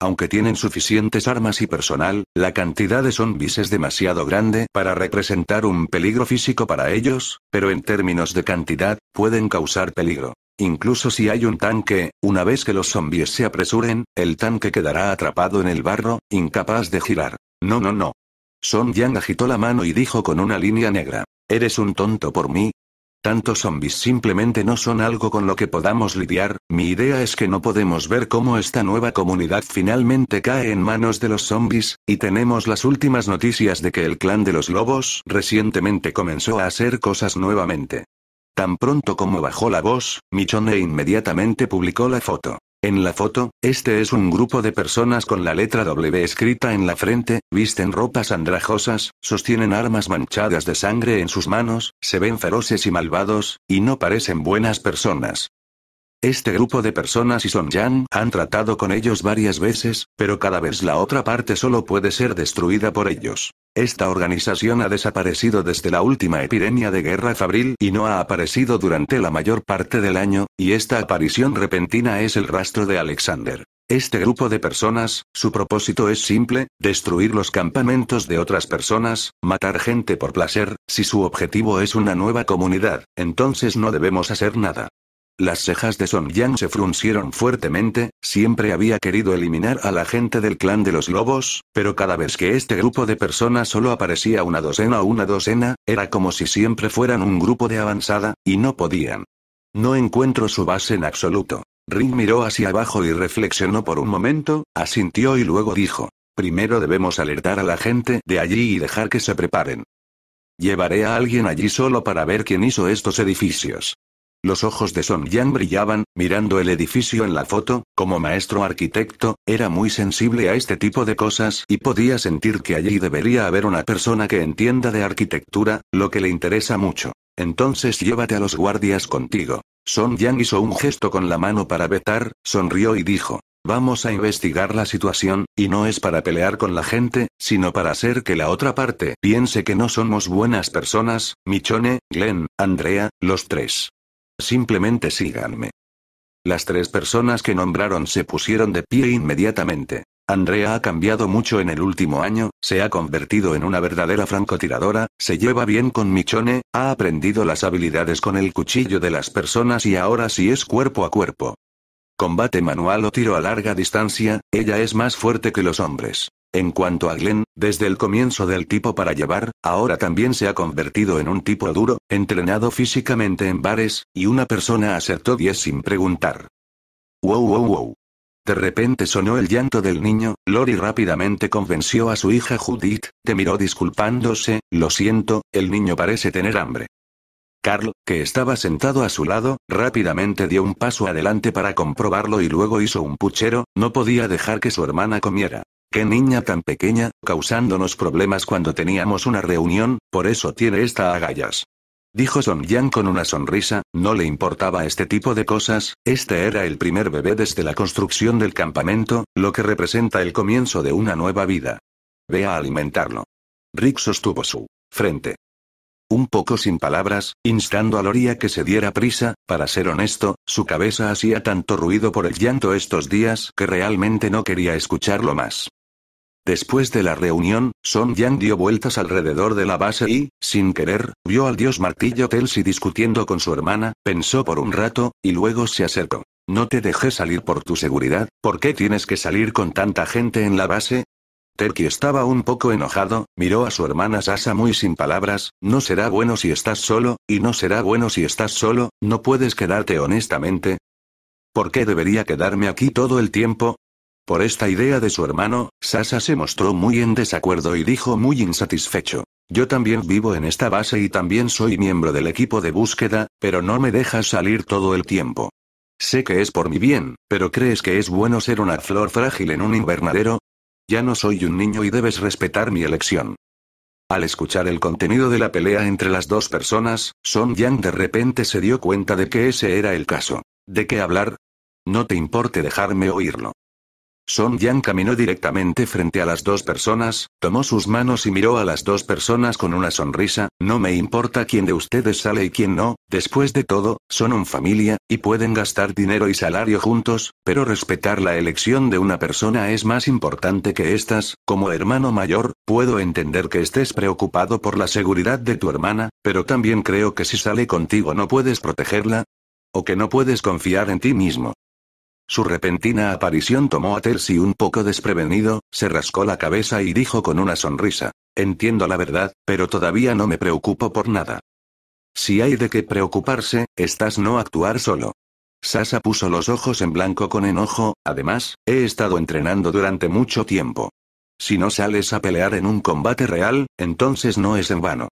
[SPEAKER 2] Aunque tienen suficientes armas y personal, la cantidad de zombies es demasiado grande para representar un peligro físico para ellos, pero en términos de cantidad, pueden causar peligro. Incluso si hay un tanque, una vez que los zombies se apresuren, el tanque quedará atrapado en el barro, incapaz de girar. No, no, no. Son Yang agitó la mano y dijo con una línea negra. ¿Eres un tonto por mí? Tantos zombies simplemente no son algo con lo que podamos lidiar, mi idea es que no podemos ver cómo esta nueva comunidad finalmente cae en manos de los zombies, y tenemos las últimas noticias de que el clan de los lobos recientemente comenzó a hacer cosas nuevamente. Tan pronto como bajó la voz, Michone inmediatamente publicó la foto. En la foto, este es un grupo de personas con la letra W escrita en la frente, visten ropas andrajosas, sostienen armas manchadas de sangre en sus manos, se ven feroces y malvados, y no parecen buenas personas. Este grupo de personas y Son Yang han tratado con ellos varias veces, pero cada vez la otra parte solo puede ser destruida por ellos. Esta organización ha desaparecido desde la última epidemia de guerra fabril y no ha aparecido durante la mayor parte del año, y esta aparición repentina es el rastro de Alexander. Este grupo de personas, su propósito es simple, destruir los campamentos de otras personas, matar gente por placer, si su objetivo es una nueva comunidad, entonces no debemos hacer nada. Las cejas de Son Yang se fruncieron fuertemente, siempre había querido eliminar a la gente del clan de los lobos, pero cada vez que este grupo de personas solo aparecía una docena o una docena, era como si siempre fueran un grupo de avanzada, y no podían. No encuentro su base en absoluto. Ring miró hacia abajo y reflexionó por un momento, asintió y luego dijo, primero debemos alertar a la gente de allí y dejar que se preparen. Llevaré a alguien allí solo para ver quién hizo estos edificios. Los ojos de Son Yang brillaban, mirando el edificio en la foto, como maestro arquitecto, era muy sensible a este tipo de cosas y podía sentir que allí debería haber una persona que entienda de arquitectura, lo que le interesa mucho. Entonces llévate a los guardias contigo. Son Yang hizo un gesto con la mano para vetar, sonrió y dijo, Vamos a investigar la situación, y no es para pelear con la gente, sino para hacer que la otra parte piense que no somos buenas personas, Michone, Glenn, Andrea, los tres. Simplemente síganme. Las tres personas que nombraron se pusieron de pie inmediatamente. Andrea ha cambiado mucho en el último año, se ha convertido en una verdadera francotiradora, se lleva bien con Michone, ha aprendido las habilidades con el cuchillo de las personas y ahora sí es cuerpo a cuerpo. Combate manual o tiro a larga distancia, ella es más fuerte que los hombres. En cuanto a Glenn, desde el comienzo del tipo para llevar, ahora también se ha convertido en un tipo duro, entrenado físicamente en bares, y una persona acertó 10 sin preguntar. Wow wow wow. De repente sonó el llanto del niño, Lori rápidamente convenció a su hija Judith, te miró disculpándose, lo siento, el niño parece tener hambre. Carl, que estaba sentado a su lado, rápidamente dio un paso adelante para comprobarlo y luego hizo un puchero, no podía dejar que su hermana comiera. Qué niña tan pequeña, causándonos problemas cuando teníamos una reunión, por eso tiene esta agallas. Dijo Son Yang con una sonrisa, no le importaba este tipo de cosas, este era el primer bebé desde la construcción del campamento, lo que representa el comienzo de una nueva vida. Ve a alimentarlo. Rick sostuvo su frente. Un poco sin palabras, instando a Loria que se diera prisa, para ser honesto, su cabeza hacía tanto ruido por el llanto estos días que realmente no quería escucharlo más. Después de la reunión, Son Yang dio vueltas alrededor de la base y, sin querer, vio al dios martillo Telsi discutiendo con su hermana, pensó por un rato, y luego se acercó. No te dejé salir por tu seguridad, ¿por qué tienes que salir con tanta gente en la base? Terki estaba un poco enojado, miró a su hermana Sasa muy sin palabras, no será bueno si estás solo, y no será bueno si estás solo, no puedes quedarte honestamente. ¿Por qué debería quedarme aquí todo el tiempo? Por esta idea de su hermano, Sasa se mostró muy en desacuerdo y dijo muy insatisfecho. Yo también vivo en esta base y también soy miembro del equipo de búsqueda, pero no me dejas salir todo el tiempo. Sé que es por mi bien, pero ¿crees que es bueno ser una flor frágil en un invernadero? Ya no soy un niño y debes respetar mi elección. Al escuchar el contenido de la pelea entre las dos personas, Son Yang de repente se dio cuenta de que ese era el caso. ¿De qué hablar? No te importe dejarme oírlo. Son Yang caminó directamente frente a las dos personas, tomó sus manos y miró a las dos personas con una sonrisa, no me importa quién de ustedes sale y quién no, después de todo, son un familia, y pueden gastar dinero y salario juntos, pero respetar la elección de una persona es más importante que estas, como hermano mayor, puedo entender que estés preocupado por la seguridad de tu hermana, pero también creo que si sale contigo no puedes protegerla, o que no puedes confiar en ti mismo. Su repentina aparición tomó a Tercy un poco desprevenido, se rascó la cabeza y dijo con una sonrisa. Entiendo la verdad, pero todavía no me preocupo por nada. Si hay de qué preocuparse, estás no actuar solo. Sasa puso los ojos en blanco con enojo, además, he estado entrenando durante mucho tiempo. Si no sales a pelear en un combate real, entonces no es en vano.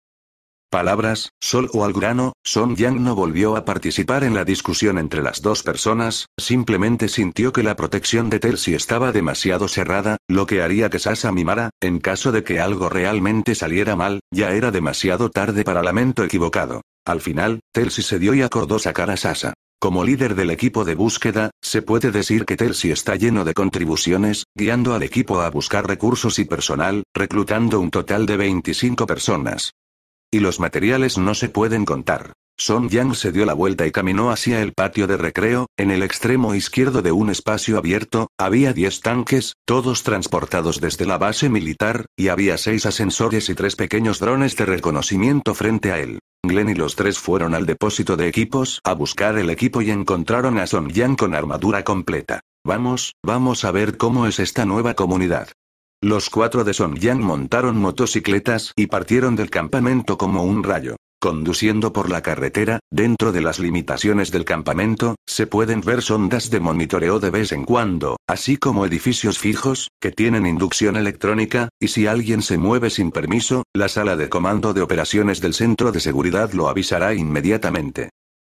[SPEAKER 2] Palabras, sol o al grano, Son Yang no volvió a participar en la discusión entre las dos personas, simplemente sintió que la protección de Telsi estaba demasiado cerrada, lo que haría que Sasa mimara, en caso de que algo realmente saliera mal, ya era demasiado tarde para lamento equivocado. Al final, Telsi se dio y acordó sacar a Sasa. Como líder del equipo de búsqueda, se puede decir que Telsi está lleno de contribuciones, guiando al equipo a buscar recursos y personal, reclutando un total de 25 personas. Y los materiales no se pueden contar. Son Yang se dio la vuelta y caminó hacia el patio de recreo, en el extremo izquierdo de un espacio abierto, había 10 tanques, todos transportados desde la base militar, y había seis ascensores y tres pequeños drones de reconocimiento frente a él. Glenn y los tres fueron al depósito de equipos a buscar el equipo y encontraron a Son Yang con armadura completa. Vamos, vamos a ver cómo es esta nueva comunidad. Los cuatro de Son Yang montaron motocicletas y partieron del campamento como un rayo. Conduciendo por la carretera, dentro de las limitaciones del campamento, se pueden ver sondas de monitoreo de vez en cuando, así como edificios fijos, que tienen inducción electrónica, y si alguien se mueve sin permiso, la sala de comando de operaciones del centro de seguridad lo avisará inmediatamente.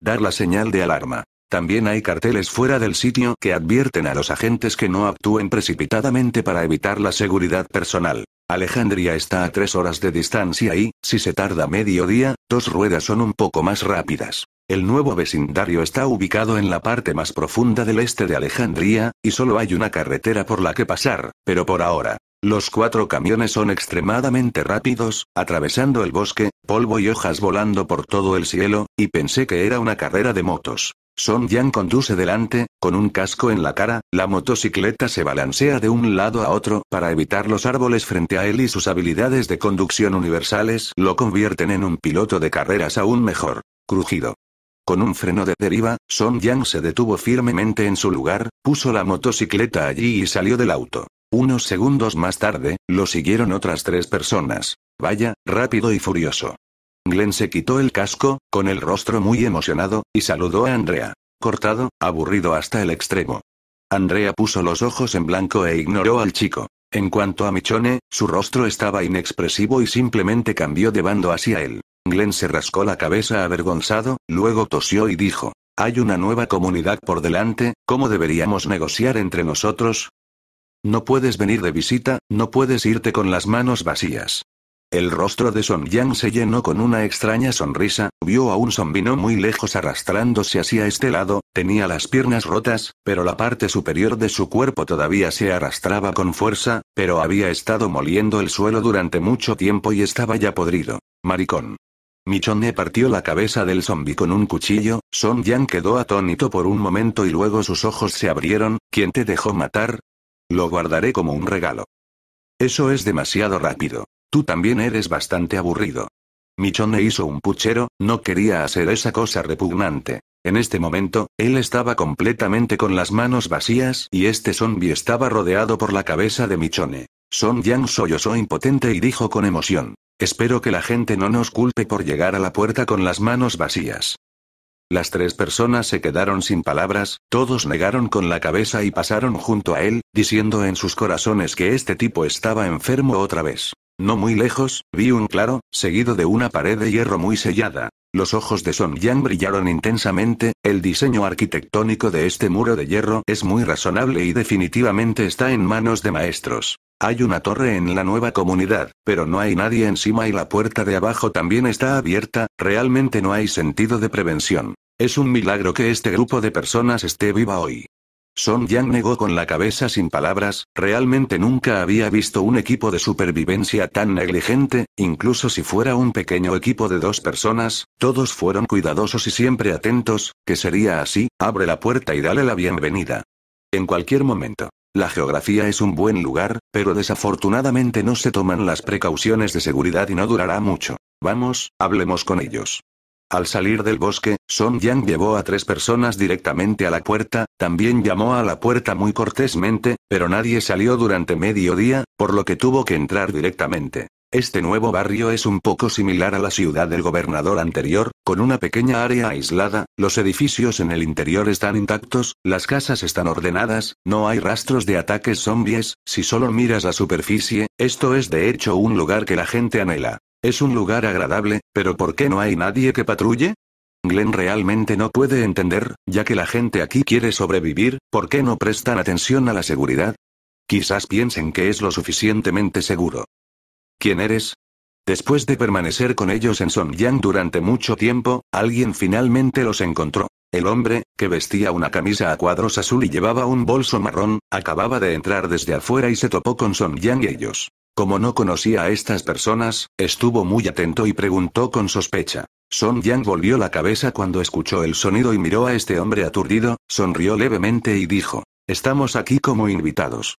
[SPEAKER 2] Dar la señal de alarma. También hay carteles fuera del sitio que advierten a los agentes que no actúen precipitadamente para evitar la seguridad personal. Alejandría está a tres horas de distancia y, si se tarda medio día, dos ruedas son un poco más rápidas. El nuevo vecindario está ubicado en la parte más profunda del este de Alejandría, y solo hay una carretera por la que pasar, pero por ahora. Los cuatro camiones son extremadamente rápidos, atravesando el bosque, polvo y hojas volando por todo el cielo, y pensé que era una carrera de motos. Son Yang conduce delante, con un casco en la cara, la motocicleta se balancea de un lado a otro para evitar los árboles frente a él y sus habilidades de conducción universales lo convierten en un piloto de carreras aún mejor. Crujido. Con un freno de deriva, Son Yang se detuvo firmemente en su lugar, puso la motocicleta allí y salió del auto. Unos segundos más tarde, lo siguieron otras tres personas. Vaya, rápido y furioso. Glenn se quitó el casco, con el rostro muy emocionado, y saludó a Andrea. Cortado, aburrido hasta el extremo. Andrea puso los ojos en blanco e ignoró al chico. En cuanto a Michone, su rostro estaba inexpresivo y simplemente cambió de bando hacia él. Glenn se rascó la cabeza avergonzado, luego tosió y dijo, hay una nueva comunidad por delante, ¿cómo deberíamos negociar entre nosotros? No puedes venir de visita, no puedes irte con las manos vacías. El rostro de Son Yang se llenó con una extraña sonrisa, vio a un zombino muy lejos arrastrándose hacia este lado, tenía las piernas rotas, pero la parte superior de su cuerpo todavía se arrastraba con fuerza, pero había estado moliendo el suelo durante mucho tiempo y estaba ya podrido. Maricón. Michonne partió la cabeza del zombi con un cuchillo, Son Yang quedó atónito por un momento y luego sus ojos se abrieron, ¿quién te dejó matar? Lo guardaré como un regalo. Eso es demasiado rápido. Tú también eres bastante aburrido. Michonne hizo un puchero, no quería hacer esa cosa repugnante. En este momento, él estaba completamente con las manos vacías y este zombie estaba rodeado por la cabeza de Michonne. Son Yang sollozó impotente y dijo con emoción. Espero que la gente no nos culpe por llegar a la puerta con las manos vacías. Las tres personas se quedaron sin palabras, todos negaron con la cabeza y pasaron junto a él, diciendo en sus corazones que este tipo estaba enfermo otra vez. No muy lejos, vi un claro, seguido de una pared de hierro muy sellada. Los ojos de Son Yang brillaron intensamente, el diseño arquitectónico de este muro de hierro es muy razonable y definitivamente está en manos de maestros. Hay una torre en la nueva comunidad, pero no hay nadie encima y la puerta de abajo también está abierta, realmente no hay sentido de prevención. Es un milagro que este grupo de personas esté viva hoy. Son Yang negó con la cabeza sin palabras, realmente nunca había visto un equipo de supervivencia tan negligente, incluso si fuera un pequeño equipo de dos personas, todos fueron cuidadosos y siempre atentos, que sería así, abre la puerta y dale la bienvenida. En cualquier momento. La geografía es un buen lugar, pero desafortunadamente no se toman las precauciones de seguridad y no durará mucho. Vamos, hablemos con ellos. Al salir del bosque, Son Yang llevó a tres personas directamente a la puerta, también llamó a la puerta muy cortésmente, pero nadie salió durante medio día, por lo que tuvo que entrar directamente. Este nuevo barrio es un poco similar a la ciudad del gobernador anterior, con una pequeña área aislada, los edificios en el interior están intactos, las casas están ordenadas, no hay rastros de ataques zombies, si solo miras la superficie, esto es de hecho un lugar que la gente anhela. Es un lugar agradable, pero ¿por qué no hay nadie que patrulle? Glenn realmente no puede entender, ya que la gente aquí quiere sobrevivir, ¿por qué no prestan atención a la seguridad? Quizás piensen que es lo suficientemente seguro. ¿Quién eres? Después de permanecer con ellos en Songyang durante mucho tiempo, alguien finalmente los encontró. El hombre, que vestía una camisa a cuadros azul y llevaba un bolso marrón, acababa de entrar desde afuera y se topó con Songyang y ellos. Como no conocía a estas personas, estuvo muy atento y preguntó con sospecha. Son Yang volvió la cabeza cuando escuchó el sonido y miró a este hombre aturdido, sonrió levemente y dijo, Estamos aquí como invitados.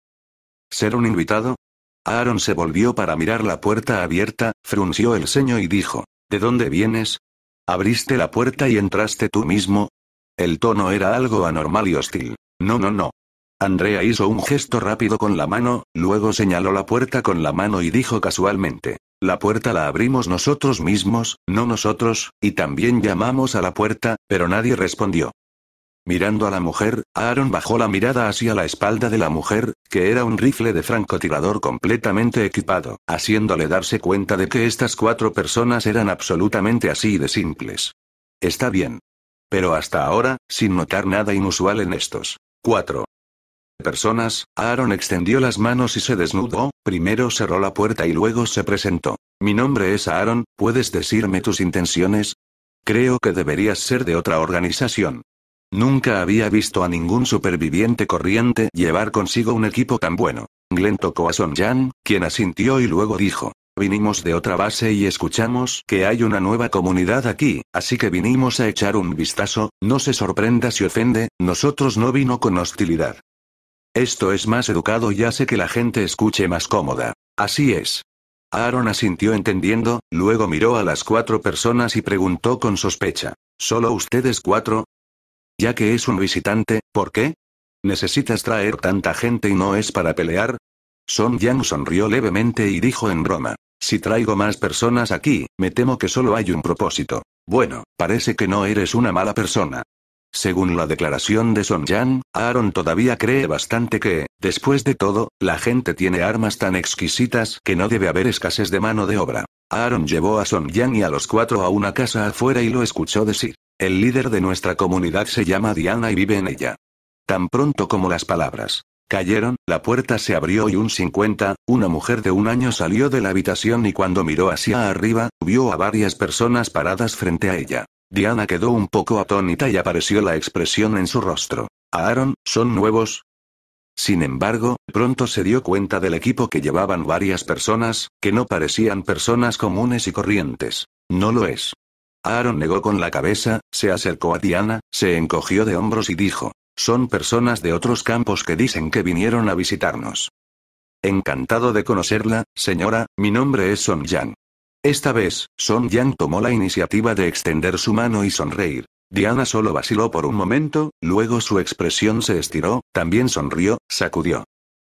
[SPEAKER 2] ¿Ser un invitado? Aaron se volvió para mirar la puerta abierta, frunció el ceño y dijo, ¿De dónde vienes? ¿Abriste la puerta y entraste tú mismo? El tono era algo anormal y hostil. No, no, no. Andrea hizo un gesto rápido con la mano, luego señaló la puerta con la mano y dijo casualmente, la puerta la abrimos nosotros mismos, no nosotros, y también llamamos a la puerta, pero nadie respondió. Mirando a la mujer, Aaron bajó la mirada hacia la espalda de la mujer, que era un rifle de francotirador completamente equipado, haciéndole darse cuenta de que estas cuatro personas eran absolutamente así de simples. Está bien. Pero hasta ahora, sin notar nada inusual en estos cuatro personas, Aaron extendió las manos y se desnudó, primero cerró la puerta y luego se presentó. Mi nombre es Aaron, ¿puedes decirme tus intenciones? Creo que deberías ser de otra organización. Nunca había visto a ningún superviviente corriente llevar consigo un equipo tan bueno. Glenn tocó a Son Jan, quien asintió y luego dijo. Vinimos de otra base y escuchamos que hay una nueva comunidad aquí, así que vinimos a echar un vistazo, no se sorprenda si ofende, nosotros no vino con hostilidad. Esto es más educado y hace que la gente escuche más cómoda. Así es. Aaron asintió entendiendo, luego miró a las cuatro personas y preguntó con sospecha. ¿Solo ustedes cuatro? Ya que es un visitante, ¿por qué? ¿Necesitas traer tanta gente y no es para pelear? Son Yang sonrió levemente y dijo en broma. Si traigo más personas aquí, me temo que solo hay un propósito. Bueno, parece que no eres una mala persona. Según la declaración de Son Jan, Aaron todavía cree bastante que, después de todo, la gente tiene armas tan exquisitas que no debe haber escasez de mano de obra. Aaron llevó a Son Jan y a los cuatro a una casa afuera y lo escuchó decir. El líder de nuestra comunidad se llama Diana y vive en ella. Tan pronto como las palabras cayeron, la puerta se abrió y un 50, una mujer de un año salió de la habitación y cuando miró hacia arriba, vio a varias personas paradas frente a ella. Diana quedó un poco atónita y apareció la expresión en su rostro. Aaron, ¿son nuevos? Sin embargo, pronto se dio cuenta del equipo que llevaban varias personas, que no parecían personas comunes y corrientes. No lo es. Aaron negó con la cabeza, se acercó a Diana, se encogió de hombros y dijo, son personas de otros campos que dicen que vinieron a visitarnos. Encantado de conocerla, señora, mi nombre es Son Yang. Esta vez, Son Yang tomó la iniciativa de extender su mano y sonreír. Diana solo vaciló por un momento, luego su expresión se estiró, también sonrió, sacudió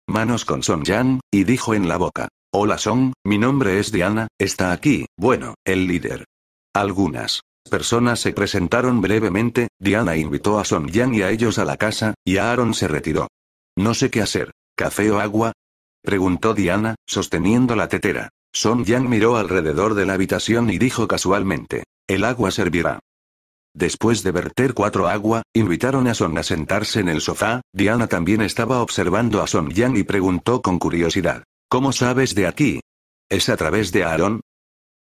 [SPEAKER 2] manos con Son Yang, y dijo en la boca. Hola Son, mi nombre es Diana, está aquí, bueno, el líder. Algunas personas se presentaron brevemente, Diana invitó a Son Yang y a ellos a la casa, y Aaron se retiró. No sé qué hacer, ¿café o agua? preguntó Diana, sosteniendo la tetera. Son Yang miró alrededor de la habitación y dijo casualmente, el agua servirá. Después de verter cuatro agua, invitaron a Son a sentarse en el sofá, Diana también estaba observando a Son Yang y preguntó con curiosidad, ¿cómo sabes de aquí? ¿Es a través de Aaron?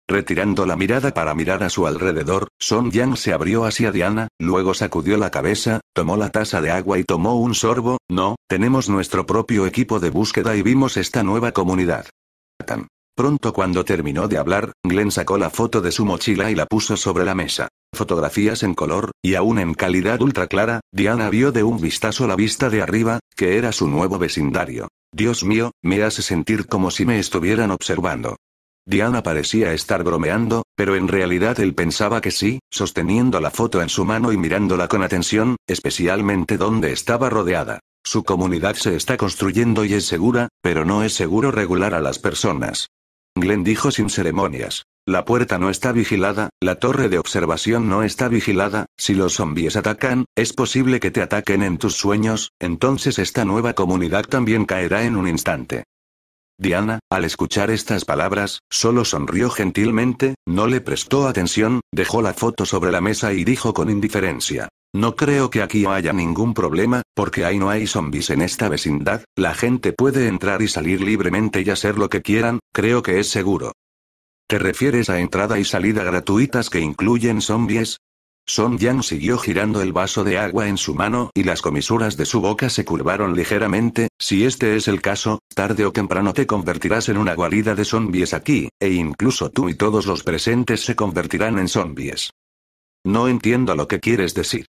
[SPEAKER 2] Retirando la mirada para mirar a su alrededor, Son Yang se abrió hacia Diana, luego sacudió la cabeza, tomó la taza de agua y tomó un sorbo, no, tenemos nuestro propio equipo de búsqueda y vimos esta nueva comunidad. Pronto cuando terminó de hablar, Glenn sacó la foto de su mochila y la puso sobre la mesa. Fotografías en color, y aún en calidad ultra clara, Diana vio de un vistazo la vista de arriba, que era su nuevo vecindario. Dios mío, me hace sentir como si me estuvieran observando. Diana parecía estar bromeando, pero en realidad él pensaba que sí, sosteniendo la foto en su mano y mirándola con atención, especialmente donde estaba rodeada. Su comunidad se está construyendo y es segura, pero no es seguro regular a las personas. Glenn dijo sin ceremonias. La puerta no está vigilada, la torre de observación no está vigilada, si los zombies atacan, es posible que te ataquen en tus sueños, entonces esta nueva comunidad también caerá en un instante. Diana, al escuchar estas palabras, solo sonrió gentilmente, no le prestó atención, dejó la foto sobre la mesa y dijo con indiferencia. No creo que aquí haya ningún problema, porque ahí no hay zombies en esta vecindad, la gente puede entrar y salir libremente y hacer lo que quieran, creo que es seguro. ¿Te refieres a entrada y salida gratuitas que incluyen zombies? Son Yang siguió girando el vaso de agua en su mano y las comisuras de su boca se curvaron ligeramente, si este es el caso, tarde o temprano te convertirás en una guarida de zombies aquí, e incluso tú y todos los presentes se convertirán en zombies. No entiendo lo que quieres decir.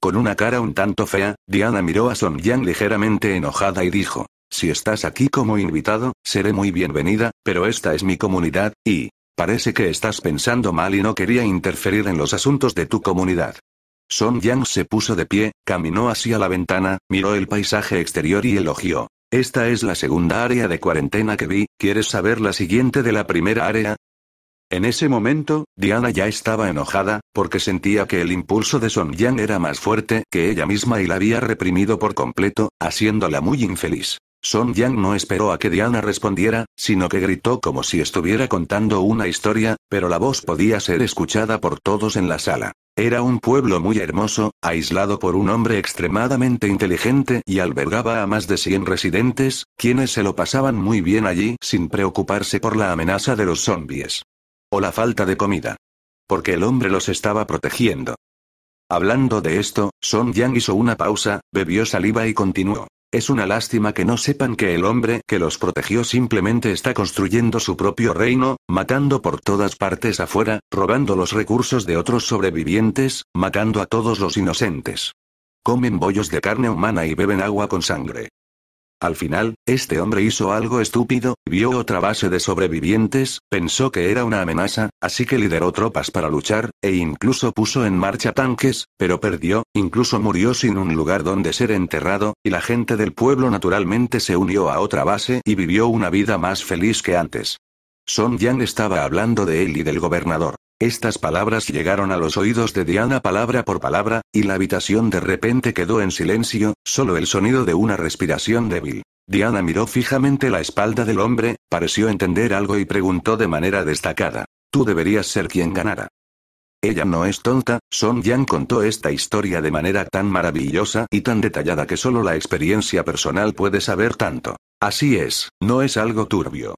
[SPEAKER 2] Con una cara un tanto fea, Diana miró a Son Yang ligeramente enojada y dijo, si estás aquí como invitado, seré muy bienvenida, pero esta es mi comunidad, y... parece que estás pensando mal y no quería interferir en los asuntos de tu comunidad. Son Yang se puso de pie, caminó hacia la ventana, miró el paisaje exterior y elogió. Esta es la segunda área de cuarentena que vi, ¿quieres saber la siguiente de la primera área? En ese momento, Diana ya estaba enojada, porque sentía que el impulso de Son Yang era más fuerte que ella misma y la había reprimido por completo, haciéndola muy infeliz. Son Yang no esperó a que Diana respondiera, sino que gritó como si estuviera contando una historia, pero la voz podía ser escuchada por todos en la sala. Era un pueblo muy hermoso, aislado por un hombre extremadamente inteligente y albergaba a más de 100 residentes, quienes se lo pasaban muy bien allí sin preocuparse por la amenaza de los zombies. O la falta de comida. Porque el hombre los estaba protegiendo. Hablando de esto, Son Yang hizo una pausa, bebió saliva y continuó. Es una lástima que no sepan que el hombre que los protegió simplemente está construyendo su propio reino, matando por todas partes afuera, robando los recursos de otros sobrevivientes, matando a todos los inocentes. Comen bollos de carne humana y beben agua con sangre. Al final, este hombre hizo algo estúpido, vio otra base de sobrevivientes, pensó que era una amenaza, así que lideró tropas para luchar, e incluso puso en marcha tanques, pero perdió, incluso murió sin un lugar donde ser enterrado, y la gente del pueblo naturalmente se unió a otra base y vivió una vida más feliz que antes. Son Yang estaba hablando de él y del gobernador. Estas palabras llegaron a los oídos de Diana palabra por palabra, y la habitación de repente quedó en silencio, solo el sonido de una respiración débil. Diana miró fijamente la espalda del hombre, pareció entender algo y preguntó de manera destacada. Tú deberías ser quien ganara. Ella no es tonta, Son Yang contó esta historia de manera tan maravillosa y tan detallada que solo la experiencia personal puede saber tanto. Así es, no es algo turbio.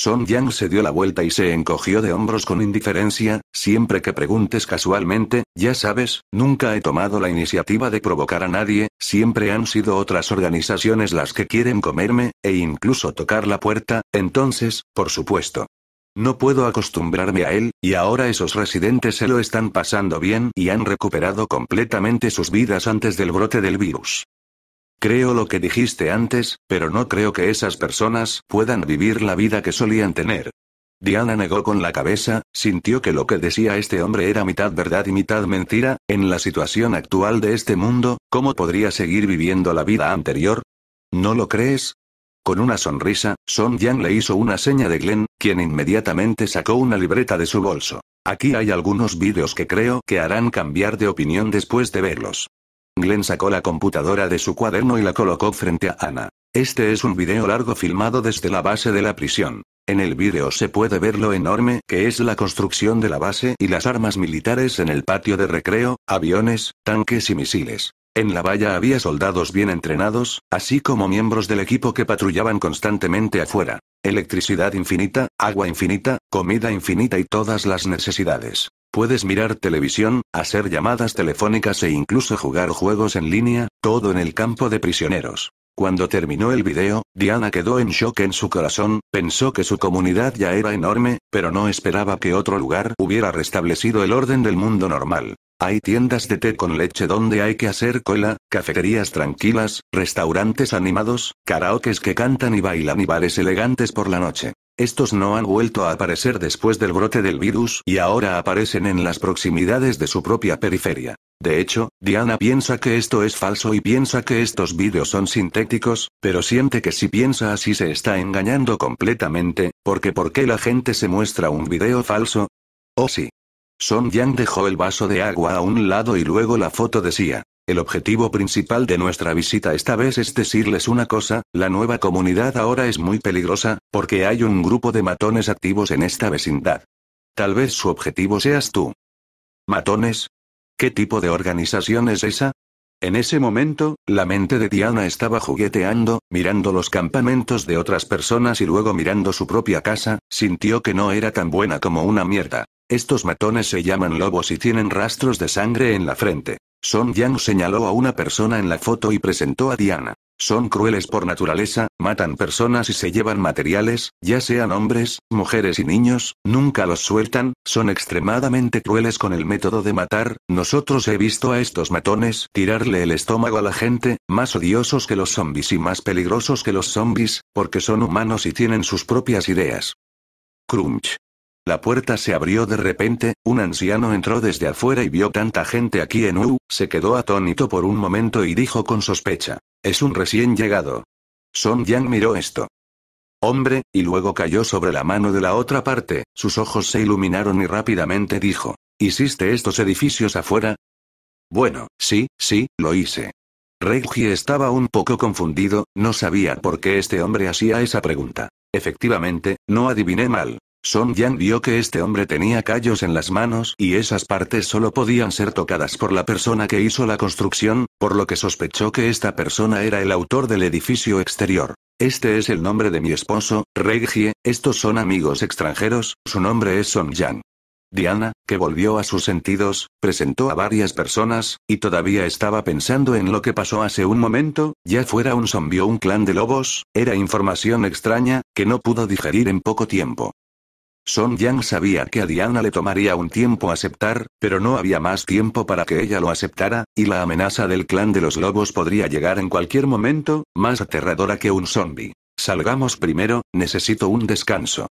[SPEAKER 2] Son Yang se dio la vuelta y se encogió de hombros con indiferencia, siempre que preguntes casualmente, ya sabes, nunca he tomado la iniciativa de provocar a nadie, siempre han sido otras organizaciones las que quieren comerme, e incluso tocar la puerta, entonces, por supuesto. No puedo acostumbrarme a él, y ahora esos residentes se lo están pasando bien y han recuperado completamente sus vidas antes del brote del virus. Creo lo que dijiste antes, pero no creo que esas personas puedan vivir la vida que solían tener. Diana negó con la cabeza, sintió que lo que decía este hombre era mitad verdad y mitad mentira, en la situación actual de este mundo, ¿cómo podría seguir viviendo la vida anterior? ¿No lo crees? Con una sonrisa, Son Yang le hizo una seña de Glenn, quien inmediatamente sacó una libreta de su bolso. Aquí hay algunos vídeos que creo que harán cambiar de opinión después de verlos. Glenn sacó la computadora de su cuaderno y la colocó frente a Ana. Este es un video largo filmado desde la base de la prisión. En el vídeo se puede ver lo enorme que es la construcción de la base y las armas militares en el patio de recreo, aviones, tanques y misiles. En la valla había soldados bien entrenados, así como miembros del equipo que patrullaban constantemente afuera. Electricidad infinita, agua infinita, comida infinita y todas las necesidades. Puedes mirar televisión, hacer llamadas telefónicas e incluso jugar juegos en línea, todo en el campo de prisioneros. Cuando terminó el video, Diana quedó en shock en su corazón, pensó que su comunidad ya era enorme, pero no esperaba que otro lugar hubiera restablecido el orden del mundo normal. Hay tiendas de té con leche donde hay que hacer cola, cafeterías tranquilas, restaurantes animados, karaokes que cantan y bailan y bares elegantes por la noche. Estos no han vuelto a aparecer después del brote del virus y ahora aparecen en las proximidades de su propia periferia. De hecho, Diana piensa que esto es falso y piensa que estos vídeos son sintéticos, pero siente que si piensa así se está engañando completamente, porque ¿por qué la gente se muestra un video falso? Oh sí. Son Yang dejó el vaso de agua a un lado y luego la foto decía, el objetivo principal de nuestra visita esta vez es decirles una cosa, la nueva comunidad ahora es muy peligrosa, porque hay un grupo de matones activos en esta vecindad. Tal vez su objetivo seas tú. ¿Matones? ¿Qué tipo de organización es esa? En ese momento, la mente de Diana estaba jugueteando, mirando los campamentos de otras personas y luego mirando su propia casa, sintió que no era tan buena como una mierda. Estos matones se llaman lobos y tienen rastros de sangre en la frente. Son Yang señaló a una persona en la foto y presentó a Diana. Son crueles por naturaleza, matan personas y se llevan materiales, ya sean hombres, mujeres y niños, nunca los sueltan, son extremadamente crueles con el método de matar, nosotros he visto a estos matones tirarle el estómago a la gente, más odiosos que los zombies y más peligrosos que los zombies, porque son humanos y tienen sus propias ideas. Crunch. La puerta se abrió de repente, un anciano entró desde afuera y vio tanta gente aquí en U, se quedó atónito por un momento y dijo con sospecha. Es un recién llegado. Son Yang miró esto. Hombre, y luego cayó sobre la mano de la otra parte, sus ojos se iluminaron y rápidamente dijo. ¿Hiciste estos edificios afuera? Bueno, sí, sí, lo hice. Reggie estaba un poco confundido, no sabía por qué este hombre hacía esa pregunta. Efectivamente, no adiviné mal. Son Yang vio que este hombre tenía callos en las manos y esas partes solo podían ser tocadas por la persona que hizo la construcción, por lo que sospechó que esta persona era el autor del edificio exterior. Este es el nombre de mi esposo, Reggie, estos son amigos extranjeros, su nombre es Son Yang. Diana, que volvió a sus sentidos, presentó a varias personas, y todavía estaba pensando en lo que pasó hace un momento, ya fuera un zombie o un clan de lobos, era información extraña, que no pudo digerir en poco tiempo. Son Yang sabía que a Diana le tomaría un tiempo aceptar, pero no había más tiempo para que ella lo aceptara, y la amenaza del clan de los lobos podría llegar en cualquier momento, más aterradora que un zombie. Salgamos primero, necesito un descanso.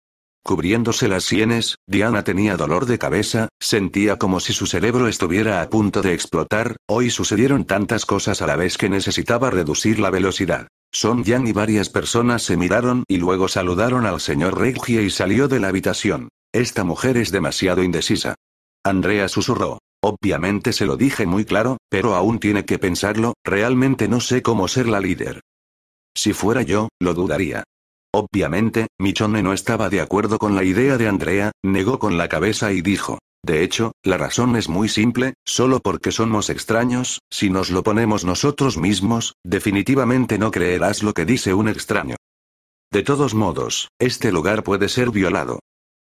[SPEAKER 2] Cubriéndose las sienes, Diana tenía dolor de cabeza, sentía como si su cerebro estuviera a punto de explotar, hoy sucedieron tantas cosas a la vez que necesitaba reducir la velocidad. Son Yang y varias personas se miraron y luego saludaron al señor Reggie y salió de la habitación. Esta mujer es demasiado indecisa. Andrea susurró. Obviamente se lo dije muy claro, pero aún tiene que pensarlo, realmente no sé cómo ser la líder. Si fuera yo, lo dudaría. Obviamente, Michone no estaba de acuerdo con la idea de Andrea, negó con la cabeza y dijo. De hecho, la razón es muy simple, solo porque somos extraños, si nos lo ponemos nosotros mismos, definitivamente no creerás lo que dice un extraño. De todos modos, este lugar puede ser violado.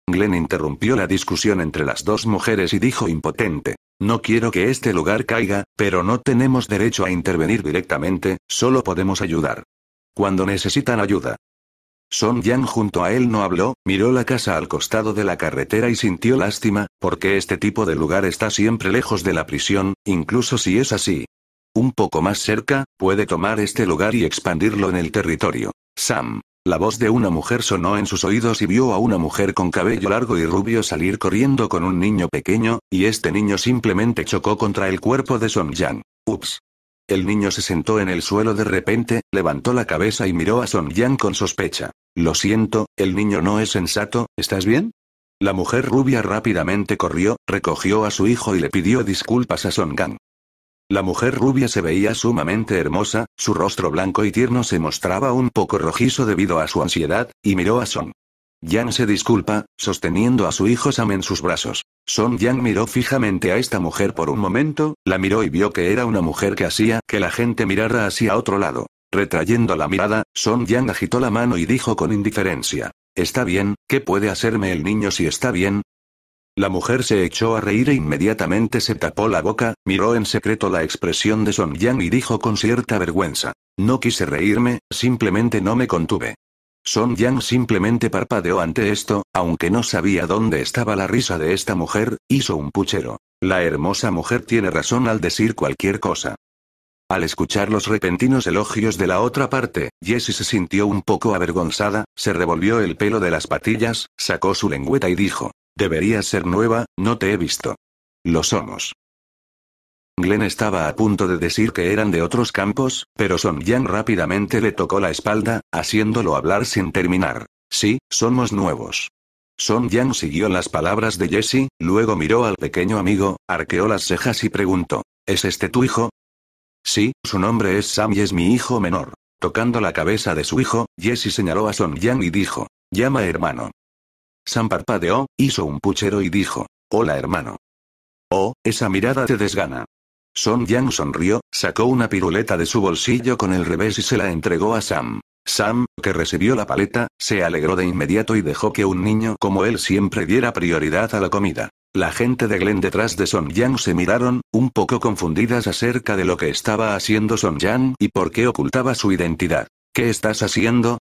[SPEAKER 2] Glenn interrumpió la discusión entre las dos mujeres y dijo impotente. No quiero que este lugar caiga, pero no tenemos derecho a intervenir directamente, solo podemos ayudar. Cuando necesitan ayuda, son Yang junto a él no habló, miró la casa al costado de la carretera y sintió lástima, porque este tipo de lugar está siempre lejos de la prisión, incluso si es así. Un poco más cerca, puede tomar este lugar y expandirlo en el territorio. Sam. La voz de una mujer sonó en sus oídos y vio a una mujer con cabello largo y rubio salir corriendo con un niño pequeño, y este niño simplemente chocó contra el cuerpo de Son Yang. Ups. El niño se sentó en el suelo de repente, levantó la cabeza y miró a Son Yang con sospecha. Lo siento, el niño no es sensato, ¿estás bien? La mujer rubia rápidamente corrió, recogió a su hijo y le pidió disculpas a Son Gang. La mujer rubia se veía sumamente hermosa, su rostro blanco y tierno se mostraba un poco rojizo debido a su ansiedad, y miró a Son. Yang se disculpa, sosteniendo a su hijo Sam en sus brazos. Son Yang miró fijamente a esta mujer por un momento, la miró y vio que era una mujer que hacía que la gente mirara hacia otro lado. Retrayendo la mirada, Son Yang agitó la mano y dijo con indiferencia. Está bien, ¿qué puede hacerme el niño si está bien? La mujer se echó a reír e inmediatamente se tapó la boca, miró en secreto la expresión de Son Yang y dijo con cierta vergüenza. No quise reírme, simplemente no me contuve. Son Yang simplemente parpadeó ante esto, aunque no sabía dónde estaba la risa de esta mujer, hizo un puchero. La hermosa mujer tiene razón al decir cualquier cosa. Al escuchar los repentinos elogios de la otra parte, Jessie se sintió un poco avergonzada, se revolvió el pelo de las patillas, sacó su lengüeta y dijo, Deberías ser nueva, no te he visto. Lo somos. Glenn estaba a punto de decir que eran de otros campos, pero Son Yang rápidamente le tocó la espalda, haciéndolo hablar sin terminar. Sí, somos nuevos. Son Yang siguió las palabras de Jesse, luego miró al pequeño amigo, arqueó las cejas y preguntó, ¿Es este tu hijo? Sí, su nombre es Sam y es mi hijo menor. Tocando la cabeza de su hijo, Jesse señaló a Son Yang y dijo, llama hermano. Sam parpadeó, hizo un puchero y dijo, hola hermano. Oh, esa mirada te desgana. Son Yang sonrió, sacó una piruleta de su bolsillo con el revés y se la entregó a Sam. Sam, que recibió la paleta, se alegró de inmediato y dejó que un niño como él siempre diera prioridad a la comida. La gente de Glenn detrás de Son Yang se miraron, un poco confundidas acerca de lo que estaba haciendo Son Yang y por qué ocultaba su identidad. ¿Qué estás haciendo?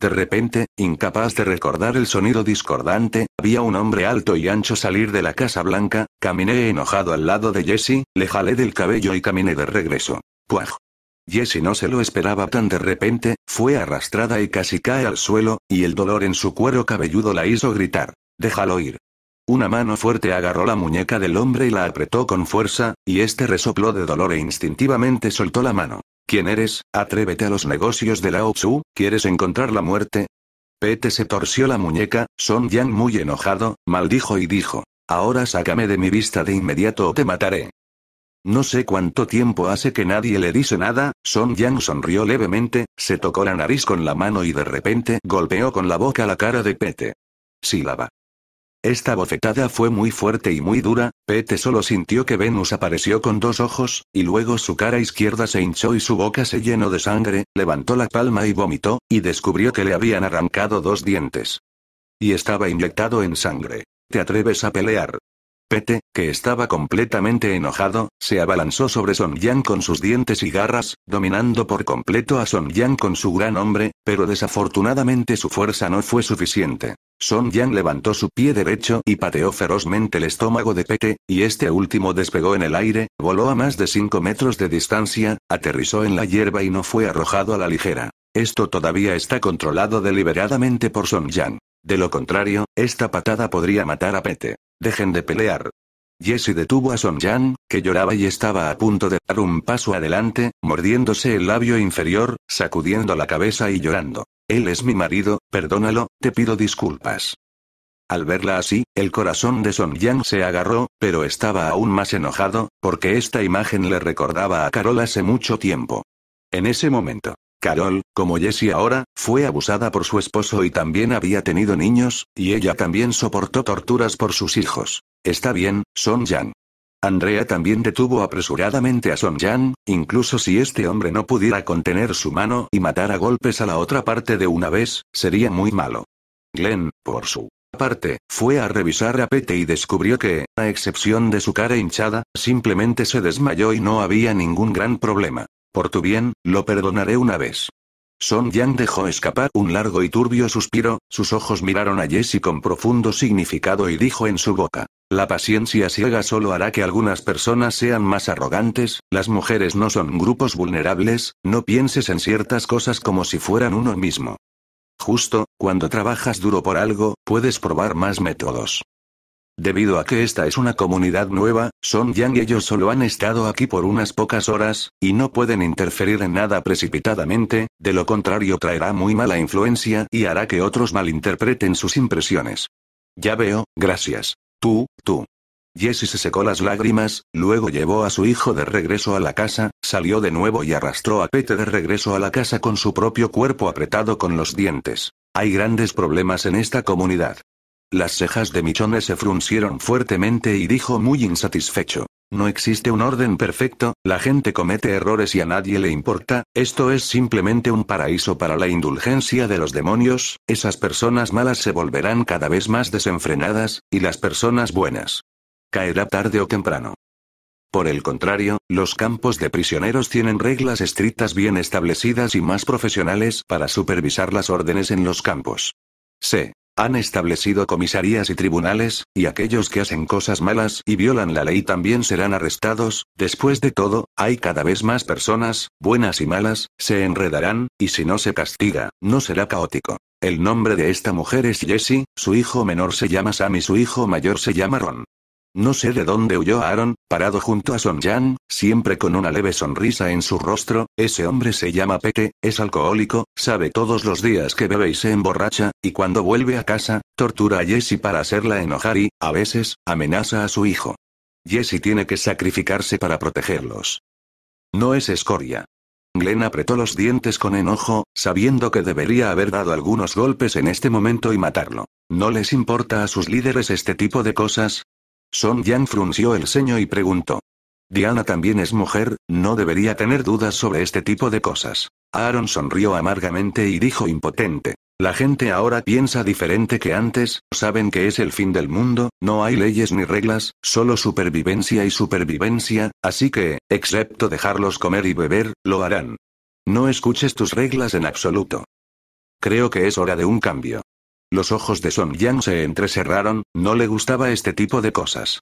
[SPEAKER 2] De repente, incapaz de recordar el sonido discordante, vi a un hombre alto y ancho salir de la Casa Blanca, caminé enojado al lado de Jesse, le jalé del cabello y caminé de regreso. ¡Puaj! Jessie no se lo esperaba tan de repente, fue arrastrada y casi cae al suelo, y el dolor en su cuero cabelludo la hizo gritar. Déjalo ir. Una mano fuerte agarró la muñeca del hombre y la apretó con fuerza, y este resopló de dolor e instintivamente soltó la mano. ¿Quién eres? Atrévete a los negocios de Lao Tzu, ¿quieres encontrar la muerte? Pete se torció la muñeca, Son Yang muy enojado, maldijo y dijo. Ahora sácame de mi vista de inmediato o te mataré. No sé cuánto tiempo hace que nadie le dice nada, Son Yang sonrió levemente, se tocó la nariz con la mano y de repente golpeó con la boca la cara de Pete. Sílaba. Esta bofetada fue muy fuerte y muy dura, Pete solo sintió que Venus apareció con dos ojos, y luego su cara izquierda se hinchó y su boca se llenó de sangre, levantó la palma y vomitó, y descubrió que le habían arrancado dos dientes. Y estaba inyectado en sangre. ¿Te atreves a pelear? Pete, que estaba completamente enojado, se abalanzó sobre Son Yang con sus dientes y garras, dominando por completo a Son Yang con su gran hombre, pero desafortunadamente su fuerza no fue suficiente. Son Yang levantó su pie derecho y pateó ferozmente el estómago de Pete, y este último despegó en el aire, voló a más de 5 metros de distancia, aterrizó en la hierba y no fue arrojado a la ligera. Esto todavía está controlado deliberadamente por Son Yang. De lo contrario, esta patada podría matar a Pete. Dejen de pelear. Jesse detuvo a Son Jan, que lloraba y estaba a punto de dar un paso adelante, mordiéndose el labio inferior, sacudiendo la cabeza y llorando. Él es mi marido, perdónalo, te pido disculpas. Al verla así, el corazón de Son Yang se agarró, pero estaba aún más enojado, porque esta imagen le recordaba a Carol hace mucho tiempo. En ese momento, Carol, como Jessie ahora, fue abusada por su esposo y también había tenido niños, y ella también soportó torturas por sus hijos. Está bien, Son Yang. Andrea también detuvo apresuradamente a Son Yang, incluso si este hombre no pudiera contener su mano y matar a golpes a la otra parte de una vez, sería muy malo. Glenn, por su parte, fue a revisar a Pete y descubrió que, a excepción de su cara hinchada, simplemente se desmayó y no había ningún gran problema. Por tu bien, lo perdonaré una vez. Son Yang dejó escapar un largo y turbio suspiro, sus ojos miraron a Jessie con profundo significado y dijo en su boca. La paciencia ciega solo hará que algunas personas sean más arrogantes, las mujeres no son grupos vulnerables, no pienses en ciertas cosas como si fueran uno mismo. Justo, cuando trabajas duro por algo, puedes probar más métodos. Debido a que esta es una comunidad nueva, Son Yang y ellos solo han estado aquí por unas pocas horas, y no pueden interferir en nada precipitadamente, de lo contrario traerá muy mala influencia y hará que otros malinterpreten sus impresiones. Ya veo, gracias. Tú, tú. Jessie se secó las lágrimas, luego llevó a su hijo de regreso a la casa, salió de nuevo y arrastró a Pete de regreso a la casa con su propio cuerpo apretado con los dientes. Hay grandes problemas en esta comunidad. Las cejas de Michone se fruncieron fuertemente y dijo muy insatisfecho. No existe un orden perfecto, la gente comete errores y a nadie le importa, esto es simplemente un paraíso para la indulgencia de los demonios, esas personas malas se volverán cada vez más desenfrenadas, y las personas buenas. Caerá tarde o temprano. Por el contrario, los campos de prisioneros tienen reglas estrictas bien establecidas y más profesionales para supervisar las órdenes en los campos. C. Han establecido comisarías y tribunales, y aquellos que hacen cosas malas y violan la ley también serán arrestados, después de todo, hay cada vez más personas, buenas y malas, se enredarán, y si no se castiga, no será caótico. El nombre de esta mujer es Jessie, su hijo menor se llama Sam y su hijo mayor se llama Ron. No sé de dónde huyó Aaron, parado junto a Son Jan, siempre con una leve sonrisa en su rostro, ese hombre se llama Pete, es alcohólico, sabe todos los días que bebe y se emborracha, y cuando vuelve a casa, tortura a Jessie para hacerla enojar y, a veces, amenaza a su hijo. Jessie tiene que sacrificarse para protegerlos. No es escoria. Glenn apretó los dientes con enojo, sabiendo que debería haber dado algunos golpes en este momento y matarlo. ¿No les importa a sus líderes este tipo de cosas? Son Yang frunció el ceño y preguntó. Diana también es mujer, no debería tener dudas sobre este tipo de cosas. Aaron sonrió amargamente y dijo impotente. La gente ahora piensa diferente que antes, saben que es el fin del mundo, no hay leyes ni reglas, solo supervivencia y supervivencia, así que, excepto dejarlos comer y beber, lo harán. No escuches tus reglas en absoluto. Creo que es hora de un cambio. Los ojos de Son Yang se entrecerraron, no le gustaba este tipo de cosas.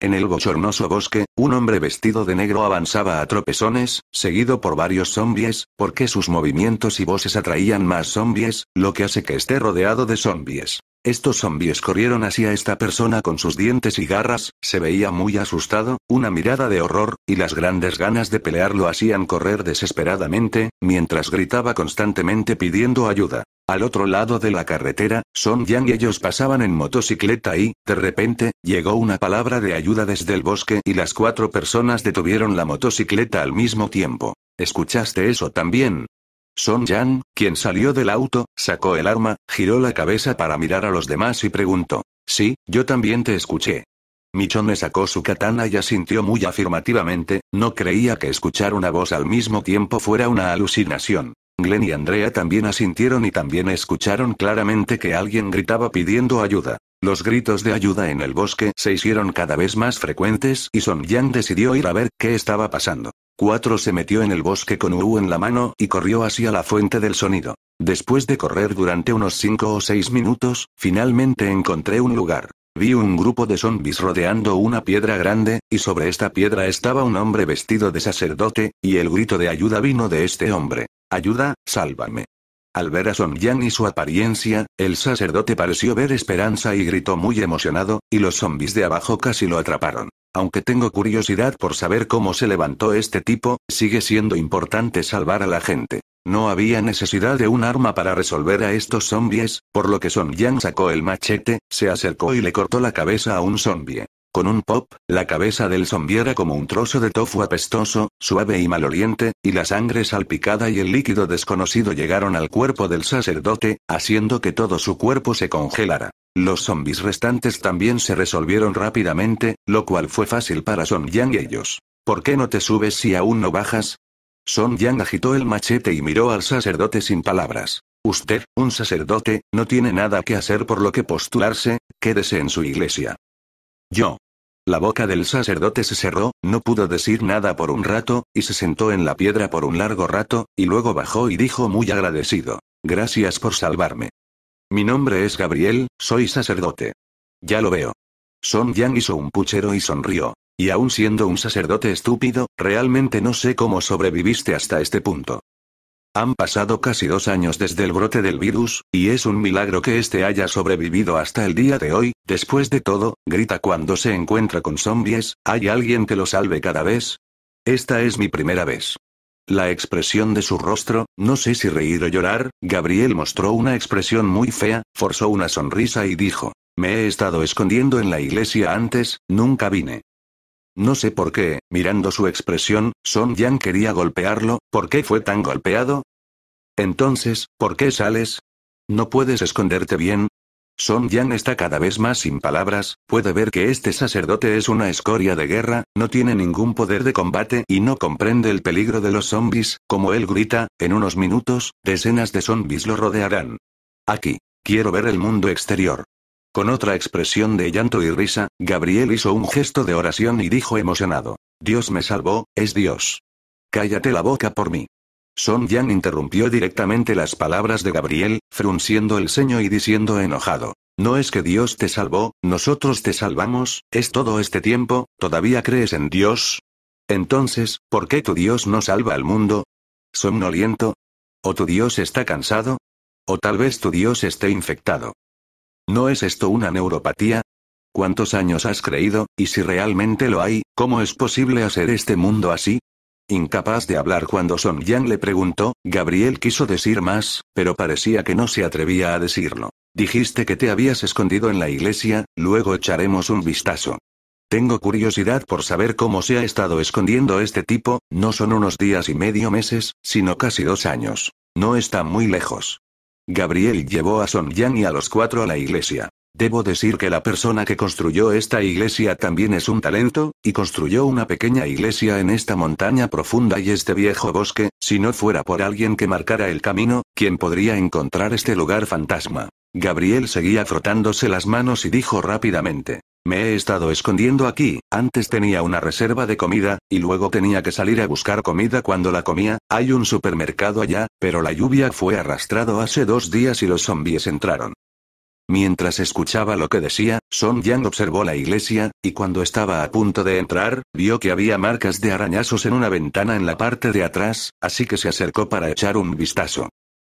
[SPEAKER 2] En el bochornoso bosque, un hombre vestido de negro avanzaba a tropezones, seguido por varios zombies, porque sus movimientos y voces atraían más zombies, lo que hace que esté rodeado de zombies. Estos zombies corrieron hacia esta persona con sus dientes y garras, se veía muy asustado, una mirada de horror, y las grandes ganas de pelear lo hacían correr desesperadamente, mientras gritaba constantemente pidiendo ayuda. Al otro lado de la carretera, Son Yang y ellos pasaban en motocicleta y, de repente, llegó una palabra de ayuda desde el bosque y las cuatro personas detuvieron la motocicleta al mismo tiempo. ¿Escuchaste eso también? Son Yang, quien salió del auto, sacó el arma, giró la cabeza para mirar a los demás y preguntó. Sí, yo también te escuché. Michonne sacó su katana y asintió muy afirmativamente, no creía que escuchar una voz al mismo tiempo fuera una alucinación. Glenn y Andrea también asintieron y también escucharon claramente que alguien gritaba pidiendo ayuda. Los gritos de ayuda en el bosque se hicieron cada vez más frecuentes y Son Yang decidió ir a ver qué estaba pasando. Cuatro se metió en el bosque con Uu en la mano y corrió hacia la fuente del sonido. Después de correr durante unos cinco o seis minutos, finalmente encontré un lugar. Vi un grupo de zombies rodeando una piedra grande, y sobre esta piedra estaba un hombre vestido de sacerdote, y el grito de ayuda vino de este hombre. Ayuda, sálvame. Al ver a Son Yang y su apariencia, el sacerdote pareció ver esperanza y gritó muy emocionado, y los zombies de abajo casi lo atraparon. Aunque tengo curiosidad por saber cómo se levantó este tipo, sigue siendo importante salvar a la gente. No había necesidad de un arma para resolver a estos zombies, por lo que Son Yang sacó el machete, se acercó y le cortó la cabeza a un zombie. Con un pop, la cabeza del zombie era como un trozo de tofu apestoso, suave y maloliente, y la sangre salpicada y el líquido desconocido llegaron al cuerpo del sacerdote, haciendo que todo su cuerpo se congelara. Los zombies restantes también se resolvieron rápidamente, lo cual fue fácil para Son Yang y ellos. ¿Por qué no te subes si aún no bajas? Son Yang agitó el machete y miró al sacerdote sin palabras. Usted, un sacerdote, no tiene nada que hacer por lo que postularse, quédese en su iglesia. Yo. La boca del sacerdote se cerró, no pudo decir nada por un rato, y se sentó en la piedra por un largo rato, y luego bajó y dijo muy agradecido. Gracias por salvarme. Mi nombre es Gabriel, soy sacerdote. Ya lo veo. Son Yang hizo un puchero y sonrió. Y aún siendo un sacerdote estúpido, realmente no sé cómo sobreviviste hasta este punto. Han pasado casi dos años desde el brote del virus, y es un milagro que este haya sobrevivido hasta el día de hoy, después de todo, grita cuando se encuentra con zombies, ¿hay alguien que lo salve cada vez? Esta es mi primera vez. La expresión de su rostro, no sé si reír o llorar, Gabriel mostró una expresión muy fea, forzó una sonrisa y dijo, me he estado escondiendo en la iglesia antes, nunca vine. No sé por qué, mirando su expresión, Son Yang quería golpearlo, ¿por qué fue tan golpeado? Entonces, ¿por qué sales? ¿No puedes esconderte bien? Son Yang está cada vez más sin palabras, puede ver que este sacerdote es una escoria de guerra, no tiene ningún poder de combate y no comprende el peligro de los zombies, como él grita, en unos minutos, decenas de zombies lo rodearán. Aquí. Quiero ver el mundo exterior. Con otra expresión de llanto y risa, Gabriel hizo un gesto de oración y dijo emocionado. Dios me salvó, es Dios. Cállate la boca por mí. Son Yang interrumpió directamente las palabras de Gabriel, frunciendo el ceño y diciendo enojado. No es que Dios te salvó, nosotros te salvamos, es todo este tiempo, ¿todavía crees en Dios? Entonces, ¿por qué tu Dios no salva al mundo? ¿Somnoliento? ¿O tu Dios está cansado? ¿O tal vez tu Dios esté infectado? ¿No es esto una neuropatía? ¿Cuántos años has creído, y si realmente lo hay, cómo es posible hacer este mundo así? Incapaz de hablar cuando Son Yang le preguntó, Gabriel quiso decir más, pero parecía que no se atrevía a decirlo. Dijiste que te habías escondido en la iglesia, luego echaremos un vistazo. Tengo curiosidad por saber cómo se ha estado escondiendo este tipo, no son unos días y medio meses, sino casi dos años. No está muy lejos. Gabriel llevó a Son Yang y a los cuatro a la iglesia. Debo decir que la persona que construyó esta iglesia también es un talento, y construyó una pequeña iglesia en esta montaña profunda y este viejo bosque, si no fuera por alguien que marcara el camino, ¿quién podría encontrar este lugar fantasma? Gabriel seguía frotándose las manos y dijo rápidamente. Me he estado escondiendo aquí, antes tenía una reserva de comida, y luego tenía que salir a buscar comida cuando la comía, hay un supermercado allá, pero la lluvia fue arrastrado hace dos días y los zombies entraron. Mientras escuchaba lo que decía, Son Yang observó la iglesia, y cuando estaba a punto de entrar, vio que había marcas de arañazos en una ventana en la parte de atrás, así que se acercó para echar un vistazo.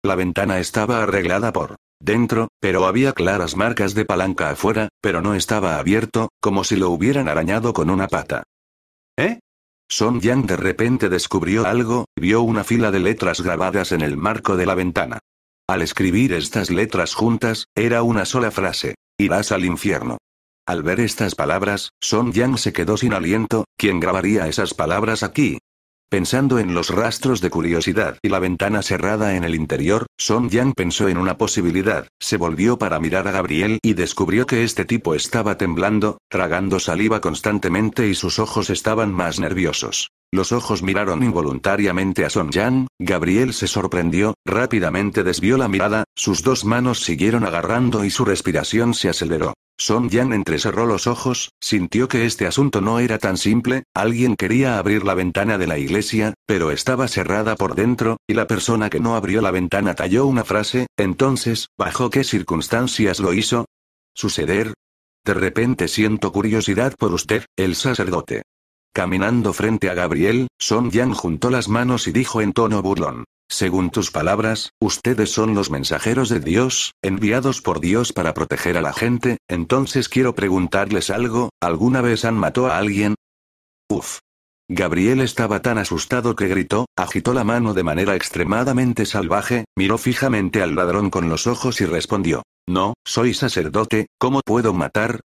[SPEAKER 2] La ventana estaba arreglada por dentro, pero había claras marcas de palanca afuera, pero no estaba abierto, como si lo hubieran arañado con una pata. ¿Eh? Son Yang de repente descubrió algo, vio una fila de letras grabadas en el marco de la ventana. Al escribir estas letras juntas, era una sola frase. Irás al infierno. Al ver estas palabras, Son Yang se quedó sin aliento, ¿quién grabaría esas palabras aquí? Pensando en los rastros de curiosidad y la ventana cerrada en el interior, Son Yang pensó en una posibilidad, se volvió para mirar a Gabriel y descubrió que este tipo estaba temblando, tragando saliva constantemente y sus ojos estaban más nerviosos. Los ojos miraron involuntariamente a Son Yang, Gabriel se sorprendió, rápidamente desvió la mirada, sus dos manos siguieron agarrando y su respiración se aceleró. Son Yang entrecerró los ojos, sintió que este asunto no era tan simple, alguien quería abrir la ventana de la iglesia, pero estaba cerrada por dentro, y la persona que no abrió la ventana talló una frase, entonces, ¿bajo qué circunstancias lo hizo? ¿Suceder? De repente siento curiosidad por usted, el sacerdote. Caminando frente a Gabriel, Son Yang juntó las manos y dijo en tono burlón. Según tus palabras, ustedes son los mensajeros de Dios, enviados por Dios para proteger a la gente, entonces quiero preguntarles algo, ¿alguna vez han matado a alguien? Uf. Gabriel estaba tan asustado que gritó, agitó la mano de manera extremadamente salvaje, miró fijamente al ladrón con los ojos y respondió. No, soy sacerdote, ¿cómo puedo matar?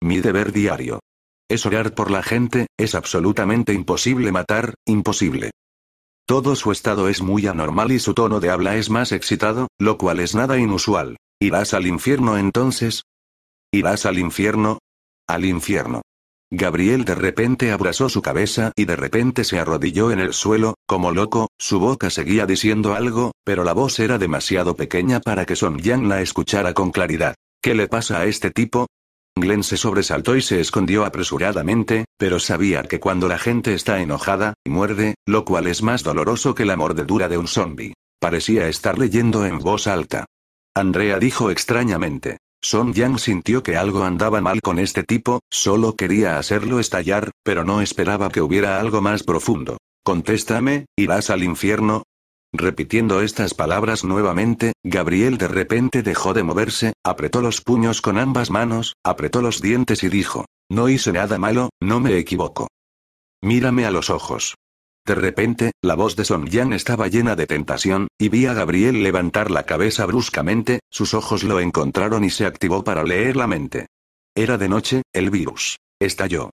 [SPEAKER 2] Mi deber diario. Es orar por la gente, es absolutamente imposible matar, imposible. Todo su estado es muy anormal y su tono de habla es más excitado, lo cual es nada inusual. ¿Irás al infierno entonces? ¿Irás al infierno? Al infierno. Gabriel de repente abrazó su cabeza y de repente se arrodilló en el suelo, como loco, su boca seguía diciendo algo, pero la voz era demasiado pequeña para que Son Yang la escuchara con claridad. ¿Qué le pasa a este tipo? Glenn se sobresaltó y se escondió apresuradamente, pero sabía que cuando la gente está enojada, muerde, lo cual es más doloroso que la mordedura de un zombie. Parecía estar leyendo en voz alta. Andrea dijo extrañamente. Son Yang sintió que algo andaba mal con este tipo, solo quería hacerlo estallar, pero no esperaba que hubiera algo más profundo. Contéstame, ¿irás al infierno? Repitiendo estas palabras nuevamente, Gabriel de repente dejó de moverse, apretó los puños con ambas manos, apretó los dientes y dijo, no hice nada malo, no me equivoco. Mírame a los ojos. De repente, la voz de Son Yang estaba llena de tentación, y vi a Gabriel levantar la cabeza bruscamente, sus ojos lo encontraron y se activó para leer la mente. Era de noche, el virus. Estalló.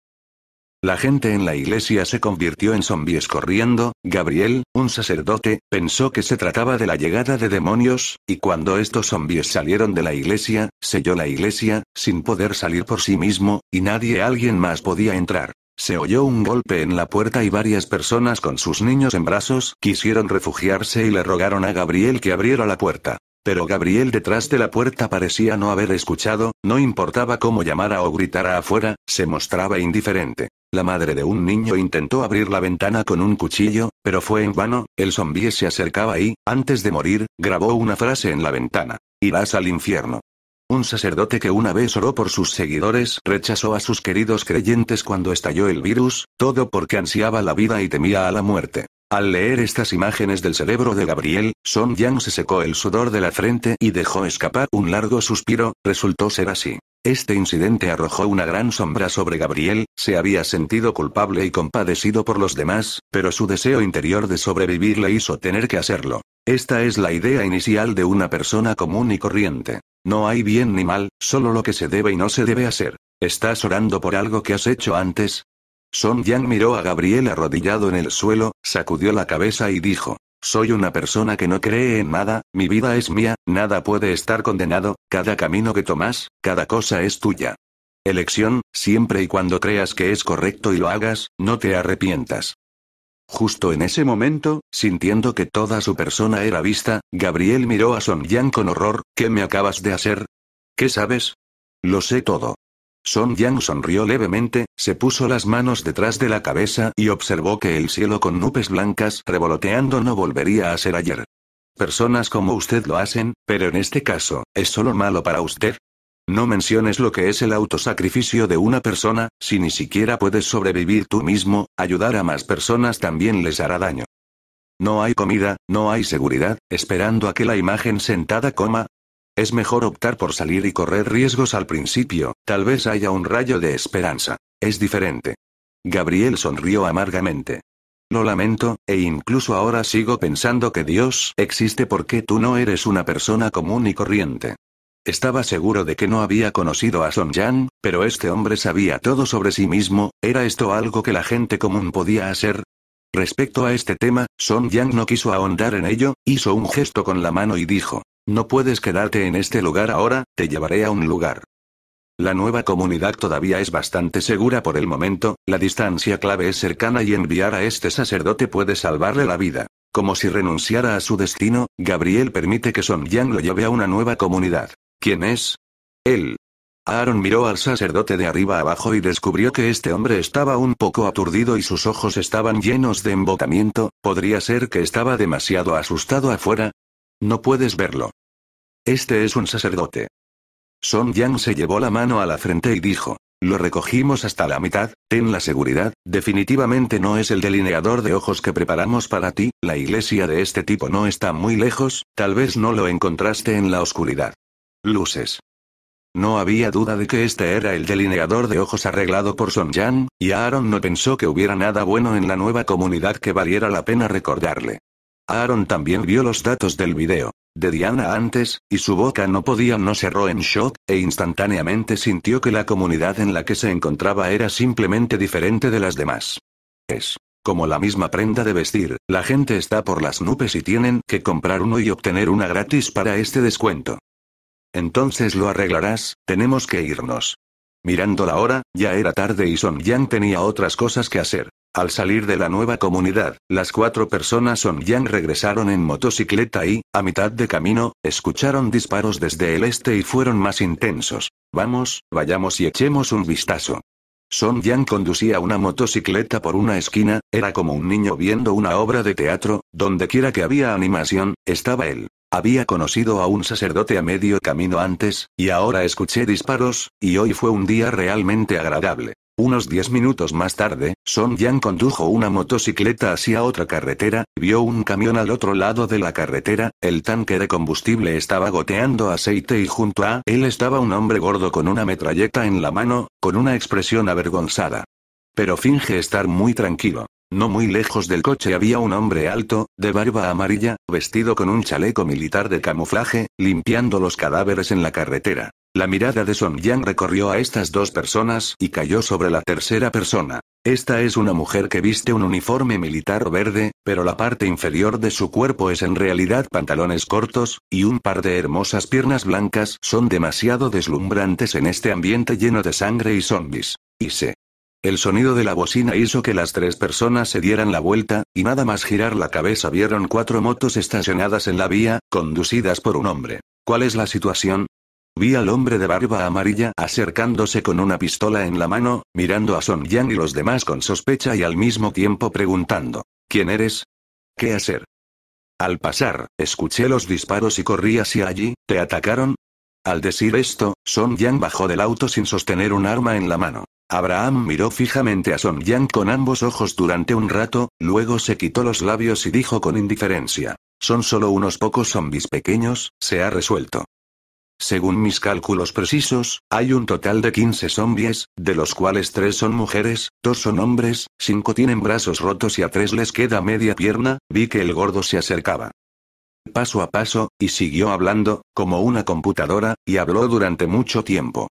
[SPEAKER 2] La gente en la iglesia se convirtió en zombies corriendo, Gabriel, un sacerdote, pensó que se trataba de la llegada de demonios, y cuando estos zombies salieron de la iglesia, selló la iglesia, sin poder salir por sí mismo, y nadie alguien más podía entrar. Se oyó un golpe en la puerta y varias personas con sus niños en brazos quisieron refugiarse y le rogaron a Gabriel que abriera la puerta. Pero Gabriel detrás de la puerta parecía no haber escuchado, no importaba cómo llamara o gritara afuera, se mostraba indiferente. La madre de un niño intentó abrir la ventana con un cuchillo, pero fue en vano, el zombie se acercaba y, antes de morir, grabó una frase en la ventana. Irás al infierno. Un sacerdote que una vez oró por sus seguidores rechazó a sus queridos creyentes cuando estalló el virus, todo porque ansiaba la vida y temía a la muerte. Al leer estas imágenes del cerebro de Gabriel, Son Yang se secó el sudor de la frente y dejó escapar un largo suspiro, resultó ser así. Este incidente arrojó una gran sombra sobre Gabriel, se había sentido culpable y compadecido por los demás, pero su deseo interior de sobrevivir le hizo tener que hacerlo. Esta es la idea inicial de una persona común y corriente. No hay bien ni mal, solo lo que se debe y no se debe hacer. ¿Estás orando por algo que has hecho antes? Son Yang miró a Gabriel arrodillado en el suelo, sacudió la cabeza y dijo, soy una persona que no cree en nada, mi vida es mía, nada puede estar condenado, cada camino que tomas, cada cosa es tuya. Elección, siempre y cuando creas que es correcto y lo hagas, no te arrepientas. Justo en ese momento, sintiendo que toda su persona era vista, Gabriel miró a Son Yang con horror, ¿qué me acabas de hacer? ¿Qué sabes? Lo sé todo. Son Yang sonrió levemente, se puso las manos detrás de la cabeza y observó que el cielo con nubes blancas revoloteando no volvería a ser ayer. Personas como usted lo hacen, pero en este caso, ¿es solo malo para usted? No menciones lo que es el autosacrificio de una persona, si ni siquiera puedes sobrevivir tú mismo, ayudar a más personas también les hará daño. No hay comida, no hay seguridad, esperando a que la imagen sentada coma. Es mejor optar por salir y correr riesgos al principio, tal vez haya un rayo de esperanza. Es diferente. Gabriel sonrió amargamente. Lo lamento, e incluso ahora sigo pensando que Dios existe porque tú no eres una persona común y corriente. Estaba seguro de que no había conocido a Son Yang, pero este hombre sabía todo sobre sí mismo, ¿era esto algo que la gente común podía hacer? Respecto a este tema, Son Yang no quiso ahondar en ello, hizo un gesto con la mano y dijo, no puedes quedarte en este lugar ahora, te llevaré a un lugar. La nueva comunidad todavía es bastante segura por el momento, la distancia clave es cercana y enviar a este sacerdote puede salvarle la vida. Como si renunciara a su destino, Gabriel permite que Son Yang lo lleve a una nueva comunidad. ¿Quién es? Él. Aaron miró al sacerdote de arriba abajo y descubrió que este hombre estaba un poco aturdido y sus ojos estaban llenos de embotamiento, ¿podría ser que estaba demasiado asustado afuera? No puedes verlo. Este es un sacerdote. Son Yang se llevó la mano a la frente y dijo, lo recogimos hasta la mitad, ten la seguridad, definitivamente no es el delineador de ojos que preparamos para ti, la iglesia de este tipo no está muy lejos, tal vez no lo encontraste en la oscuridad. Luces. No había duda de que este era el delineador de ojos arreglado por Son Yang, y Aaron no pensó que hubiera nada bueno en la nueva comunidad que valiera la pena recordarle. Aaron también vio los datos del video de Diana antes, y su boca no podía no cerró en shock, e instantáneamente sintió que la comunidad en la que se encontraba era simplemente diferente de las demás. Es como la misma prenda de vestir, la gente está por las nubes y tienen que comprar uno y obtener una gratis para este descuento. Entonces lo arreglarás, tenemos que irnos. Mirando la hora, ya era tarde y Son Yang tenía otras cosas que hacer. Al salir de la nueva comunidad, las cuatro personas Son Yang regresaron en motocicleta y, a mitad de camino, escucharon disparos desde el este y fueron más intensos. Vamos, vayamos y echemos un vistazo. Son Yang conducía una motocicleta por una esquina, era como un niño viendo una obra de teatro, donde quiera que había animación, estaba él. Había conocido a un sacerdote a medio camino antes, y ahora escuché disparos, y hoy fue un día realmente agradable. Unos diez minutos más tarde, Son Yang condujo una motocicleta hacia otra carretera, vio un camión al otro lado de la carretera, el tanque de combustible estaba goteando aceite y junto a él estaba un hombre gordo con una metralleta en la mano, con una expresión avergonzada. Pero finge estar muy tranquilo. No muy lejos del coche había un hombre alto, de barba amarilla, vestido con un chaleco militar de camuflaje, limpiando los cadáveres en la carretera. La mirada de Son Yang recorrió a estas dos personas y cayó sobre la tercera persona. Esta es una mujer que viste un uniforme militar verde, pero la parte inferior de su cuerpo es en realidad pantalones cortos, y un par de hermosas piernas blancas son demasiado deslumbrantes en este ambiente lleno de sangre y zombies. Y se. El sonido de la bocina hizo que las tres personas se dieran la vuelta, y nada más girar la cabeza vieron cuatro motos estacionadas en la vía, conducidas por un hombre. ¿Cuál es la situación? Vi al hombre de barba amarilla acercándose con una pistola en la mano, mirando a Son Yang y los demás con sospecha y al mismo tiempo preguntando, ¿quién eres? ¿Qué hacer? Al pasar, escuché los disparos y corrí hacia allí, ¿te atacaron? Al decir esto, Son Yang bajó del auto sin sostener un arma en la mano. Abraham miró fijamente a Son Yang con ambos ojos durante un rato, luego se quitó los labios y dijo con indiferencia. Son solo unos pocos zombies pequeños, se ha resuelto. Según mis cálculos precisos, hay un total de 15 zombies, de los cuales 3 son mujeres, 2 son hombres, 5 tienen brazos rotos y a 3 les queda media pierna, vi que el gordo se acercaba. Paso a paso, y siguió hablando, como una computadora, y habló durante mucho tiempo.